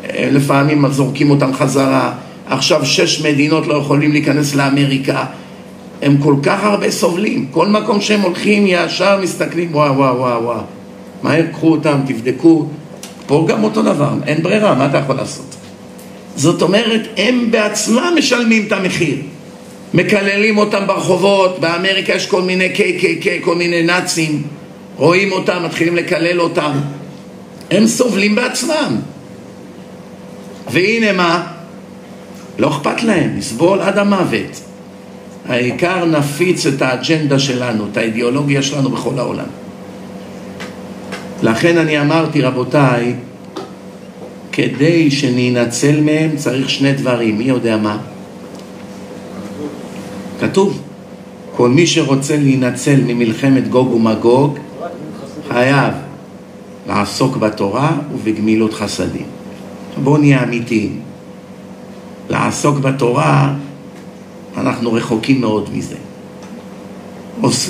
אה, לפעמים זורקים אותם חזרה, עכשיו שש מדינות לא יכולים להיכנס לאמריקה, הם כל כך הרבה סובלים, כל מקום שהם הולכים ישר מסתכלים, וואו וואו וואו וואו, מהר קחו אותם, תבדקו, פה גם אותו דבר, אין ברירה, מה אתה יכול לעשות? זאת אומרת, הם בעצמם משלמים את המחיר. מקללים אותם ברחובות, באמריקה יש כל מיני KKK, כל מיני נאצים, רואים אותם, מתחילים לקלל אותם. הם סובלים בעצמם. והנה מה? לא אכפת להם, נסבול עד המוות. העיקר נפיץ את האג'נדה שלנו, את האידיאולוגיה שלנו בכל העולם. לכן אני אמרתי, רבותיי, כדי שננצל מהם צריך שני דברים, מי יודע מה? כתוב, כל מי שרוצה להינצל ממלחמת גוג ומגוג חייב לעסוק בתורה ובגמילות חסדים. בואו נהיה אמיתיים. לעסוק בתורה, אנחנו רחוקים מאוד מזה.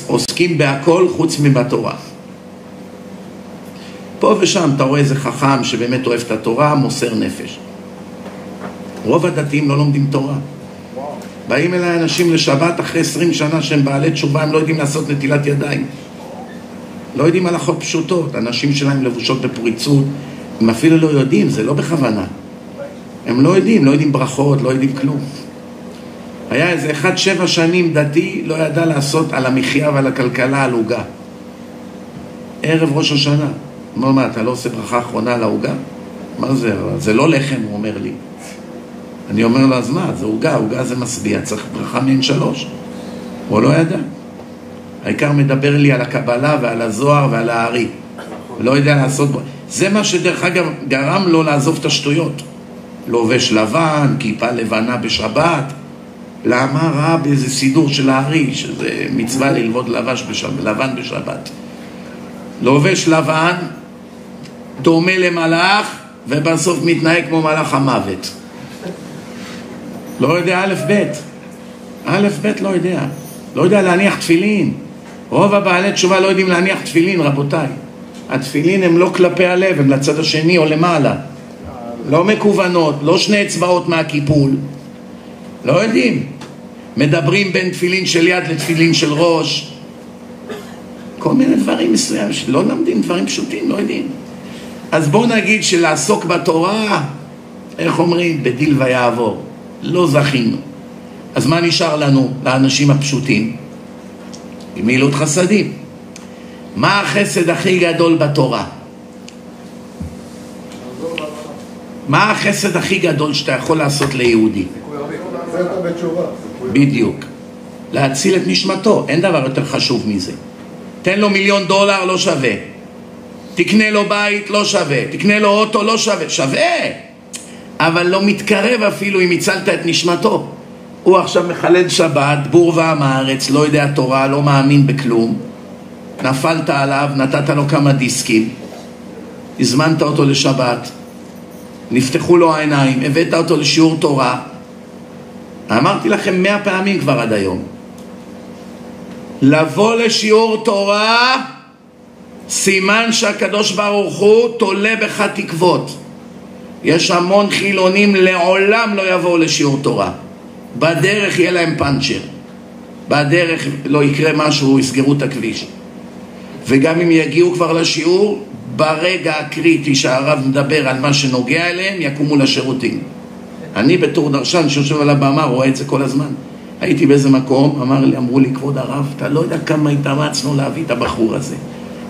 עוסקים בהכל חוץ מבתורה. פה ושם אתה רואה איזה חכם שבאמת אוהב את התורה, מוסר נפש. רוב הדתיים לא לומדים תורה. באים אליי אנשים לשבת אחרי עשרים שנה שהם בעלי תשובה, הם לא יודעים לעשות נטילת ידיים. לא יודעים הלכות פשוטות, הנשים שלהם לבושות בפריצות, הם אפילו לא יודעים, זה לא בכוונה. הם לא יודעים, לא יודעים ברכות, לא יודעים כלום. היה איזה אחד שבע שנים דתי, לא ידע לעשות על המחיה ועל הכלכלה על עוגה. ערב ראש השנה. אומר, מה, אתה לא עושה ברכה אחרונה על העוגה? מה זה? זה לא לחם, הוא אומר לי. אני אומר לו, אז מה, זה עוגה, עוגה זה משביע, צריך ברכה מעין שלוש. הוא לא ידע. העיקר מדבר לי על הקבלה ועל הזוהר ועל הארי. לא יודע לעשות... בו. זה מה שדרך אגב גרם לו לעזוב את השטויות. לובש לבן, כיפה לבנה בשבת. למה ראה באיזה סידור של הארי, שזה מצווה ללבוד לבן בשבת. לובש לבן, דומה למלאך, ובסוף מתנהג כמו מלאך המוות. לא יודע א' ב', א' ב' לא יודע, לא יודע להניח תפילין. רוב הבעלי תשובה לא יודעים להניח תפילין, רבותיי. התפילין הם לא כלפי הלב, הם לצד השני או למעלה. לא מקוונות, לא שני אצבעות מהקיפול. לא יודעים. מדברים בין תפילין של יד לתפילין של ראש. כל מיני דברים מסוימים, שלא למדים דברים פשוטים, לא יודעים. אז בואו נגיד שלעסוק בתורה, איך אומרים? בדיל ויעבור. לא זכינו. אז מה נשאר לנו, לאנשים הפשוטים? גמילות חסדים. מה החסד הכי גדול בתורה? מה החסד הכי גדול שאתה יכול לעשות ליהודי? בדיוק. להציל את נשמתו, אין דבר יותר חשוב מזה. תן לו מיליון דולר, לא שווה. תקנה לו בית, לא שווה. תקנה לו אוטו, לא שווה. שווה! אבל לא מתקרב אפילו אם הצלת את נשמתו. הוא עכשיו מחלל שבת, בור ועם הארץ, לא יודע תורה, לא מאמין בכלום. נפלת עליו, נתת לו כמה דיסקים, הזמנת אותו לשבת, נפתחו לו העיניים, הבאת אותו לשיעור תורה. אמרתי לכם מאה פעמים כבר עד היום. לבוא לשיעור תורה, סימן שהקדוש ברוך הוא תולה בך תקוות. יש המון חילונים לעולם לא יבואו לשיעור תורה. בדרך יהיה להם פאנצ'ר. בדרך לא יקרה משהו, יסגרו את הכביש. וגם אם יגיעו כבר לשיעור, ברגע הקריטי שהרב מדבר על מה שנוגע אליהם, יקומו לשירותים. אני בתור דרשן שיושב על הבמה רואה את זה כל הזמן. הייתי באיזה מקום, אמר לי, אמרו לי, כבוד הרב, אתה לא יודע כמה התאמצנו להביא את הבחור הזה.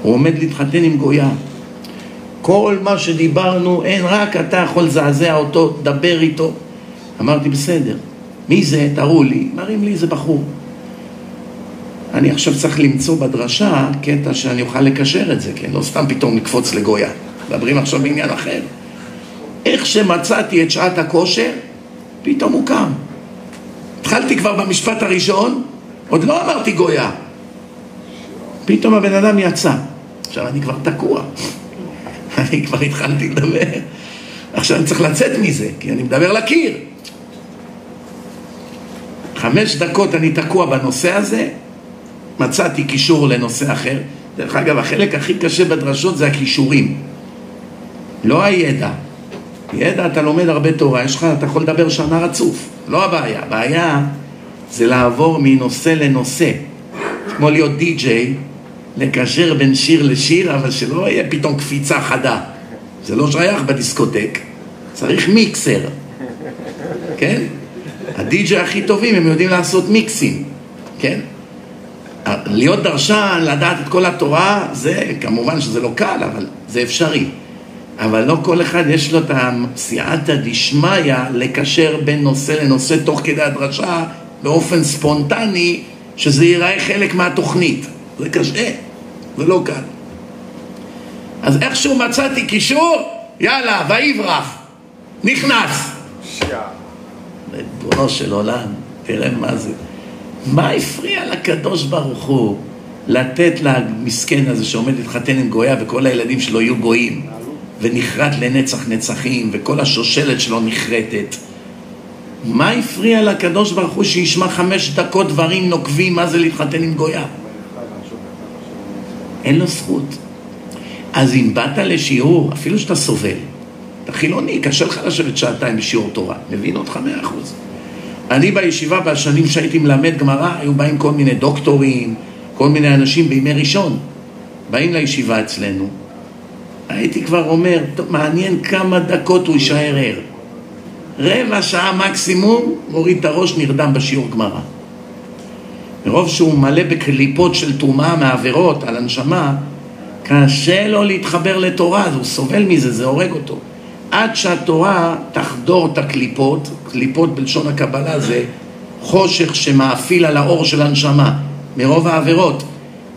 הוא עומד להתחתן עם גויה. כל מה שדיברנו, אין, רק אתה יכול לזעזע אותו, דבר איתו. אמרתי, בסדר. מי זה? תראו לי. מראים לי איזה בחור. אני עכשיו צריך למצוא בדרשה קטע שאני אוכל לקשר את זה, כן? לא סתם פתאום לקפוץ לגויה. מדברים עכשיו בעניין אחר. איך שמצאתי את שעת הכושר, פתאום הוא קם. התחלתי כבר במשפט הראשון, עוד לא אמרתי גויה. פתאום הבן אדם יצא. עכשיו אני כבר תקוע. אני כבר התחלתי לדבר. עכשיו אני צריך לצאת מזה, כי אני מדבר לקיר. חמש דקות אני תקוע בנושא הזה, מצאתי קישור לנושא אחר. דרך אגב, החלק הכי קשה בדרשות זה הכישורים. לא הידע. ידע, אתה לומד הרבה תורה, יש לך, אתה יכול לדבר שנה רצוף. לא הבעיה. הבעיה זה לעבור מנושא לנושא. כמו להיות די-ג'יי, לקשר בין שיר לשיר, אבל שלא יהיה פתאום קפיצה חדה. זה לא שייך בדיסקוטק. צריך מיקסר. כן? הדי-ג'יי הכי טובים, הם יודעים לעשות מיקסים. כן? להיות דרשן, לדעת את כל התורה, זה כמובן שזה לא קל, אבל זה אפשרי. אבל לא כל אחד יש לו את הסייעתא דשמיא לקשר בין נושא לנושא תוך כדי הדרשה באופן ספונטני, שזה ייראה חלק מהתוכנית. זה קשה, זה לא קל. אז איכשהו מצאתי קישור, יאללה, ויברח, נכנס. ריבונו של עולם, תראה מה זה. מה הפריע לקדוש ברוך הוא לתת למסכן הזה שעומד להתחתן עם גויה וכל הילדים שלו יהיו גויים ונחרט לנצח נצחים וכל השושלת שלו נחרטת? מה הפריע לקדוש ברוך הוא שישמע חמש דקות דברים נוקבים מה זה להתחתן עם גויה? אין לו זכות. אז אם באת לשיעור, אפילו שאתה סובל, אתה חילוני, קשה לך לשבת שעתיים בשיעור תורה, מבין אותך מאה אחוז. אני בישיבה בשנים שהייתי מלמד גמרא, היו באים כל מיני דוקטורים, כל מיני אנשים בימי ראשון, באים לישיבה אצלנו. הייתי כבר אומר, טוב, מעניין כמה דקות הוא יישאר ער. רבע שעה מקסימום, מוריד את הראש, נרדם בשיעור גמרא. מרוב שהוא מלא בקליפות של טומאה מעבירות על הנשמה, קשה לו להתחבר לתורה, אז הוא סובל מזה, זה הורג אותו. עד שהתורה תחדור את הקליפות, קליפות בלשון הקבלה זה חושך שמאפיל על האור של הנשמה, מרוב העבירות.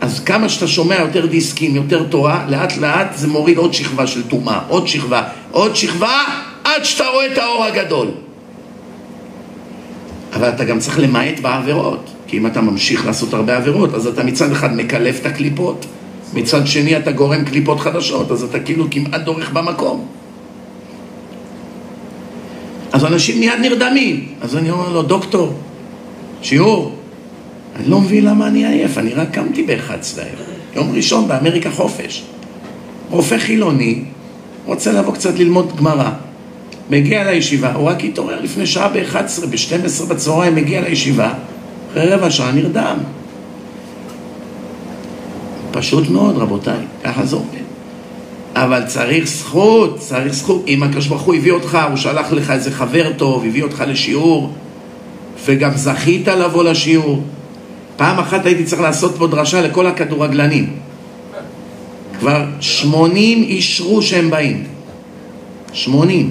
אז כמה שאתה שומע יותר דיסקים, יותר תורה, לאט לאט זה מוריד עוד שכבה של טומאה, עוד שכבה, עוד שכבה, עד שאתה רואה את האור הגדול. אבל אתה גם צריך למעט בעבירות, כי אם אתה ממשיך לעשות הרבה עבירות, אז אתה מצד אחד מקלף את הקליפות, מצד שני אתה גורם קליפות חדשות, אז אתה כאילו כמעט דורך במקום. אז אנשים מיד נרדמים. אז אני אומר לו, דוקטור, שיעור. אני לא מבין למה אני עייף, אני רק קמתי ב-11 יום ראשון באמריקה חופש. רופא חילוני, רוצה לבוא קצת ללמוד גמרא. מגיע לישיבה, הוא רק התעורר לפני שעה ב-11, ב-12 בצהריים, מגיע לישיבה, אחרי רבע שעה נרדם. פשוט מאוד, רבותיי, ככה זה עובד. אבל צריך זכות, צריך זכות. אם הקדוש ברוך הוא הביא אותך, הוא שלח לך איזה חבר טוב, הביא אותך לשיעור, וגם זכית לבוא לשיעור. פעם אחת הייתי צריך לעשות פה דרשה לכל הכדורגלנים. כבר שמונים אישרו שהם באים. שמונים.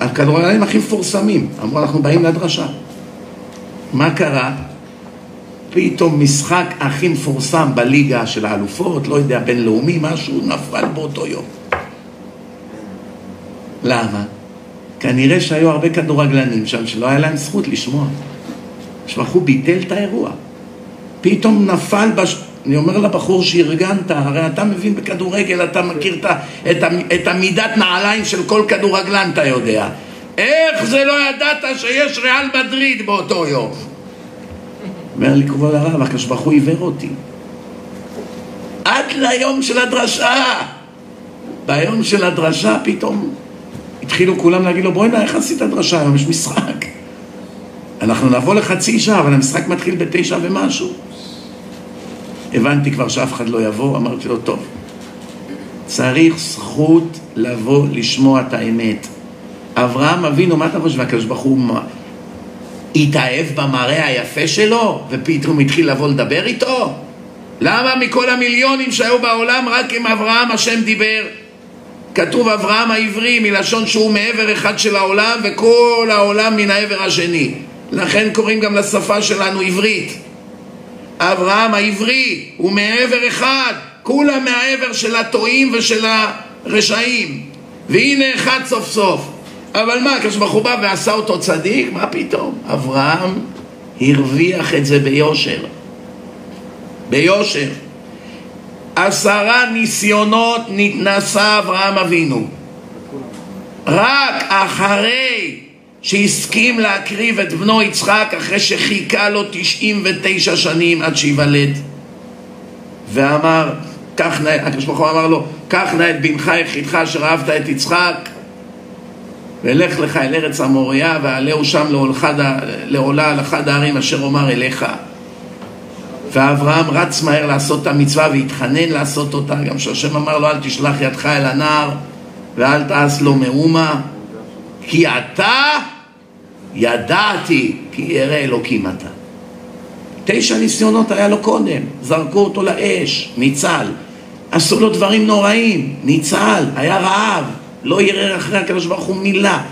הכדורגלנים הכי מפורסמים. אמרו, אנחנו באים לדרשה. מה קרה? פתאום משחק הכי מפורסם בליגה של האלופות, לא יודע, בינלאומי, משהו, נפל באותו יום. למה? כנראה שהיו הרבה כדורגלנים שם שלא היה להם זכות לשמוע. שבחו ביטל את האירוע. פתאום נפל, בש... אני אומר לבחור שארגנת, הרי אתה מבין בכדורגל, אתה מכיר את. את. את המידת נעליים של כל כדורגלן, אתה יודע. איך זה לא ידעת שיש ריאל מדריד באותו יום? אומר לי כבוד הרב, הקדוש ברוך הוא עיוור אותי. עד ליום של הדרשה. ביום של הדרשה פתאום התחילו כולם להגיד לו, בואי נא, איך עשית דרשה היום? יש משחק. אנחנו נבוא לחצי שעה, אבל המשחק מתחיל בתשע ומשהו. הבנתי כבר שאף אחד לא יבוא, אמרתי לו, טוב, צריך זכות לבוא לשמוע את האמת. אברהם אבינו, מה אתה חושב? הקדוש ברוך הוא התאהב במראה היפה שלו, ופתאום התחיל לבוא לדבר איתו? למה מכל המיליונים שהיו בעולם רק עם אברהם השם דיבר? כתוב אברהם העברי מלשון שהוא מעבר אחד של העולם וכל העולם מן העבר השני לכן קוראים גם לשפה שלנו עברית אברהם העברי הוא מעבר אחד כולם מהעבר של הטועים ושל הרשעים והנה אחד סוף סוף אבל מה, הקדוש ברוך הוא בא ועשה אותו צדיק? מה פתאום? אברהם הרוויח את זה ביושר ביושר עשרה ניסיונות נתנסה אברהם אבינו רק אחרי שהסכים להקריב את בנו יצחק אחרי שחיכה לו תשעים ותשע שנים עד שיוולד ואמר, קח נא, הקדוש ברוך הוא אמר לו, קח נא את בנך יחידך אשר אהבת את יצחק ולך לך אל ארץ המוריה ועלהו שם לעולה על אחד הערים אשר אומר אליך ואברהם רץ מהר לעשות את המצווה והתחנן לעשות אותה, גם שהשם אמר לו אל תשלח ידך אל הנער ואל תעש לו מאומה כי אתה ידעתי כי ירא אלוקים אתה. תשע ניסיונות היה לו קודם, זרקו אותו לאש, ניצל. עשו לו דברים נוראים, ניצל, היה רעב, לא ירא אחרי הקדוש ברוך הוא מילה.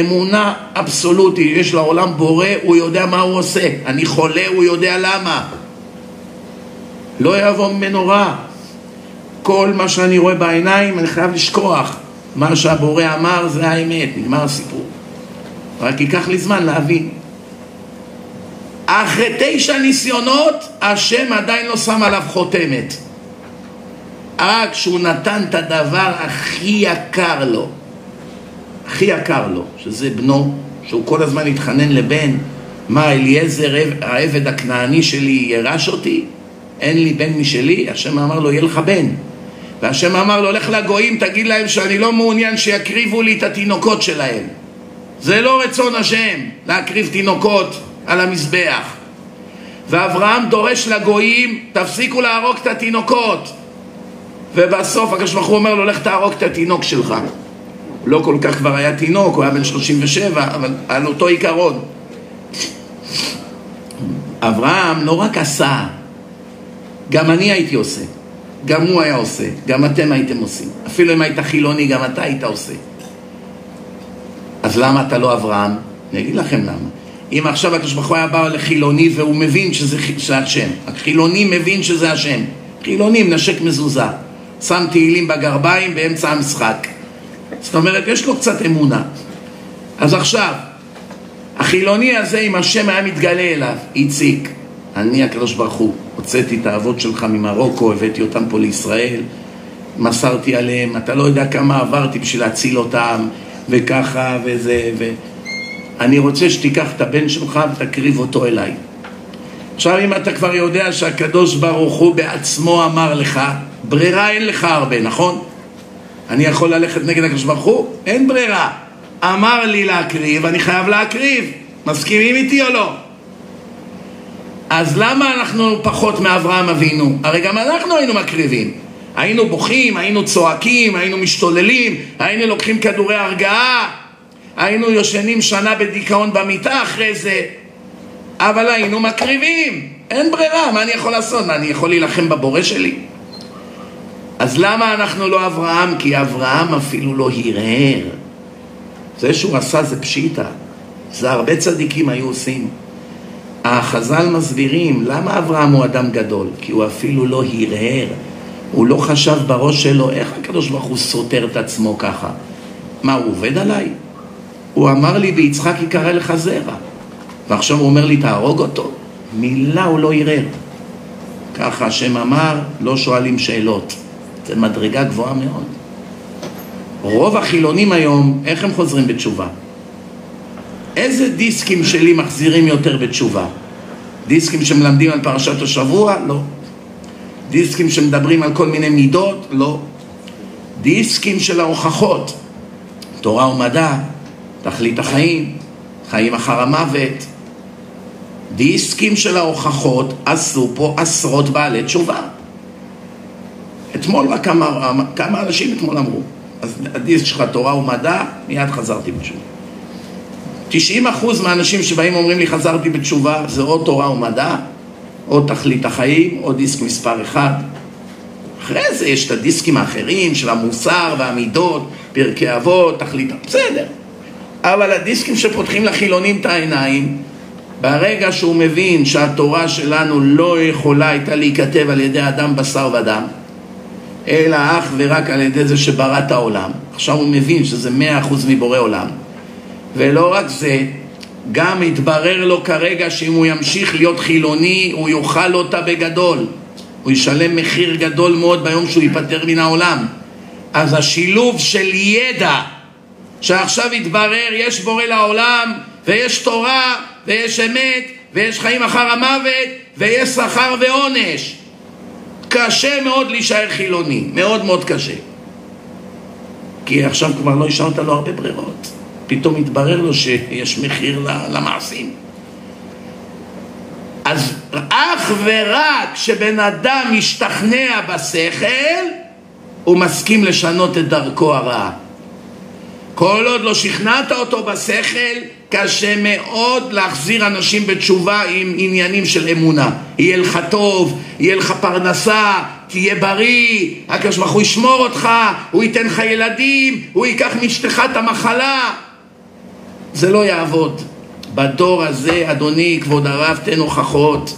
אמונה אבסולוטית, יש לעולם בורא, הוא יודע מה הוא עושה. אני חולה, הוא יודע למה. לא יבוא ממנו רע. כל מה שאני רואה בעיניים, אני חייב לשכוח. מה שהבורא אמר זה האמת, נגמר הסיפור. רק ייקח לי זמן להבין. אחרי תשע ניסיונות, השם עדיין לא שם עליו חותמת. רק כשהוא נתן את הדבר הכי יקר לו, הכי יקר לו, שזה בנו, שהוא כל הזמן התחנן לבן, מה אליעזר העבד הכנעני שלי ירש אותי? אין לי בן משלי, השם אמר לו, יהיה לך בן. והשם אמר לו, לך לגויים, תגיד להם שאני לא מעוניין שיקריבו לי את התינוקות שלהם. זה לא רצון השם, להקריב תינוקות על המזבח. ואברהם דורש לגויים, תפסיקו להרוג את התינוקות. ובסוף הקדוש ברוך הוא אומר לו, לך תהרוג את התינוק שלך. לא כל כך כבר היה תינוק, הוא היה בן 37, אבל על אותו עיקרון. אברהם לא רק עשה, גם אני הייתי עושה, גם הוא היה עושה, גם אתם הייתם עושים. אפילו אם היית חילוני, גם אתה היית עושה. אז למה אתה לא אברהם? אני אגיד לכם למה. אם עכשיו הקדוש ברוך הוא היה בא לחילוני והוא מבין שזה, שזה השם, החילוני מבין שזה השם. חילוני מנשק מזוזה, שם תהילים בגרביים באמצע המשחק. זאת אומרת, יש לו קצת אמונה. אז עכשיו, החילוני הזה, אם השם היה מתגלה אליו, איציק, אני הקדוש ברוך הוא, הוצאתי את האבות שלך ממרוקו, הבאתי אותם פה לישראל, מסרתי עליהם, אתה לא יודע כמה עברתי בשביל להציל אותם, וככה וזה, ו... אני רוצה שתיקח את הבן שלך ותקריב אותו אליי. עכשיו אם אתה כבר יודע שהקדוש ברוך הוא בעצמו אמר לך, ברירה אין לך הרבה, נכון? אני יכול ללכת נגד הקדוש ברוך הוא? אין ברירה. אמר לי להקריב, אני חייב להקריב. מסכימים איתי או לא? אז למה אנחנו פחות מאברהם אבינו? הרי גם אנחנו היינו מקריבים. היינו בוכים, היינו צועקים, היינו משתוללים, היינו לוקחים כדורי הרגעה, היינו יושנים שנה בדיכאון במיטה אחרי זה, אבל היינו מקריבים. אין ברירה, מה אני יכול לעשות? מה, אני יכול להילחם בבורא שלי? אז למה אנחנו לא אברהם? כי אברהם אפילו לא הרהר. זה שהוא עשה זה פשיטה. זה הרבה צדיקים היו עושים. החז"ל מסבירים למה אברהם הוא אדם גדול, כי הוא אפילו לא הרהר, הוא לא חשב בראש שלו איך הקדוש ברוך הוא סותר את עצמו ככה. מה, הוא עובד עליי? הוא אמר לי, ויצחק יקרא לך זרע. ועכשיו הוא אומר לי, תהרוג אותו. מילה הוא לא ערער. ככה השם אמר, לא שואלים שאלות. זו מדרגה גבוהה מאוד. רוב החילונים היום, איך הם חוזרים בתשובה? איזה דיסקים שלי מחזירים יותר בתשובה? דיסקים שמלמדים על פרשת השבוע? לא. דיסקים שמדברים על כל מיני מידות? לא. דיסקים של ההוכחות, תורה ומדע, תכלית החיים, חיים אחר המוות. דיסקים של ההוכחות עשו פה עשרות בעלי תשובה. אתמול רק כמה, כמה אנשים אתמול אמרו, אז הדיסק שלך תורה ומדע, מיד חזרתי בתשובה. 90 אחוז מהאנשים שבאים ואומרים לי חזרתי בתשובה זה או תורה ומדע, או תכלית החיים, או דיסק מספר אחד. אחרי זה יש את הדיסקים האחרים של המוסר והמידות, פרקי אבות, תכלית, בסדר. אבל הדיסקים שפותחים לחילונים את העיניים, ברגע שהוא מבין שהתורה שלנו לא יכולה הייתה להיכתב על ידי אדם בשר ודם, אלא אך ורק על ידי זה שברא את העולם, עכשיו הוא מבין שזה מאה אחוז מבורא עולם. ולא רק זה, גם התברר לו כרגע שאם הוא ימשיך להיות חילוני, הוא יאכל אותה בגדול. הוא ישלם מחיר גדול מאוד ביום שהוא ייפטר מן העולם. אז השילוב של ידע, שעכשיו התברר, יש בורא לעולם, ויש תורה, ויש אמת, ויש חיים אחר המוות, ויש שכר ועונש. קשה מאוד להישאר חילוני, מאוד מאוד קשה. כי עכשיו כבר לא השארת לו הרבה ברירות. פתאום התברר לו שיש מחיר למעשים. אז אך ורק כשבן אדם משתכנע בשכל, הוא מסכים לשנות את דרכו הרעה. כל עוד לא שכנעת אותו בשכל, קשה מאוד להחזיר אנשים בתשובה עם עניינים של אמונה. יהיה לך טוב, יהיה לך פרנסה, תהיה בריא, הקדוש ברוך הוא ישמור אותך, הוא ייתן לך ילדים, הוא ייקח מאשתך את המחלה. זה לא יעבוד. בדור הזה, אדוני, כבוד הרב, תן הוכחות.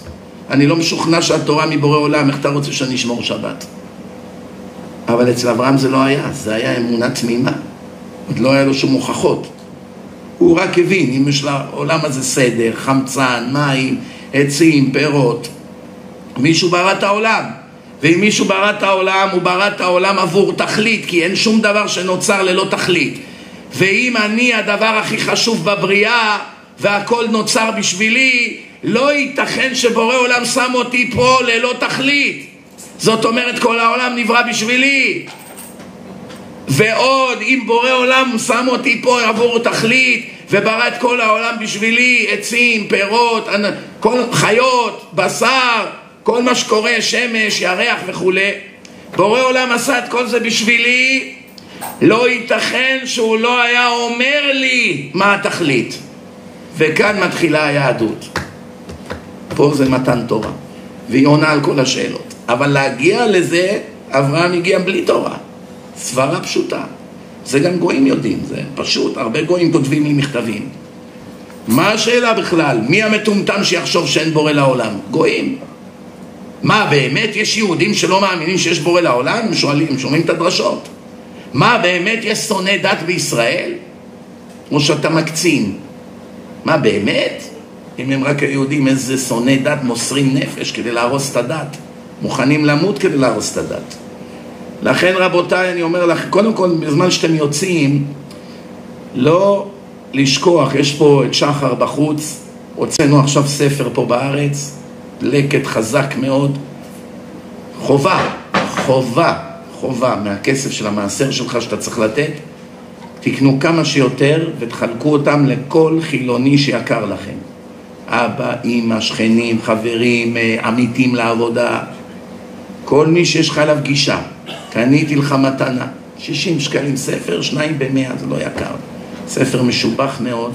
אני לא משוכנע שהתורה מבורא עולם, איך אתה רוצה שאני אשמור שבת? אבל אצל אברהם זה לא היה, זה היה אמונה תמימה. עוד לא היה לו שום הוכחות. הוא רק הבין, אם יש לעולם הזה סדר, חמצן, מים, עצים, פירות. מישהו ברא את העולם. ואם מישהו ברא את העולם, הוא ברא את העולם עבור תכלית, כי אין שום דבר שנוצר ללא תכלית. ואם אני הדבר הכי חשוב בבריאה, והכל נוצר בשבילי, לא ייתכן שבורא עולם שם אותי פה ללא תכלית. זאת אומרת, כל העולם נברא בשבילי. ועוד, אם בורא עולם שם אותי פה עבור תכלית, וברא את כל העולם בשבילי, עצים, פירות, כל חיות, בשר, כל מה שקורה, שמש, ירח וכולי. בורא עולם עשה את כל זה בשבילי, לא ייתכן שהוא לא היה אומר לי מה התכלית. וכאן מתחילה היהדות. פה זה מתן תורה, והיא עונה על כל השאלות. אבל להגיע לזה, אברהם הגיע בלי תורה. סברה פשוטה. זה גם גויים יודעים, זה פשוט, הרבה גויים כותבים לי מכתבים. מה השאלה בכלל? מי המטומטם שיחשוב שאין בורא לעולם? גויים. מה, באמת יש יהודים שלא מאמינים שיש בורא לעולם? הם שואלים, שומעים את הדרשות. מה, באמת יש שונא דת בישראל? או שאתה מקצין? מה, באמת? אם הם רק יודעים איזה שונא דת מוסרים נפש כדי להרוס את הדת. מוכנים למות כדי להרוס את הדת. לכן רבותיי, אני אומר לך, קודם כל, בזמן שאתם יוצאים, לא לשכוח, יש פה את שחר בחוץ, הוצאנו עכשיו ספר פה בארץ, לקט חזק מאוד. חובה, חובה, חובה, מהכסף של המעשר שלך שאתה צריך לתת, תקנו כמה שיותר ותחלקו אותם לכל חילוני שיקר לכם. אבא, אימא, שכנים, חברים, אה, עמיתים לעבודה, כל מי שיש לך אליו גישה. קניתי לך מתנה, 60 שקלים ספר, שניים במאה, זה לא יקר. ספר משובח מאוד.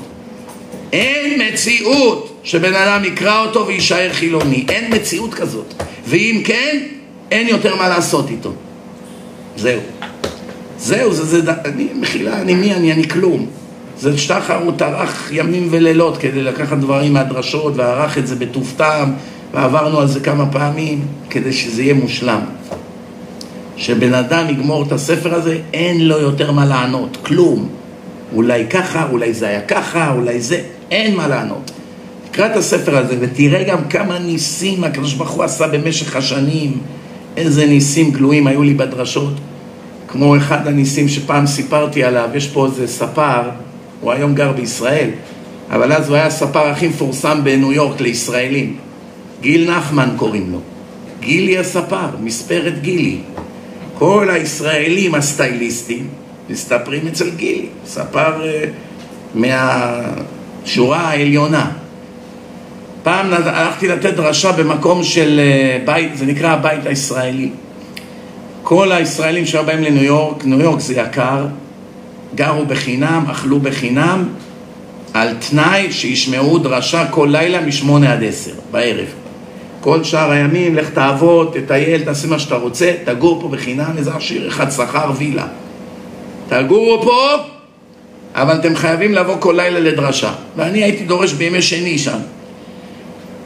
אין מציאות שבן אדם יקרא אותו ויישאר חילוני. אין מציאות כזאת. ואם כן, אין יותר מה לעשות איתו. זהו. זהו, זה, זה, אני, מחילה, אני מי אני? אני כלום. זה שחר, הוא טרח ימים ולילות כדי לקחת דברים מהדרשות וערך את זה בטוב טעם ועברנו על זה כמה פעמים כדי שזה יהיה מושלם. שבן אדם יגמור את הספר הזה, אין לו יותר מה לענות, כלום. אולי ככה, אולי זה היה ככה, אולי זה, אין מה לענות. תקרא את הספר הזה ותראה גם כמה ניסים הקדוש ברוך הוא עשה במשך השנים, איזה ניסים גלויים היו לי בדרשות. כמו אחד הניסים שפעם סיפרתי עליו, יש פה איזה ספר, הוא היום גר בישראל, אבל אז הוא היה הספר הכי מפורסם בניו יורק לישראלים. גיל נחמן קוראים לו. גילי הספר, מספרת גילי. כל הישראלים הסטייליסטים מסתפרים אצל גילי, ספר uh, מהשורה העליונה. פעם הלכתי לתת דרשה במקום של uh, בית, זה נקרא הבית הישראלי. כל הישראלים שהיו באים לניו יורק, ניו יורק זה יקר, גרו בחינם, אכלו בחינם, על תנאי שישמעו דרשה כל לילה משמונה עד עשר בערב. כל שאר הימים, לך תעבוד, תטייל, תעשה מה שאתה רוצה, תגור פה בחינם, איזה עשיר אחד שכר וילה. תגורו פה, אבל אתם חייבים לבוא כל לילה לדרשה. ואני הייתי דורש בימי שני שם.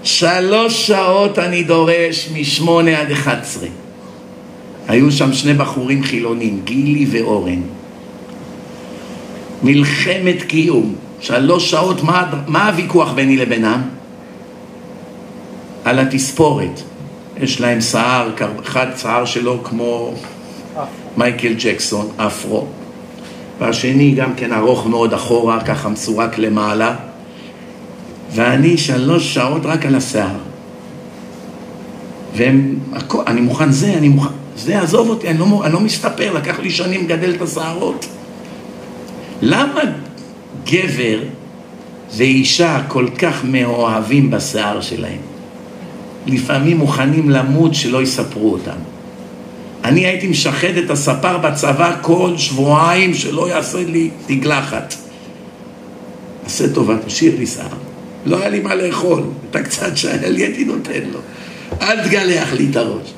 שלוש שעות אני דורש משמונה עד אחד עשרה. היו שם שני בחורים חילונים, גילי ואורן. מלחמת קיום. שלוש שעות, מה, מה הוויכוח ביני לבינם? על התספורת. יש להם שיער, אחד שיער שלו כמו מייקל ג'קסון, אפרו, והשני גם כן ארוך מאוד אחורה, ככה מסורק למעלה, ואני שלוש שעות רק על השיער. והם, אני מוכן זה, אני מוכן, זה עזוב אותי, אני לא, אני לא מסתפר, לקח לי שנים לגדל את השערות. למה גבר ואישה כל כך מאוהבים בשיער שלהם? לפעמים מוכנים למות שלא יספרו אותם. אני הייתי משחד את הספר בצבא כל שבועיים שלא יעשה לי תגלחת. עשה טובה, תשאיר לי שיער. לא היה לי מה לאכול, את הקצת שהיה לי הייתי נותן לו. אל תגלח לי את הראש.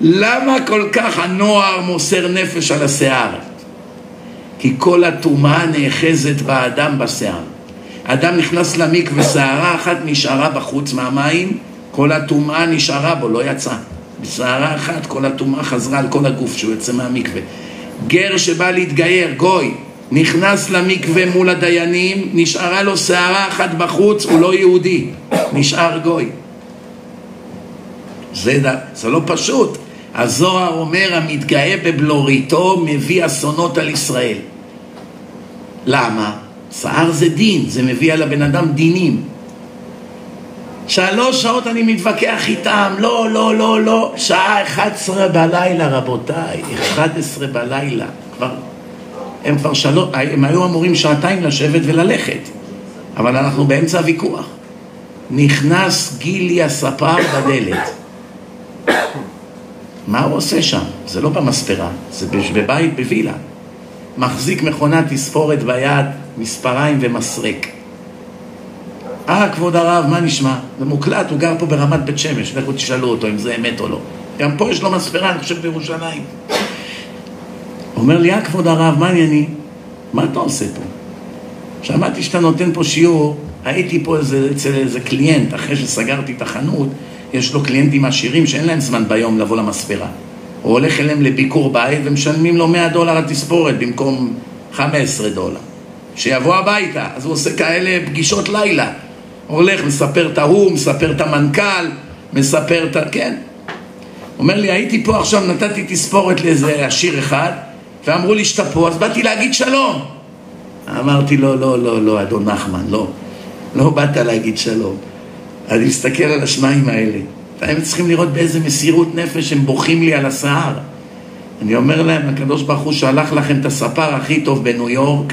למה כל כך הנוער מוסר נפש על השיער? כי כל הטומאה נאחזת באדם בשיער. אדם נכנס למקווה, שערה אחת נשארה בחוץ מהמים, כל הטומאה נשארה בו, לא יצא. בשערה אחת כל הטומאה חזרה על כל הגוף שהוא יוצא מהמקווה. גר שבא להתגייר, גוי, נכנס למקווה מול הדיינים, נשארה לו שערה אחת בחוץ, הוא לא יהודי, נשאר גוי. זה, זה לא פשוט. הזוהר אומר, המתגאה בבלוריתו מביא אסונות על ישראל. למה? שיער זה דין, זה מביא על הבן אדם דינים. שלוש שעות אני מתווכח איתם, לא, לא, לא, לא, שעה 11 בלילה רבותיי, 11 בלילה, כבר, הם כבר שלוש, הם היו אמורים שעתיים לשבת וללכת, אבל אנחנו באמצע הוויכוח. נכנס גילי הספר בדלת. מה הוא עושה שם? זה לא במספרה, זה בבית בווילה. מחזיק מכונת תספורת ביד, מספריים ומסרק. אה, כבוד הרב, מה נשמע? זה מוקלט, הוא גר פה ברמת בית שמש, לכו תשאלו אותו אם זה אמת או לא. גם פה יש לו מספרה, אני חושב בירושלים. אומר לי, אה, כבוד הרב, מה ענייני? מה אתה עושה פה? שמעתי שאתה נותן פה שיעור, הייתי פה איזה, אצל איזה קליינט, אחרי שסגרתי את החנות, יש לו קליינטים עשירים שאין להם זמן ביום לבוא למספרה. הוא הולך אליהם לביקור בית ומשלמים לו 100 דולר התספורת במקום 15 דולר. שיבוא הביתה, אז הוא עושה כאלה פגישות לילה. הולך, מספר את ההוא, מספר את המנכ"ל, מספר את ה... כן. אומר לי, הייתי פה עכשיו, נתתי תספורת לאיזה עשיר אחד, ואמרו לי שאתה פה, אז באתי להגיד שלום. אמרתי לו, לא, לא, לא, אדון נחמן, לא. לא באת להגיד שלום. אני מסתכל על השניים האלה, והם צריכים לראות באיזה מסירות נפש הם בוכים לי על השיער. אני אומר להם, הקדוש ברוך הוא שלח לכם את הספר הכי טוב בניו יורק,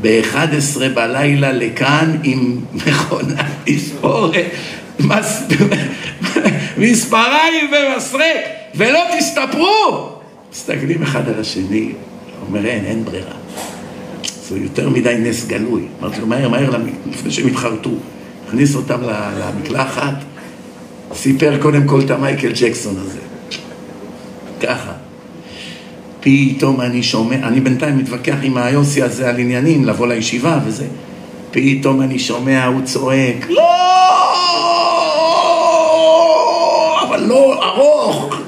ב-11 בלילה לכאן עם מכונת תספורת, מספריים ומסרק, ולא תסתפרו! מסתכלים אחד על השני, אומר אין, אין ברירה. זה יותר מדי נס גלוי. אמרתי לו, מהר, מהר, לפני שהם התחרטו. הכניס אותם למקלחת, סיפר קודם כל את המייקל ג'קסון הזה. ככה. פתאום אני שומע, אני בינתיים מתווכח עם היוסי הזה על עניינים, לבוא לישיבה וזה. פתאום אני שומע, הוא צועק, לא! אבל לא ארוך!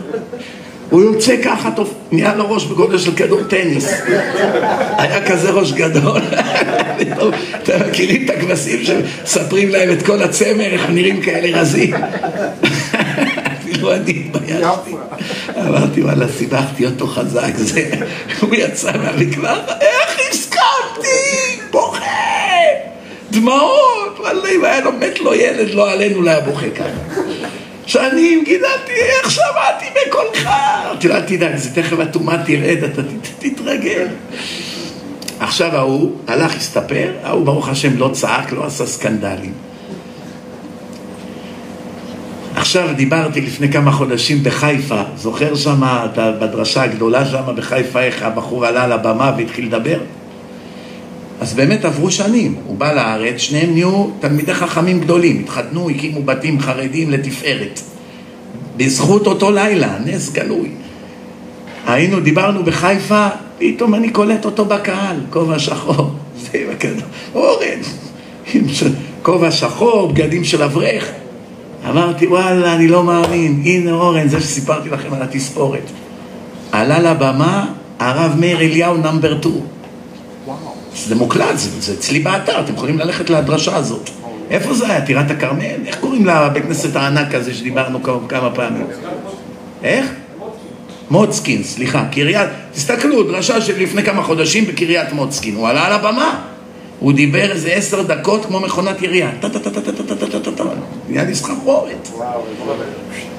הוא יוצא ככה, טוב, נהיה לו ראש בגודל של כדור טניס. היה כזה ראש גדול. אתם מכירים את הכבשים שמספרים להם את כל הצמר, איך נראים כאלה רזים? אפילו אני התביישתי. אמרתי, וואלה, סיבכתי אותו חזק, זה... הוא יצא מהמקלחת, איך הסכמתי? בוכה! דמעות! וואלה, אם היה לו מת לו ילד, לא עלינו, לא היה בוכה ככה. שנים גידלתי, איך שמעתי בקולך? אמרתי לו, אל תדאג, זה תכף הטומאה תרד, אתה תתרגל. עכשיו ההוא הלך, הסתפר, ההוא ברוך השם לא צעק, לא עשה סקנדלים. עכשיו דיברתי לפני כמה חודשים בחיפה, זוכר שם, בדרשה הגדולה שם בחיפה, איך הבחור עלה לבמה והתחיל לדבר? אז באמת עברו שנים, הוא בא לארץ, שניהם נהיו תלמידי חכמים גדולים, התחתנו, הקימו בתים חרדים לתפארת. בזכות אותו לילה, נס גלוי. היינו, דיברנו בחיפה, פתאום אני קולט אותו בקהל, כובע שחור, זה בקדום, אורן, עם כובע שחור, בגדים של אברך. אמרתי, וואלה, אני לא מאמין, הנה אורן, זה שסיפרתי לכם על התספורת. עלה לבמה הרב מאיר אליהו נאמבר 2. זה מוקלט, זה, זה אצלי באתר, אתם יכולים ללכת לדרשה הזאת. איפה זה היה? טירת הכרמל? איך קוראים לבית כנסת הענק הזה שדיברנו כמה, כמה פעמים? איך? מוצקין, סליחה, קריית, תסתכלו, דרשה של לפני כמה חודשים בקריית מוצקין, הוא עלה על הבמה, הוא דיבר איזה עשר דקות כמו מכונת ירייה. נהיה לי סחרורת.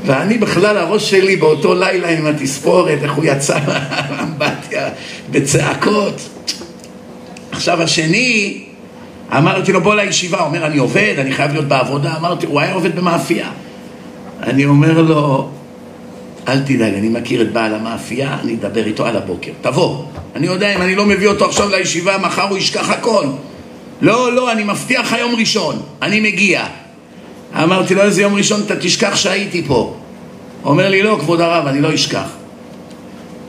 ואני בכלל, הראש שלי באותו לילה עם התספורת, איך הוא יצא מהאמבטיה בצעקות. עכשיו השני, אמרתי לו, בוא לישיבה. הוא אומר, אני עובד, אני חייב להיות בעבודה. אמרתי, הוא היה עובד במאפייה. אני אומר לו, אל תדאג, אני מכיר את בעל המאפייה, אני אדבר איתו על הבוקר. תבוא. אני יודע, אם אני לא מביא אותו עכשיו לישיבה, מחר הוא ישכח הכל. לא, לא, אני מבטיח לך יום ראשון, אני מגיע. אמרתי לו, איזה יום ראשון אתה תשכח שהייתי פה. אומר לי, לא, כבוד הרב, אני לא אשכח.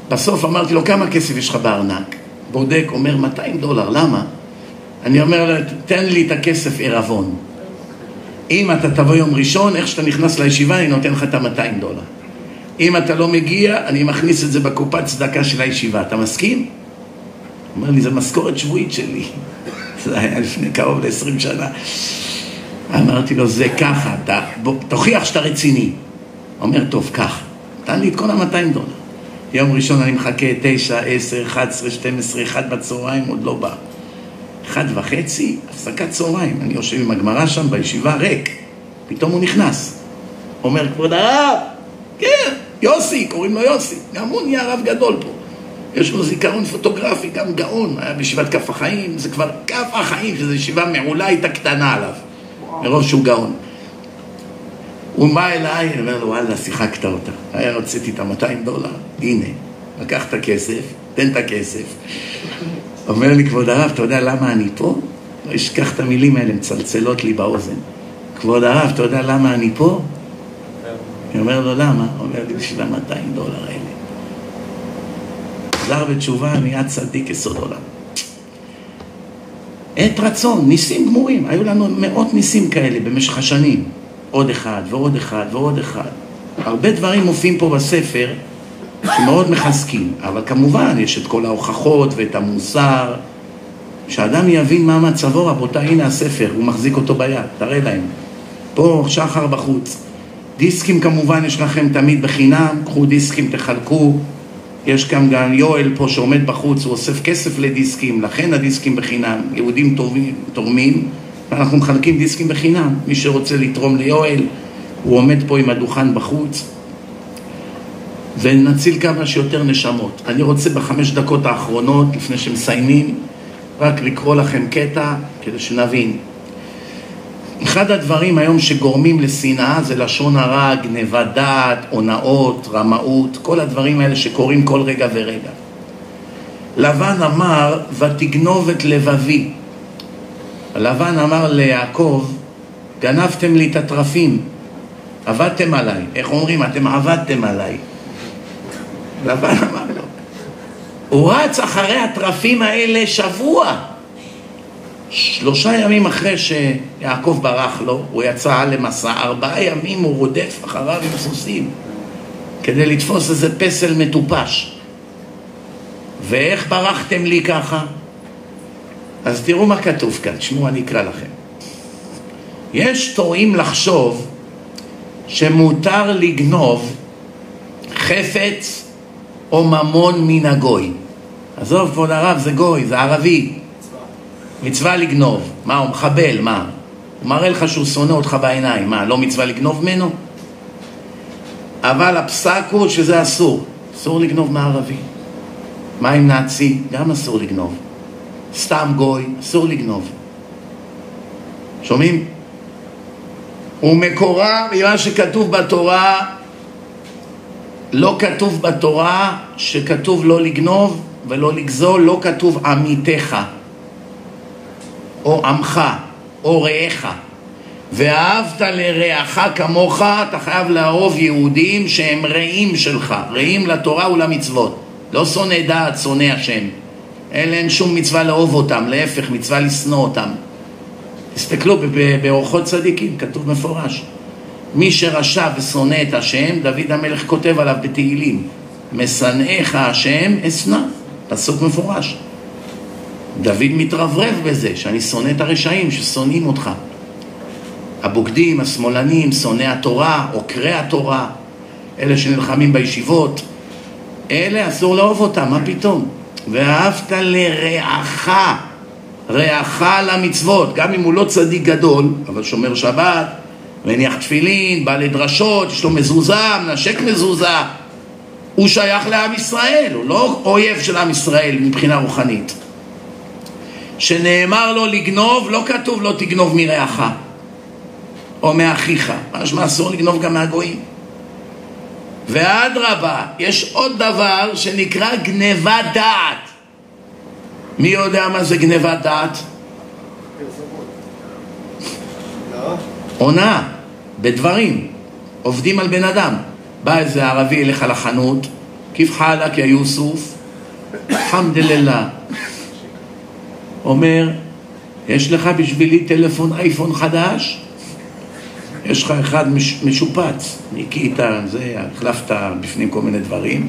בסוף אמרתי לו, כמה כסף יש לך בארנק? בודק, אומר 200 דולר, למה? אני אומר לו, תן לי את הכסף עירבון. אם אתה תבוא יום ראשון, איך שאתה נכנס לישיבה, אני נותן לך את ה-200 דולר. אם אתה לא מגיע, אני מכניס את זה בקופת צדקה של הישיבה. אתה מסכים? אומר לי, זו משכורת שבועית שלי. זה היה לפני קרוב ל-20 שנה. אמרתי לו, זה ככה, אתה, בוא, תוכיח שאתה רציני. אומר, טוב, קח. תן לי את כל ה-200 דולר. יום ראשון אני מחכה, תשע, עשר, אחת עשרה, שתים עשרה, אחד בצהריים, עוד לא בא. אחד וחצי, הפסקת צהריים. אני יושב עם הגמרא שם בישיבה, ריק. פתאום הוא נכנס. אומר, כבוד הרב, כן, יוסי, קוראים לו יוסי. גם הוא נהיה רב גדול פה. יש לו זיכרון פוטוגרפי, גם גאון, היה בישיבת כף החיים, זה כבר כף החיים, שזו ישיבה מעולה, הייתה קטנה עליו, מרוב שהוא גאון. הוא בא אליי, אני אומר לו, וואלה, שיחקת אותה. היה רציתי את ה-200 דולר, הנה, לקח את הכסף, תן את הכסף. אומר לי, כבוד הרב, אתה יודע למה אני פה? לא אשכח את המילים האלה, מצלצלות לי באוזן. כבוד הרב, אתה יודע למה אני פה? אני אומר לו, למה? אומר לי, בשביל ה-200 דולר האלה. חזר בתשובה, נהיה צדיק יסוד עולם. עת רצון, ניסים גמורים. היו לנו מאות ניסים כאלה במשך השנים. עוד אחד ועוד אחד ועוד אחד. הרבה דברים מופיעים פה בספר שמאוד מחזקים, אבל כמובן יש את כל ההוכחות ואת המוסר. שאדם יבין מה מצבו, רבותיי, הנה הספר, הוא מחזיק אותו ביד, תראה להם. פה שחר בחוץ. דיסקים כמובן יש לכם תמיד בחינם, קחו דיסקים, תחלקו. יש כאן גם יואל פה שעומד בחוץ, הוא אוסף כסף לדיסקים, לכן הדיסקים בחינם. יהודים טובים, תורמים, ואנחנו מחלקים דיסקים בחינם. מי שרוצה לתרום ליואל, הוא עומד פה עם הדוכן בחוץ. ונציל כמה שיותר נשמות. אני רוצה בחמש דקות האחרונות, לפני שמסיימים, רק לקרוא לכם קטע כדי שנבין. אחד הדברים היום שגורמים לשנאה זה לשון הרע, גניבת דעת, הונאות, רמאות, כל הדברים האלה שקורים כל רגע ורגע. לבן אמר, ותגנוב את לבבי. לבן אמר ליעקב, גנבתם לי את התרפים, עבדתם עליי. איך אומרים? אתם עבדתם עליי. לבן אמר לו. הוא רץ אחרי התרפים האלה שבוע. שלושה ימים אחרי שיעקב ברח לו, הוא יצא למסע, ארבעה ימים הוא רודף אחריו עם סוסים. כדי לתפוס איזה פסל מטופש. ואיך ברחתם לי ככה? אז תראו מה כתוב כאן, תשמעו, אני אקרא לכם. יש טועים לחשוב שמותר לגנוב חפץ או ממון מן הגוי. עזוב, כבוד הרב, זה גוי, זה ערבי. מצווה לגנוב. מה, הוא מחבל, מה? הוא מראה לך שהוא שונא אותך בעיניים. מה, לא מצווה לגנוב ממנו? אבל הפסק הוא שזה אסור. אסור לגנוב מערבי. מה עם נאצי? גם אסור לגנוב. סתם גוי, אסור לגנוב. שומעים? ומקורה ממה שכתוב בתורה, לא כתוב בתורה שכתוב לא לגנוב ולא לגזול, לא כתוב עמיתך, או עמך, או רעך. ואהבת לרעך כמוך, אתה חייב לאהוב יהודים שהם רעים שלך, רעים לתורה ולמצוות. לא שונא דעת, שונא השם. אין להם שום מצווה לאהוב אותם, להפך, מצווה לשנוא אותם. תסתכלו באורחות צדיקים, כתוב מפורש. מי שרשע ושונא את השם, דוד המלך כותב עליו בתהילים, משנאיך השם אשנא, פסוק מפורש. דוד מתרברב בזה, שאני שונא את הרשעים ששונאים אותך. הבוגדים, השמאלנים, שונאי התורה, עוקרי התורה, אלה שנלחמים בישיבות, אלה אסור לאהוב אותם, מה פתאום? ואהבת לרעך, רעך למצוות, גם אם הוא לא צדיק גדול, אבל שומר שבת, מניח תפילין, בא לדרשות, יש לו מזוזה, מנשק מזוזה, הוא שייך לעם ישראל, הוא לא אויב של עם ישראל מבחינה רוחנית. שנאמר לו לגנוב, לא כתוב לא תגנוב מרעך או מאחיך, משמע אסור לגנוב גם מהגויים. ואדרבה, יש עוד דבר שנקרא גנבת דעת. מי יודע מה זה גנבת דעת? עונה, בדברים, עובדים על בן אדם. בא איזה ערבי אליך לחנות, כיף חלק יא יוסוף, חמדללה. אומר, יש לך בשבילי טלפון אייפון חדש? יש לך אחד מש, משופץ, ניקית, זה, החלפת בפנים כל מיני דברים,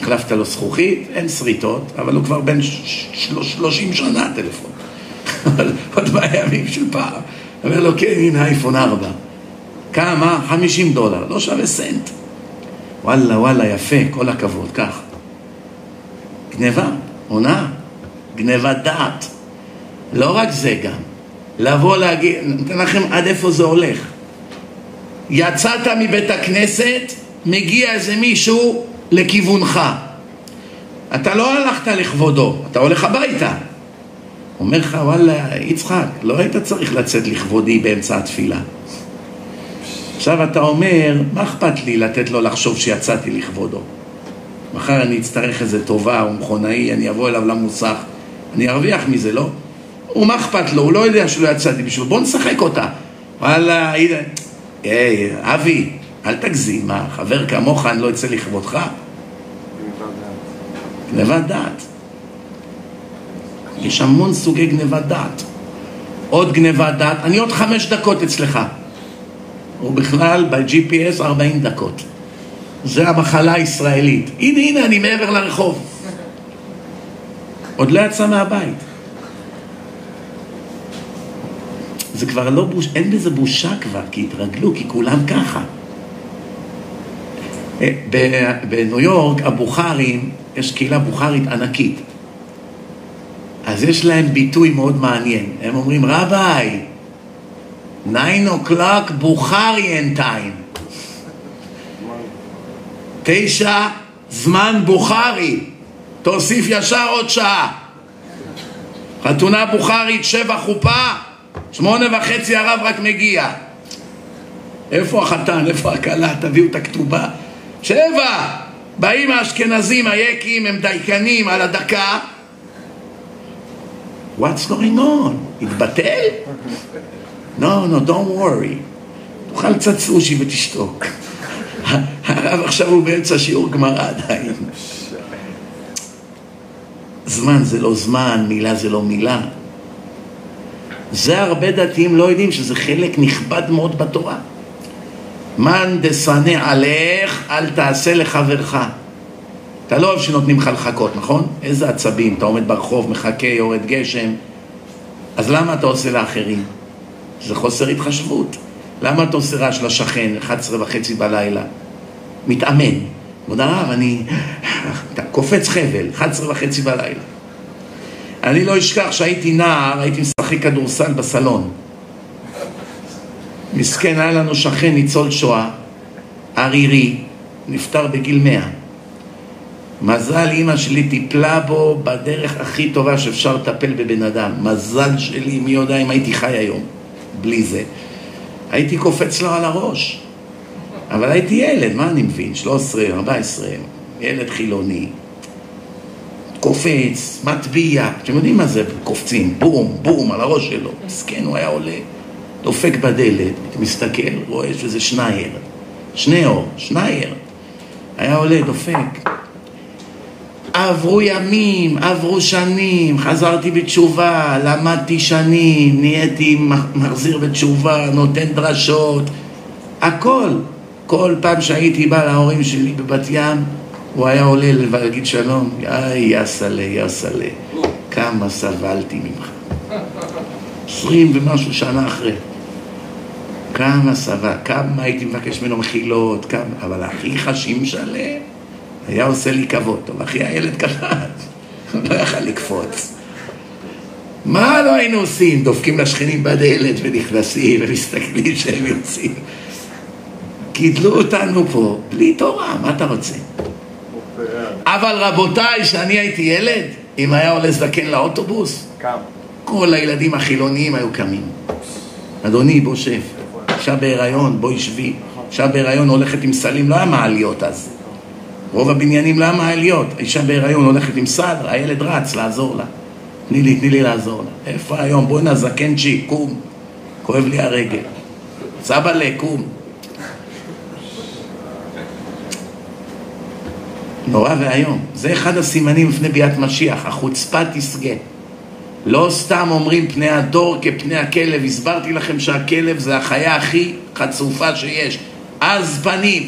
החלפת לו זכוכית, אין שריטות, אבל הוא כבר בן שלושים שנה טלפון. אבל עוד בימים של פעם. אומר לו, כן, הנה אייפון 4. כמה? 50 דולר, לא שווה סנט. וואלה, וואלה, יפה, כל הכבוד, כך. גניבה, עונה, גניבת דעת. לא רק זה גם, לבוא להגיד, נותן לכם עד איפה זה הולך. יצאת מבית הכנסת, מגיע איזה מישהו לכיוונך. אתה לא הלכת לכבודו, אתה הולך הביתה. אומר לך, וואלה, יצחק, לא היית צריך לצאת לכבודי באמצע התפילה. עכשיו אתה אומר, מה אכפת לי לתת לו לחשוב שיצאתי לכבודו? מחר אני אצטרך איזה טובה או מכונאי, אני אבוא אליו למוסך, אני ארוויח מזה, לא? ומה אכפת לו? הוא לא יודע שלא יצאתי בשבילו, בוא נשחק אותה. וואלה, הנה, היי, אבי, אל תגזים, מה, חבר כמוך אני לא אצא לכבודך? גנבת דעת. יש המון סוגי גנבת דעת. עוד גנבת דעת, אני עוד חמש דקות אצלך. הוא בכלל ב-GPS 40 דקות. זה המחלה הישראלית. הנה, הנה, אני מעבר לרחוב. עוד לא יצא מהבית. זה כבר לא בוש... אין בזה בושה כבר, כי התרגלו, כי כולם ככה. אה, בניו יורק, הבוכרים, יש קהילה בוכרית ענקית. אז יש להם ביטוי מאוד מעניין. הם אומרים, רביי, 9 o'clock בוכריאן טיים. תשע, זמן בוכרי. תוסיף ישר עוד שעה. חתונה בוכרית, שבע חופה, שמונה וחצי הרב רק מגיע. איפה החתן? איפה הכלה? תביאו את הכתובה. שבע! באים האשכנזים היקים, הם דייקנים על הדקה. What's going on? התבטל? No, no, don't worry. תאכל קצת סושי ותשתוק. הרב עכשיו הוא באמצע שיעור גמרא עדיין. זמן זה לא זמן, מילה זה לא מילה. זה הרבה דתיים לא יודעים שזה חלק נכבד מאוד בתורה. מאן דשנא עליך, אל תעשה לחברך. אתה לא אוהב שנותנים לך לחכות, נכון? איזה עצבים, אתה עומד ברחוב, מחכה, יורד גשם. אז למה אתה עושה לאחרים? זה חוסר התחשבות. למה אתה עושה רעש לשכן, 11 וחצי בלילה? מתאמן. כבוד הרב, אני... קופץ חבל, 11 וחצי בלילה. אני לא אשכח שהייתי נער, הייתי משחק כדורסל בסלון. מסכן, היה לנו שכן ניצול שואה, ערירי, נפטר בגיל מאה. מזל אימא שלי טיפלה בו בדרך הכי טובה שאפשר לטפל בבן אדם. מזל שלי, מי יודע אם הייתי חי היום, בלי זה. הייתי קופץ לו על הראש. אבל הייתי ילד, מה אני מבין? 13, 14, ילד חילוני. קופץ, מטביע, אתם יודעים מה זה קופצים, בום, בום, על הראש שלו. מסכן, הוא היה עולה, דופק בדלת, מסתכל, רואה שזה שנייר. שניאור, שנייר. היה עולה, דופק. עברו ימים, עברו שנים, חזרתי בתשובה, למדתי שנים, נהייתי מחזיר בתשובה, נותן דרשות, הכל. כל פעם שהייתי בא להורים שלי בבת ים, הוא היה עולה להגיד שלום, איי, יסלה, יסלה, כמה סבלתי ממך. עשרים ומשהו שנה אחרי. כמה סבל, כמה הייתי מבקש ממנו מחילות, כמה, אבל אחיך שימשלה היה עושה לי כבוד. טוב, אחי הילד קטן, לא יכל לקפוץ. מה לא היינו עושים? דופקים לשכנים בדלת ונכנסים ומסתכלים שהם יוצאים. גידלו אותנו פה בלי תורה, מה אתה רוצה? אבל רבותיי, כשאני הייתי ילד, אם היה עולה זקן לאוטובוס,
קם.
כל הילדים החילוניים היו קמים. אדוני, בוא שב. אישה בהיריון, בואי שבי. אישה בהיריון הולכת עם סלים, לא היה מעליות אז. רוב הבניינים לא היה מעליות. האישה בהיריון הולכת עם סל, הילד רץ לעזור לה. תני לי, תני לי לעזור לה. איפה היום? בואי נא זקן צ'י, קום. כואב לי הרגל. סבא קום. נורא ואיום. זה אחד הסימנים לפני ביאת משיח, החוצפה תשגה. לא סתם אומרים פני הדור כפני הכלב, הסברתי לכם שהכלב זה החיה הכי חצופה שיש. עז פנים.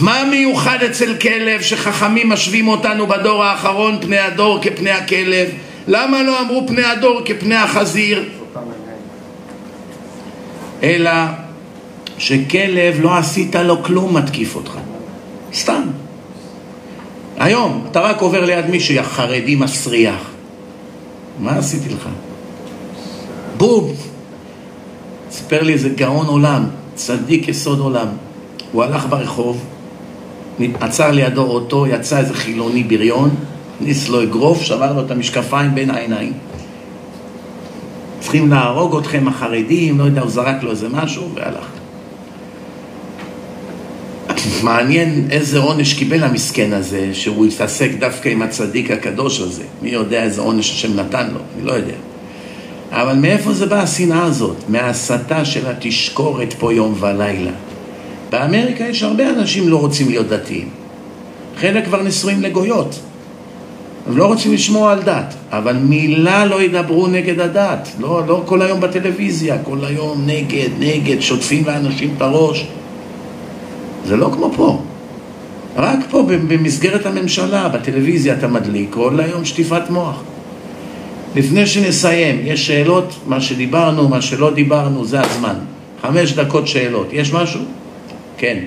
מה מיוחד אצל כלב שחכמים משווים אותנו בדור האחרון פני הדור כפני הכלב? למה לא אמרו פני הדור כפני החזיר? אלא שכלב לא עשית לו כלום מתקיף אותך. סתם. היום, אתה רק עובר ליד מישהו, יא חרדי מסריח. מה עשיתי לך? בום! סיפר לי איזה גאון עולם, צדיק יסוד עולם. הוא הלך ברחוב, עצר לידו אוטו, יצא איזה חילוני בריון, הכניס לו אגרוף, שבר לו את המשקפיים בין העיניים. צריכים להרוג אתכם החרדים, לא יודע, הוא זרק לו איזה משהו והלך. מעניין איזה עונש קיבל המסכן הזה, שהוא התעסק דווקא עם הצדיק הקדוש הזה. מי יודע איזה עונש השם נתן לו, אני לא יודע. אבל מאיפה זה בא השנאה הזאת? מההסתה של התשקורת פה יום ולילה. באמריקה יש הרבה אנשים לא רוצים להיות דתיים. חלק כבר נשואים לגויות. הם לא רוצים לשמוע על דת, אבל מילה לא ידברו נגד הדת. לא, לא כל היום בטלוויזיה, כל היום נגד, נגד, שוטפים לאנשים את הראש. זה לא כמו פה. רק פה במסגרת הממשלה, בטלוויזיה אתה מדליק, כל היום שטיפת מוח. לפני שנסיים, יש שאלות, מה שדיברנו, מה שלא דיברנו, זה הזמן. חמש דקות שאלות. יש משהו? כן.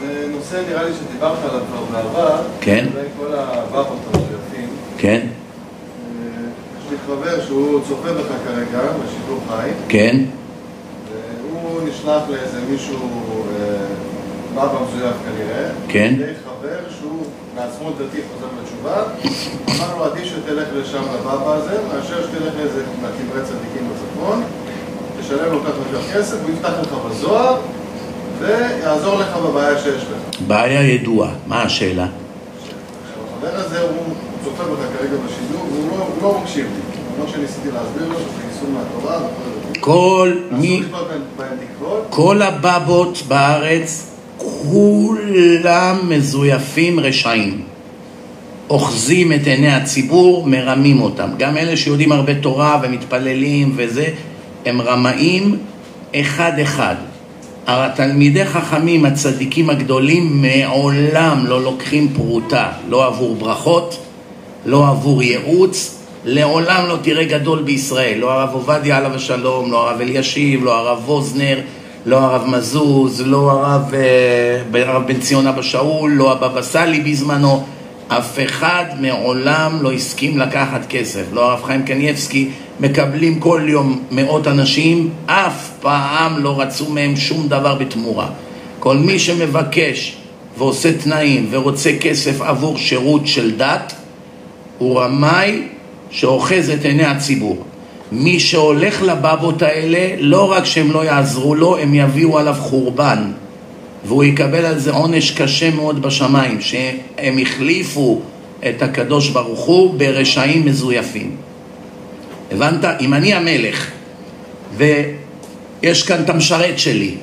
זה נושא נראה לי שדיברת עליו כבר בעבר.
כן.
לגבי כל הבאפות המזויפים.
כן,
יש לי חבר שהוא צופה בך כרגע, בשידור חי.
כן,
והוא נשלח לאיזה מישהו, אה, באבא מזויף כנראה.
כן.
חבר שהוא בעצמו דתי חוזר בתשובה. אמר לו, עדיף שתלך לשם לבאבא הזה, מאשר שתלך לאיזה קברי צדיקים בצפון. תשלם לו כך וכך כסף, הוא יפתח לך בזוהר, ויעזור לך בבעיה שיש לך.
בעיה ידועה. מה השאלה?
החבר הזה, הוא צופה בך כרגע בשידור, והוא לא, הוא לא מקשיב לי. למרות שניסיתי להסביר לו שזה יישום מהתורה וכל
כל מי... כל הבבות בארץ, כולם מזויפים רשעים. אוחזים את עיני הציבור, מרמים אותם. גם אלה שיודעים הרבה תורה ומתפללים וזה, הם רמאים אחד-אחד. התלמידי חכמים, הצדיקים הגדולים, מעולם לא לוקחים פרוטה, לא עבור ברכות, לא עבור ייעוץ, לעולם לא תראה גדול בישראל, לא הרב עובדיה עליו השלום, לא הרב אלישיב, לא הרב ווזנר, לא הרב מזוז, לא הרב, אה, הרב בן ציון אבא שאול, לא הבבא סאלי בזמנו, אף אחד מעולם לא הסכים לקחת כסף, לא הרב חיים קניאבסקי, מקבלים כל יום מאות אנשים, אף פעם לא רצו מהם שום דבר בתמורה. כל מי שמבקש ועושה תנאים ורוצה כסף עבור שירות של דת, הוא רמאי שאוחז את עיני הציבור. מי שהולך לבבות האלה, לא רק שהם לא יעזרו לו, הם יביאו עליו חורבן. והוא יקבל על זה עונש קשה מאוד בשמיים, שהם החליפו את הקדוש ברוך הוא ברשעים מזויפים. הבנת? אם אני המלך, ויש כאן את המשרת שלי,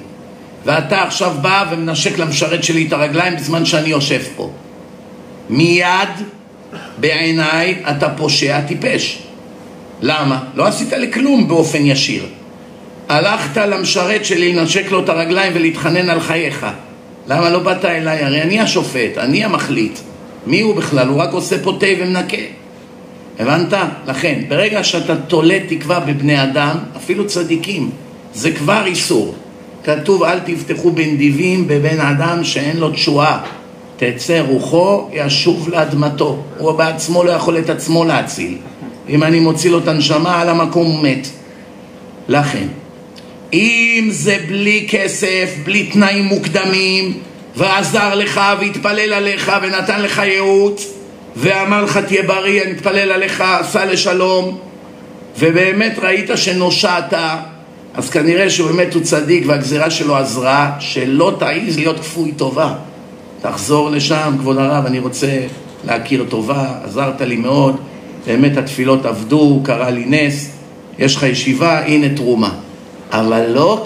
ואתה עכשיו בא ומנשק למשרת שלי את הרגליים בזמן שאני יושב פה, מיד בעיניי אתה פושע טיפש. למה? לא עשית לי כלום באופן ישיר. הלכת למשרת שלי לנשק לו את הרגליים ולהתחנן על חייך. למה לא באת אליי? הרי אני השופט, אני המחליט. מי הוא בכלל? הוא רק עושה פה תה ומנקה. הבנת? לכן, ברגע שאתה תולה תקווה בבני אדם, אפילו צדיקים, זה כבר איסור. כתוב אל תפתחו בנדיבים בבן אדם שאין לו תשועה. תצא רוחו, ישוב לאדמתו. הוא בעצמו לא יכול את עצמו להציל. אם אני מוציא לו את הנשמה, על המקום הוא מת. לכן, אם זה בלי כסף, בלי תנאים מוקדמים, ועזר לך והתפלל עליך ונתן לך ייעוץ, ואמר לך תהיה בריא, אני אתפלל עליך, סע לשלום, ובאמת ראית שנושעת, אז כנראה שבאמת הוא צדיק והגזירה שלו עזרה, שלא תעיז להיות כפוי טובה. תחזור לשם, כבוד הרב, אני רוצה להכיר טובה, עזרת לי מאוד, באמת התפילות עבדו, קרה לי נס, יש לך ישיבה, הנה תרומה. אבל לא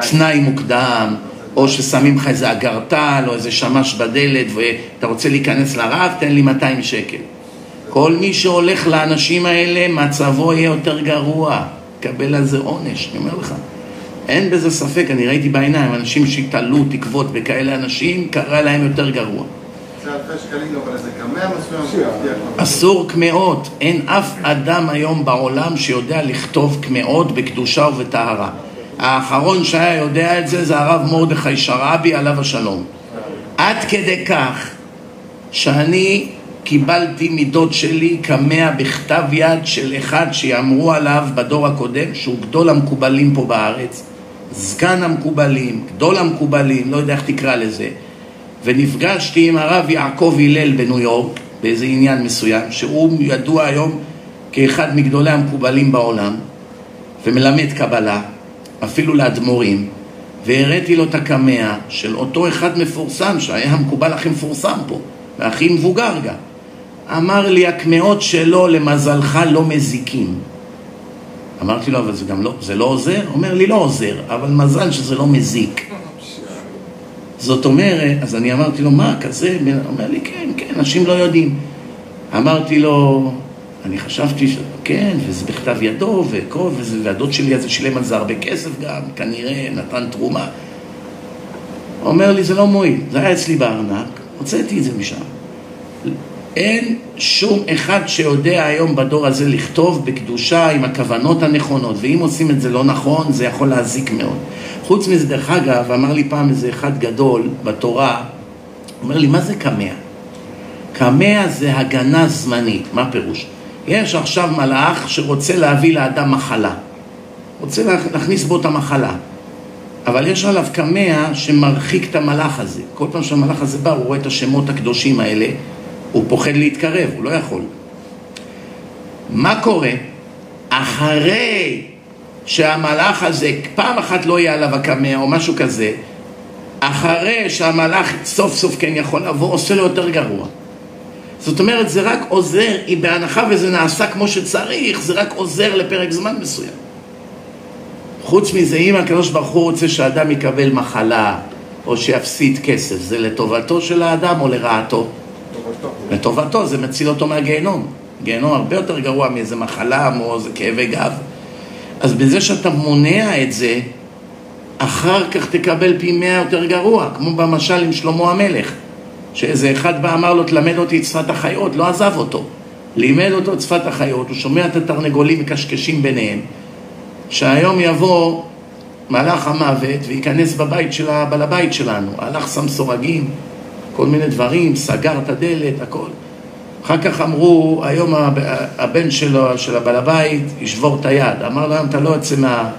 כתנאי מוקדם, או ששמים לך איזה אגרטל או איזה שמש בדלת ואתה רוצה להיכנס לרב, תן לי 200 שקל. כל מי שהולך לאנשים האלה, מצבו יהיה יותר גרוע. קבל על זה עונש, אני אומר לך. אין בזה ספק, אני ראיתי בעיניים, אנשים שהתעלו תקוות בכאלה אנשים, קרה להם יותר גרוע. אסור קמעות, אין אף אדם היום בעולם שיודע לכתוב קמעות בקדושה ובטהרה. האחרון שהיה יודע את זה זה הרב מרדכי שרעבי עליו השלום. עד כדי כך שאני קיבלתי מדוד שלי כמאה בכתב יד של אחד שיאמרו עליו בדור הקודם שהוא גדול המקובלים פה בארץ, סגן המקובלים, גדול המקובלים, לא יודע איך תקרא לזה. ונפגשתי עם הרב יעקב הלל בניו יורק באיזה עניין מסוים, שהוא ידוע היום כאחד מגדולי המקובלים בעולם ומלמד קבלה אפילו לאדמו"רים, והראיתי לו את הקמע של אותו אחד מפורסם, שהיה המקובל הכי מפורסם פה, והכי מבוגר גם. אמר לי, הקמעות שלו למזלך לא מזיקים. אמרתי לו, אבל זה גם לא, זה לא עוזר? אומר לי, לא עוזר, אבל מזל שזה לא מזיק. זאת אומרת, אז אני אמרתי לו, מה, כזה? אומר לי, כן, כן, אנשים לא יודעים. אמרתי לו, אני חשבתי ש... כן, וזה בכתב ידו, וכל, וזה, והדוד שלי הזה שילם על זה הרבה כסף גם, כנראה נתן תרומה. אומר לי, זה לא מועיל, זה היה אצלי בארנק, הוצאתי את זה משם. אין שום אחד שיודע היום בדור הזה לכתוב בקדושה עם הכוונות הנכונות, ואם עושים את זה לא נכון, זה יכול להזיק מאוד. חוץ מזה, דרך אגב, אמר לי פעם איזה אחד גדול בתורה, אומר לי, מה זה קמע? קמע זה הגנה זמנית, מה פירוש? יש עכשיו מלאך שרוצה להביא לאדם מחלה. רוצה להכניס בו את המחלה. אבל יש עליו קמע שמרחיק את המלאך הזה. כל פעם שהמלאך הזה בא, הוא רואה את השמות הקדושים האלה, הוא פוחד להתקרב, הוא לא יכול. מה קורה? אחרי שהמלאך הזה, פעם אחת לא יהיה עליו הקמע או משהו כזה, אחרי שהמלאך סוף סוף כן יכול לבוא, עושה לו יותר גרוע. זאת אומרת, זה רק עוזר, אם בהנחה וזה נעשה כמו שצריך, זה רק עוזר לפרק זמן מסוים. חוץ מזה, אם הקדוש ברוך הוא רוצה שאדם יקבל מחלה, או שיפסיד כסף, זה לטובתו של האדם או לרעתו? לטובתו. זה מציל אותו מהגיהנום. גיהנום הרבה יותר גרוע מאיזה מחלה או איזה כאבי גב. אז בזה שאתה מונע את זה, אחר כך תקבל פי מאה יותר גרוע, כמו במשל עם שלמה המלך, שאיזה אחד בא אמר לו, תלמד אותי את שפת החיות, לא עזב אותו. לימד אותו את שפת החיות, הוא שומע את התרנגולים מקשקשים ביניהם, שהיום יבוא מלאך המוות וייכנס בבית של הבעל הבית שלנו. הלך, שם סורגים, כל מיני דברים, סגר את הדלת, הכל. אחר כך אמרו, היום הבן שלו, של הבעל הבית, ישבור את היד. אמר לו, היום אתה לא יוצא מה...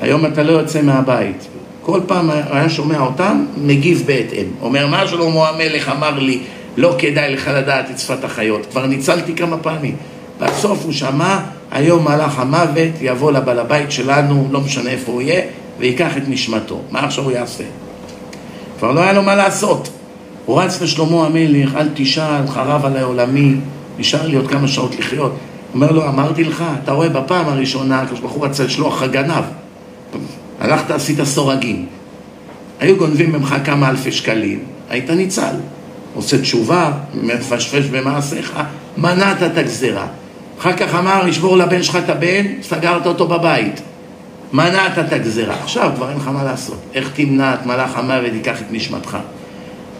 היום אתה לא יוצא מהבית. כל פעם היה שומע אותם, מגיב בהתאם. אומר, מה שלמה המלך אמר לי, לא כדאי לך לדעת את שפת החיות. כבר ניצלתי כמה פעמים. בסוף הוא שמע, היום מלאך המוות יבוא לבעל הבית שלנו, לא משנה איפה הוא יהיה, ויקח את נשמתו. מה עכשיו הוא יעשה? כבר לא היה לו מה לעשות. הוא רץ לשלמה המלך, אל תשאל, חרב עלי עולמי, נשאר לי עוד כמה שעות לחיות. אומר לו, אמרתי לך, אתה רואה בפעם הראשונה, הקדוש ברוך הוא רצה לשלוח לך גנב. הלכת, עשית סורגים. היו גונבים ממך כמה אלפי שקלים, היית ניצל. עושה תשובה, מפשפש במעשיך, מנעת את הגזירה. אחר כך אמר, ישבור לבן שלך את הבן, סגרת אותו בבית. מנעת את הגזירה. עכשיו כבר אין לך מה לעשות. איך תמנע את מלאך המוות, ייקח את נשמתך.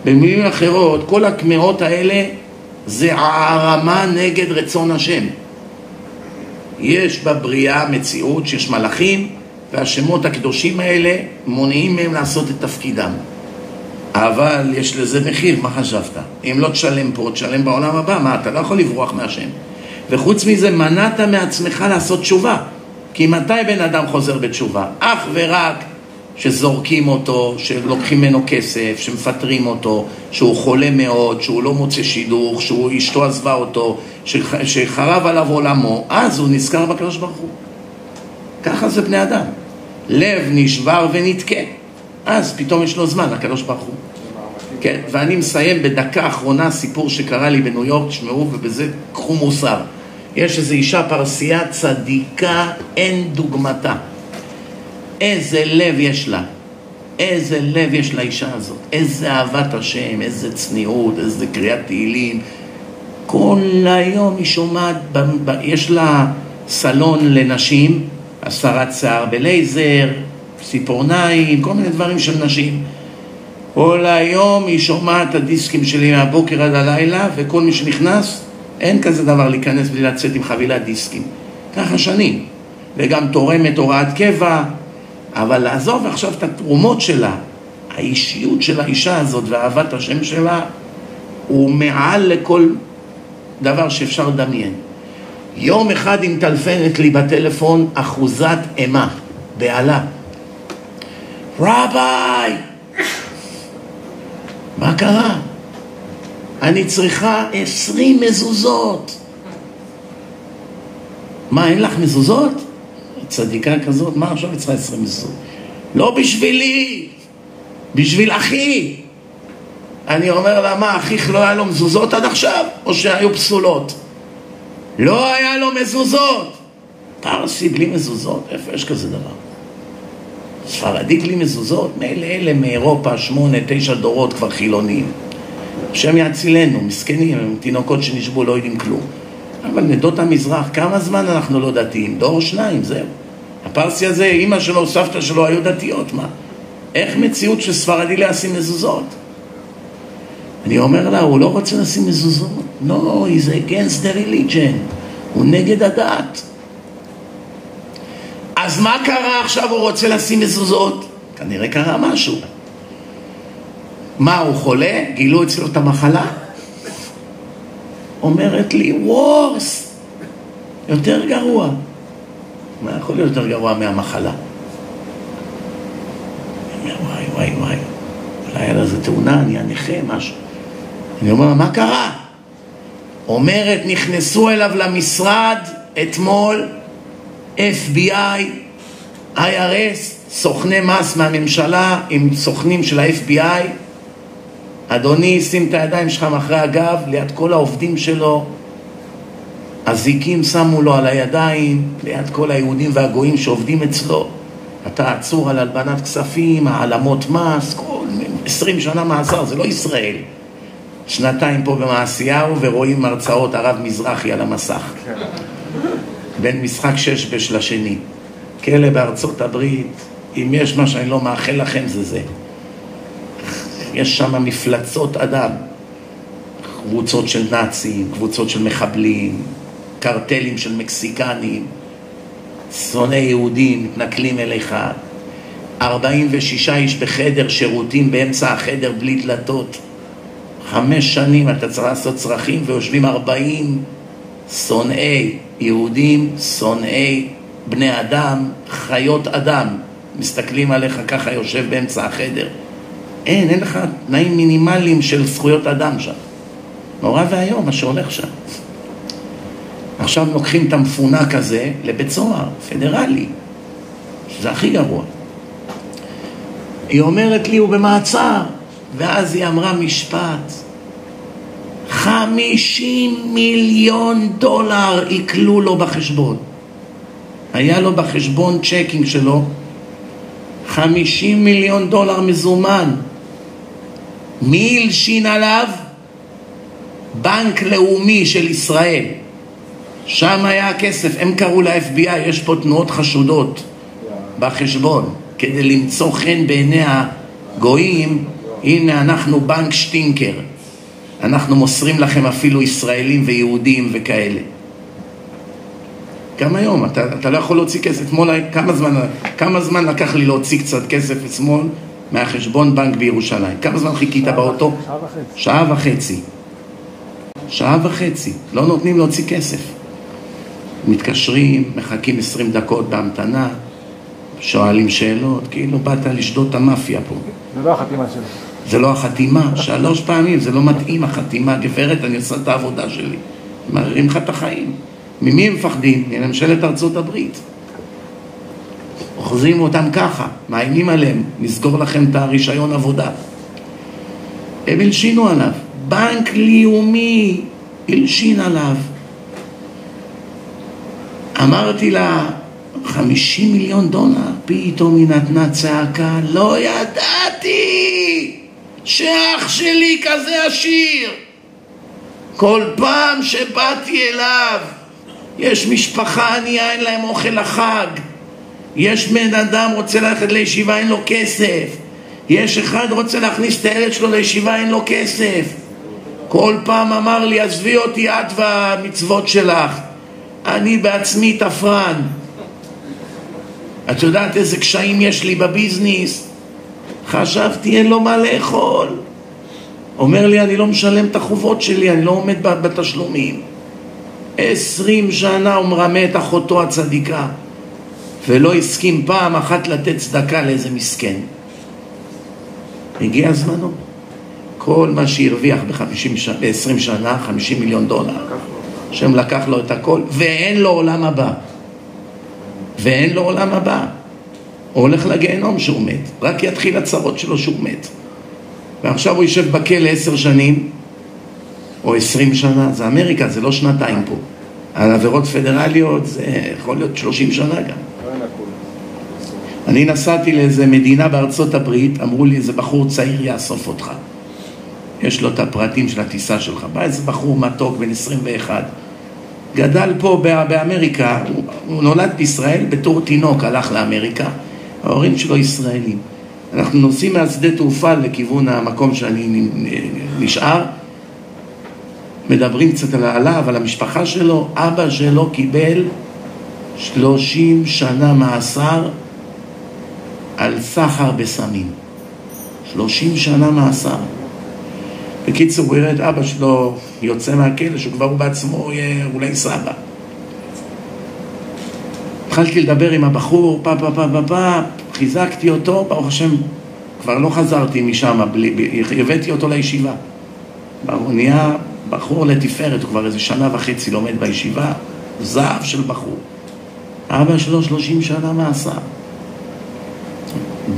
במילים אחרות, כל הקמעות האלה זה הערמה נגד רצון השם. יש בבריאה מציאות שיש מלאכים והשמות הקדושים האלה מונעים מהם לעשות את תפקידם. אבל יש לזה מחיר, מה חשבת? אם לא תשלם פה, תשלם בעולם הבא, מה, אתה לא יכול לברוח מהשם. וחוץ מזה, מנעת מעצמך לעשות תשובה. כי מתי בן אדם חוזר בתשובה? אך ורק שזורקים אותו, שלוקחים ממנו כסף, שמפטרים אותו, שהוא חולה מאוד, שהוא לא מוצא שידוך, שהוא אשתו עזבה אותו, שחרב עליו עולמו, אז הוא נזכר בקדוש ברוך הוא. ככה זה בני אדם. לב נשבר ונתקה. אז פתאום יש לו זמן, הקדוש ברוך הוא. כן, ואני מסיים בדקה אחרונה סיפור שקרה לי בניו יורק, תשמעו, ובזה קחו מוסר. יש איזו אישה פרסייה צדיקה, אין דוגמתה. איזה לב יש לה. איזה לב יש לאישה הזאת. איזה אהבת השם, איזה צניעות, איזה קריאת תהילים. כל היום היא שומעת, יש לה סלון לנשים, הסרת שיער בלייזר, ציפורניים, כל מיני דברים של נשים. כל היום היא שומעת את הדיסקים שלי מהבוקר עד הלילה, וכל מי שנכנס, אין כזה דבר להיכנס בלי לצאת עם חבילת דיסקים. ככה שנים. וגם תורמת הוראת קבע, אבל לעזוב עכשיו את התרומות שלה, האישיות של האישה הזאת ואהבת השם שלה, הוא מעל לכל דבר שאפשר לדמיין. יום אחד היא מטלפנת לי בטלפון אחוזת אימה, בעלה. רביי! מה קרה? אני צריכה עשרים מזוזות. מה, אין לך מזוזות? צדיקה כזאת, מה עכשיו היא צריכה עשרים מזוזות? לא בשבילי, בשביל אחי. אני אומר לה, מה, אחיך לא היה לו מזוזות עד עכשיו? או שהיו פסולות? לא היה לו מזוזות. פרסי בלי מזוזות? איפה יש כזה דבר? ספרדי בלי מזוזות? מילא אלה מאירופה, שמונה, תשע דורות כבר חילונים. השם יצילנו, מסכנים, הם תינוקות שנשבו, לא יודעים כלום. אבל נדות המזרח, כמה זמן אנחנו לא דתיים? דור שניים, זהו. הפרסי הזה, אימא שלו, סבתא שלו היו דתיות, מה? איך מציאות של ספרדי להשים מזוזות? אני אומר לה, הוא לא רוצה לשים מזוזות. No, he's against the religion. הוא נגד הדת. אז מה קרה עכשיו הוא רוצה לשים מזוזות? כנראה קרה משהו. מה, הוא חולה? גילו אצלו את המחלה? אומרת לי, וורס, יותר גרוע. מה יכול להיות יותר גרוע מהמחלה? אני אומר, וואי, וואי, וואי, אולי היה לזה תאונה, נהיה נכה, משהו. אני אומר, מה קרה? אומרת, נכנסו אליו למשרד אתמול FBI, IRS, סוכני מס מהממשלה עם סוכנים של ה-FBI. אדוני, שים את הידיים שלך מאחורי הגב, ליד כל העובדים שלו. הזיקים שמו לו על הידיים, ליד כל היהודים והגויים שעובדים אצלו. אתה עצור על הלבנת כספים, העלמות מס, כל עשרים שנה מאסר, זה לא ישראל. שנתיים פה במעשיהו ורואים הרצאות הרב מזרחי על המסך. בין משחק שש בש לשני. כלא בארצות הברית, אם יש מה שאני לא מאחל לכם זה זה. יש שם מפלצות אדם. קבוצות של נאצים, קבוצות של מחבלים, קרטלים של מקסיקנים, שונאי יהודים מתנכלים אליך, 46 איש בחדר שירותים באמצע החדר בלי דלתות. חמש שנים אתה צריך לעשות צרכים ויושבים 40 שונאי יהודים, שונאי בני אדם, חיות אדם. מסתכלים עליך ככה יושב באמצע החדר. אין, אין לך תנאים מינימליים של זכויות אדם שם. נורא ואיום מה שהולך שם. עכשיו לוקחים את המפונק הזה לבית סוהר, פדרלי, שזה הכי גרוע. היא אומרת לי, הוא במעצר, ואז היא אמרה משפט, חמישים מיליון דולר עיקלו לו בחשבון. היה לו בחשבון checking שלו חמישים מיליון דולר מזומן. מי הלשין עליו? בנק לאומי של ישראל. שם היה הכסף, הם קראו ל-FBI, יש פה תנועות חשודות בחשבון, כדי למצוא חן בעיני הגויים, הנה אנחנו בנק שטינקר, אנחנו מוסרים לכם אפילו ישראלים ויהודים וכאלה. גם היום, אתה, אתה לא יכול להוציא כסף. אתמול, כמה זמן, כמה זמן לקח לי להוציא קצת כסף אתמול מהחשבון בנק בירושלים? כמה זמן חיכית באוטו?
שעה וחצי.
שעה וחצי. שעה וחצי. לא נותנים להוציא כסף. מתקשרים, מחכים עשרים דקות בהמתנה, שואלים שאלות, כאילו באת לשדוד את המאפיה פה.
זה לא החתימה שלו.
זה לא החתימה, שלוש פעמים, זה לא מתאים החתימה, גברת, אני עושה את העבודה שלי. מערערים לך את החיים. ממי הם מפחדים? מממשלת ארצות הברית. אוחזים אותם ככה, מאיימים עליהם, נסגור לכם את הרישיון עבודה. הם הלשינו עליו, בנק לאומי הלשין עליו. אמרתי לה, חמישים מיליון דולר, פתאום היא נתנה צעקה, לא ידעתי שאח שלי כזה עשיר. כל פעם שבאתי אליו, יש משפחה ענייה, אין להם אוכל לחג. יש בן אדם רוצה ללכת לישיבה, אין לו כסף. יש אחד רוצה להכניס את הילד שלו לישיבה, אין לו כסף. כל פעם אמר לי, עזבי אותי את והמצוות שלך. אני בעצמי תפרן. את יודעת איזה קשיים יש לי בביזנס? חשבתי, אין לו מה לאכול. אומר לי, אני לא משלם את החובות שלי, אני לא עומד בתשלומים. עשרים שנה הוא מרמה את אחותו הצדיקה, ולא הסכים פעם אחת לתת צדקה לאיזה מסכן. הגיע זמנו. כל מה שהרוויח ב-20 שנה, 50 מיליון דולר, השם לקח לו את הכל, ואין לו עולם הבא. ואין לו עולם הבא. הוא הולך לגיהנום שהוא מת, רק יתחיל הצרות שלו שהוא מת. ועכשיו הוא יושב בכלא עשר שנים, או עשרים שנה, זה אמריקה, זה לא שנתיים פה. על עבירות פדרליות זה יכול להיות שלושים שנה גם. אני נסעתי לאיזה מדינה בארצות הברית, אמרו לי איזה בחור צעיר יאסוף אותך. יש לו את הפרטים של הטיסה שלך. בא איזה בחור מתוק בן 21, גדל פה באמריקה, הוא, נולד בישראל בתור תינוק, הלך לאמריקה, ההורים שלו ישראלים. אנחנו נוסעים מהשדה תעופה לכיוון המקום שאני נשאר, מדברים קצת עליו, על המשפחה שלו, אבא שלו קיבל שלושים שנה מאסר על סחר בסמים. שלושים שנה מאסר. בקיצור, הוא יראה את אבא שלו יוצא מהכלא, שכבר הוא בעצמו יהיה אולי סבא. התחלתי לדבר עם הבחור, פה פה פה פה פה, חיזקתי אותו, ברוך השם, כבר לא חזרתי משם, הבאתי אותו לישיבה. הוא נהיה בחור לתפארת, הוא כבר איזה שנה וחצי לומד בישיבה, זהב של בחור. אבא שלו שלושים שנה מאסר.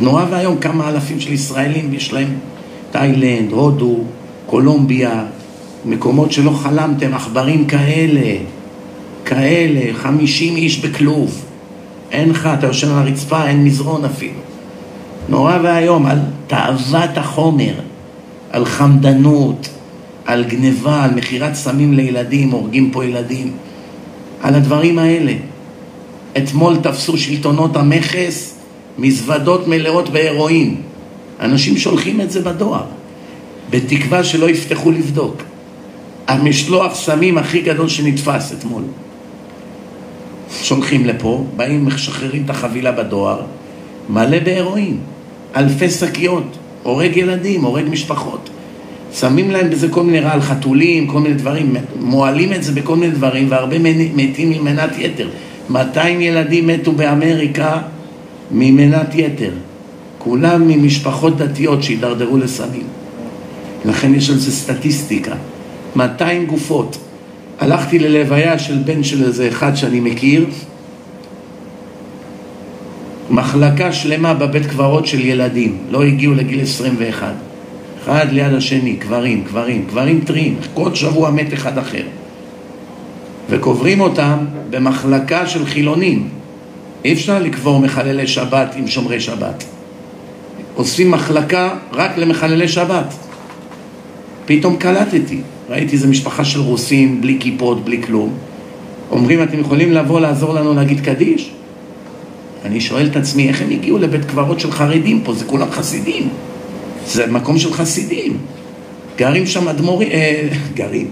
נורא ואיום כמה אלפים של ישראלים יש להם תאילנד, הודו, קולומביה, מקומות שלא חלמתם, עכברים כאלה, כאלה, חמישים איש בכלוב. אין לך, אתה יושב על הרצפה, אין מזרון אפילו. נורא ואיום, על תאוות החומר, על חמדנות, על גניבה, על מכירת סמים לילדים, הורגים פה ילדים, על הדברים האלה. אתמול תפסו שלטונות המכס מזוודות מלאות בהרואין. אנשים שולחים את זה בדואר, בתקווה שלא יפתחו לבדוק. המשלוח סמים הכי גדול שנתפס אתמול. שולחים לפה, באים, משחררים את החבילה בדואר, מלא בהרואין, אלפי שקיות, הורג ילדים, הורג משפחות. שמים להם בזה כל מיני רעל חתולים, כל מיני דברים, מועלים את זה בכל מיני דברים, והרבה מתים ממנת יתר. 200 ילדים מתו באמריקה ממנת יתר. כולם ממשפחות דתיות שהידרדרו לסמים. לכן יש על זה סטטיסטיקה. 200 גופות. הלכתי ללוויה של בן של איזה אחד שאני מכיר, מחלקה שלמה בבית קברות של ילדים, לא הגיעו לגיל 21. אחד ליד השני, קברים, קברים, קברים טריים, כל שבוע מת אחד אחר. וקוברים אותם במחלקה של חילונים. אי אפשר לקבור מחללי שבת עם שומרי שבת. עושים מחלקה רק למחללי שבת. פתאום קלטתי, ראיתי איזה משפחה של רוסים, בלי כיפות, בלי כלום. אומרים, אתם יכולים לבוא לעזור לנו להגיד קדיש? אני שואל את עצמי, איך הם הגיעו לבית קברות של חרדים פה? זה כולם חסידים. זה מקום של חסידים. גרים שם אדמו"רים, אה, גרים,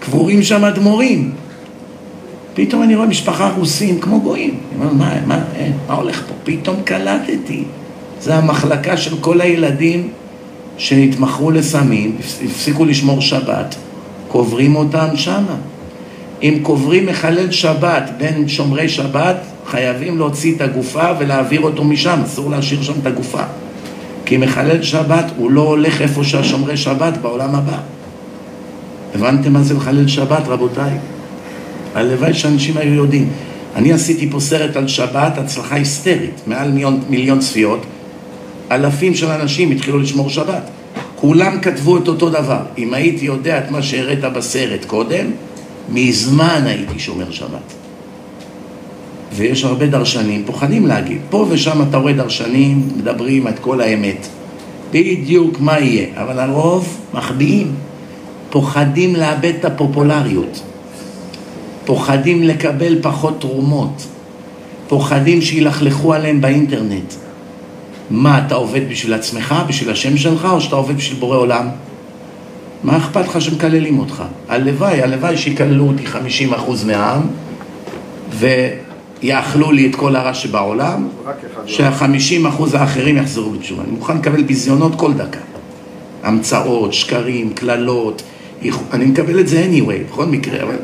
קבורים שם אדמו"רים. פתאום אני רואה משפחה רוסים כמו גויים. מה, מה, אה, מה הולך פה? פתאום קלטתי. זה המחלקה של כל הילדים שנתמכרו לסמים, הפסיקו לשמור שבת, קוברים אותם שמה. אם קוברים מחלל שבת בין שומרי שבת, חייבים להוציא את הגופה ולהעביר אותו משם, אסור להשאיר שם את הגופה. כי מחלל שבת הוא לא הולך איפה שהשומרי שבת בעולם הבא. הבנתם מה זה לחלל שבת, רבותיי? הלוואי שאנשים היו יודעים. אני עשיתי פה סרט על שבת, הצלחה היסטרית, מעל מיליון, מיליון צפיות. אלפים של אנשים התחילו לשמור שבת. כולם כתבו את אותו דבר. אם הייתי יודע את מה שהראית בסרט קודם, מזמן הייתי שומר שבת. ויש הרבה דרשנים, פוחדים להגיד. פה ושם אתה רואה דרשנים, מדברים את כל האמת. בדיוק מה יהיה, אבל הרוב מחביאים. פוחדים לאבד את הפופולריות. פוחדים לקבל פחות תרומות. פוחדים שילכלכו עליהם באינטרנט. מה, אתה עובד בשביל עצמך, בשביל השם שלך, או שאתה עובד בשביל בורא עולם? מה אכפת לך שמקללים אותך? הלוואי, הלוואי שיקללו אותי 50% מהעם, ויאכלו לי את כל הרע שבעולם, שהחמישים אחוז האחרים יחזרו בתשובה. אני מוכן לקבל ביזיונות כל דקה. המצאות, שקרים, קללות, אני מקבל את זה anyway, בכל מקרה, אבל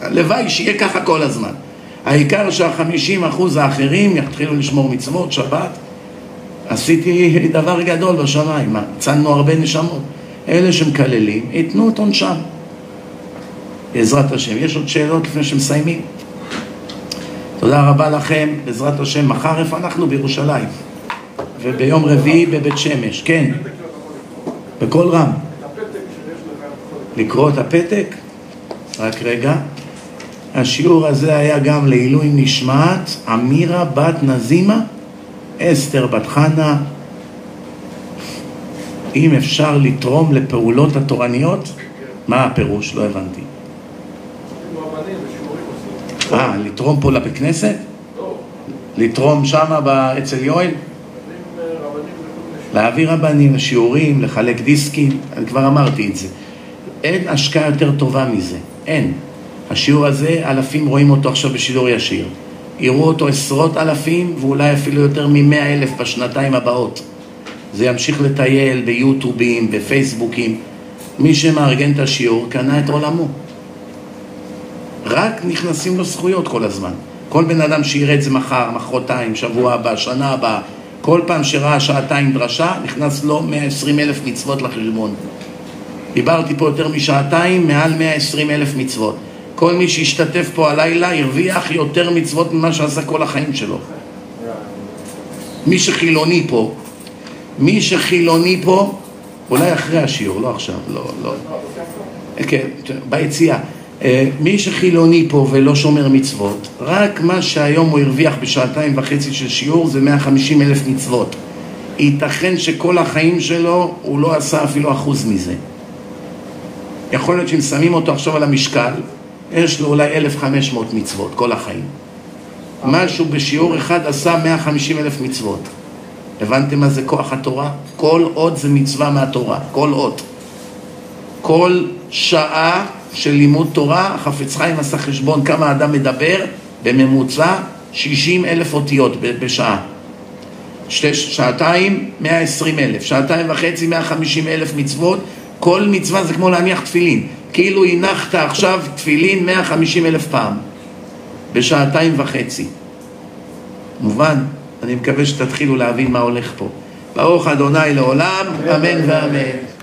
הלוואי שיהיה ככה כל הזמן. העיקר שהחמישים אחוז האחרים יתחילו לשמור מצוות, שבת. עשיתי דבר גדול בשמיים, הצלנו הרבה נשמות. אלה שמקללים, ייתנו את עונשם. בעזרת השם. יש עוד שאלות לפני שמסיימים? תודה רבה לכם, בעזרת השם. מחר איפה אנחנו? בירושלים. וביום רביעי בבית שמש. כן. בקול רם. לקרוא את הפתק? רק רגע. השיעור הזה היה גם לעילוי נשמת אמירה בת נזימה, אסתר בת חנה, אם אפשר לתרום לפעולות התורניות, מה הפירוש? לא הבנתי. אה, לתרום פה לבית כנסת? לתרום שמה אצל יואל? להביא רבנים לשיעורים, לחלק דיסקים, אני כבר אמרתי את זה. אין השקעה יותר טובה מזה, אין. השיעור הזה, אלפים רואים אותו עכשיו בשידור ישיר. יראו אותו עשרות אלפים ואולי אפילו יותר ממאה אלף בשנתיים הבאות. זה ימשיך לטייל ביוטובים, בפייסבוקים. מי שמארגן את השיעור קנה את עולמו. רק נכנסים לו זכויות כל הזמן. כל בן אדם שיראה את זה מחר, מחרתיים, שבוע הבא, שנה הבאה, כל פעם שראה שעתיים דרשה, נכנס לו 120 אלף מצוות לחשבון. דיברתי פה יותר משעתיים, מעל 120 אלף מצוות. כל מי שהשתתף פה הלילה הרוויח יותר מצוות ממה שעשה כל החיים שלו. מי שחילוני פה, מי שחילוני פה, אולי אחרי השיעור, לא עכשיו, לא, לא. כן, ביציאה. אה, מי שחילוני פה ולא שומר מצוות, רק מה שהיום הוא הרוויח בשעתיים וחצי של שיעור זה 150 אלף מצוות. ייתכן שכל החיים שלו הוא לא עשה אפילו אחוז מזה. יכול להיות שאם שמים אותו עכשיו על המשקל, יש לו אולי 1,500 מצוות כל החיים. משהו בשיעור אחד עשה 150 אלף מצוות. הבנתם מה זה כוח התורה? כל אות זה מצווה מהתורה, כל אות. כל שעה של לימוד תורה, החפץ חיים עשה חשבון כמה אדם מדבר, בממוצע 60 אלף אותיות בשעה. שתי, שעתיים, 120 אלף, שעתיים וחצי, 150 אלף מצוות, כל מצווה זה כמו להניח תפילין, כאילו הנחת עכשיו תפילין 150 אלף פעם, בשעתיים וחצי. מובן? אני מקווה שתתחילו להבין מה הולך פה. ברוך אדוני לעולם, אמן ואמן.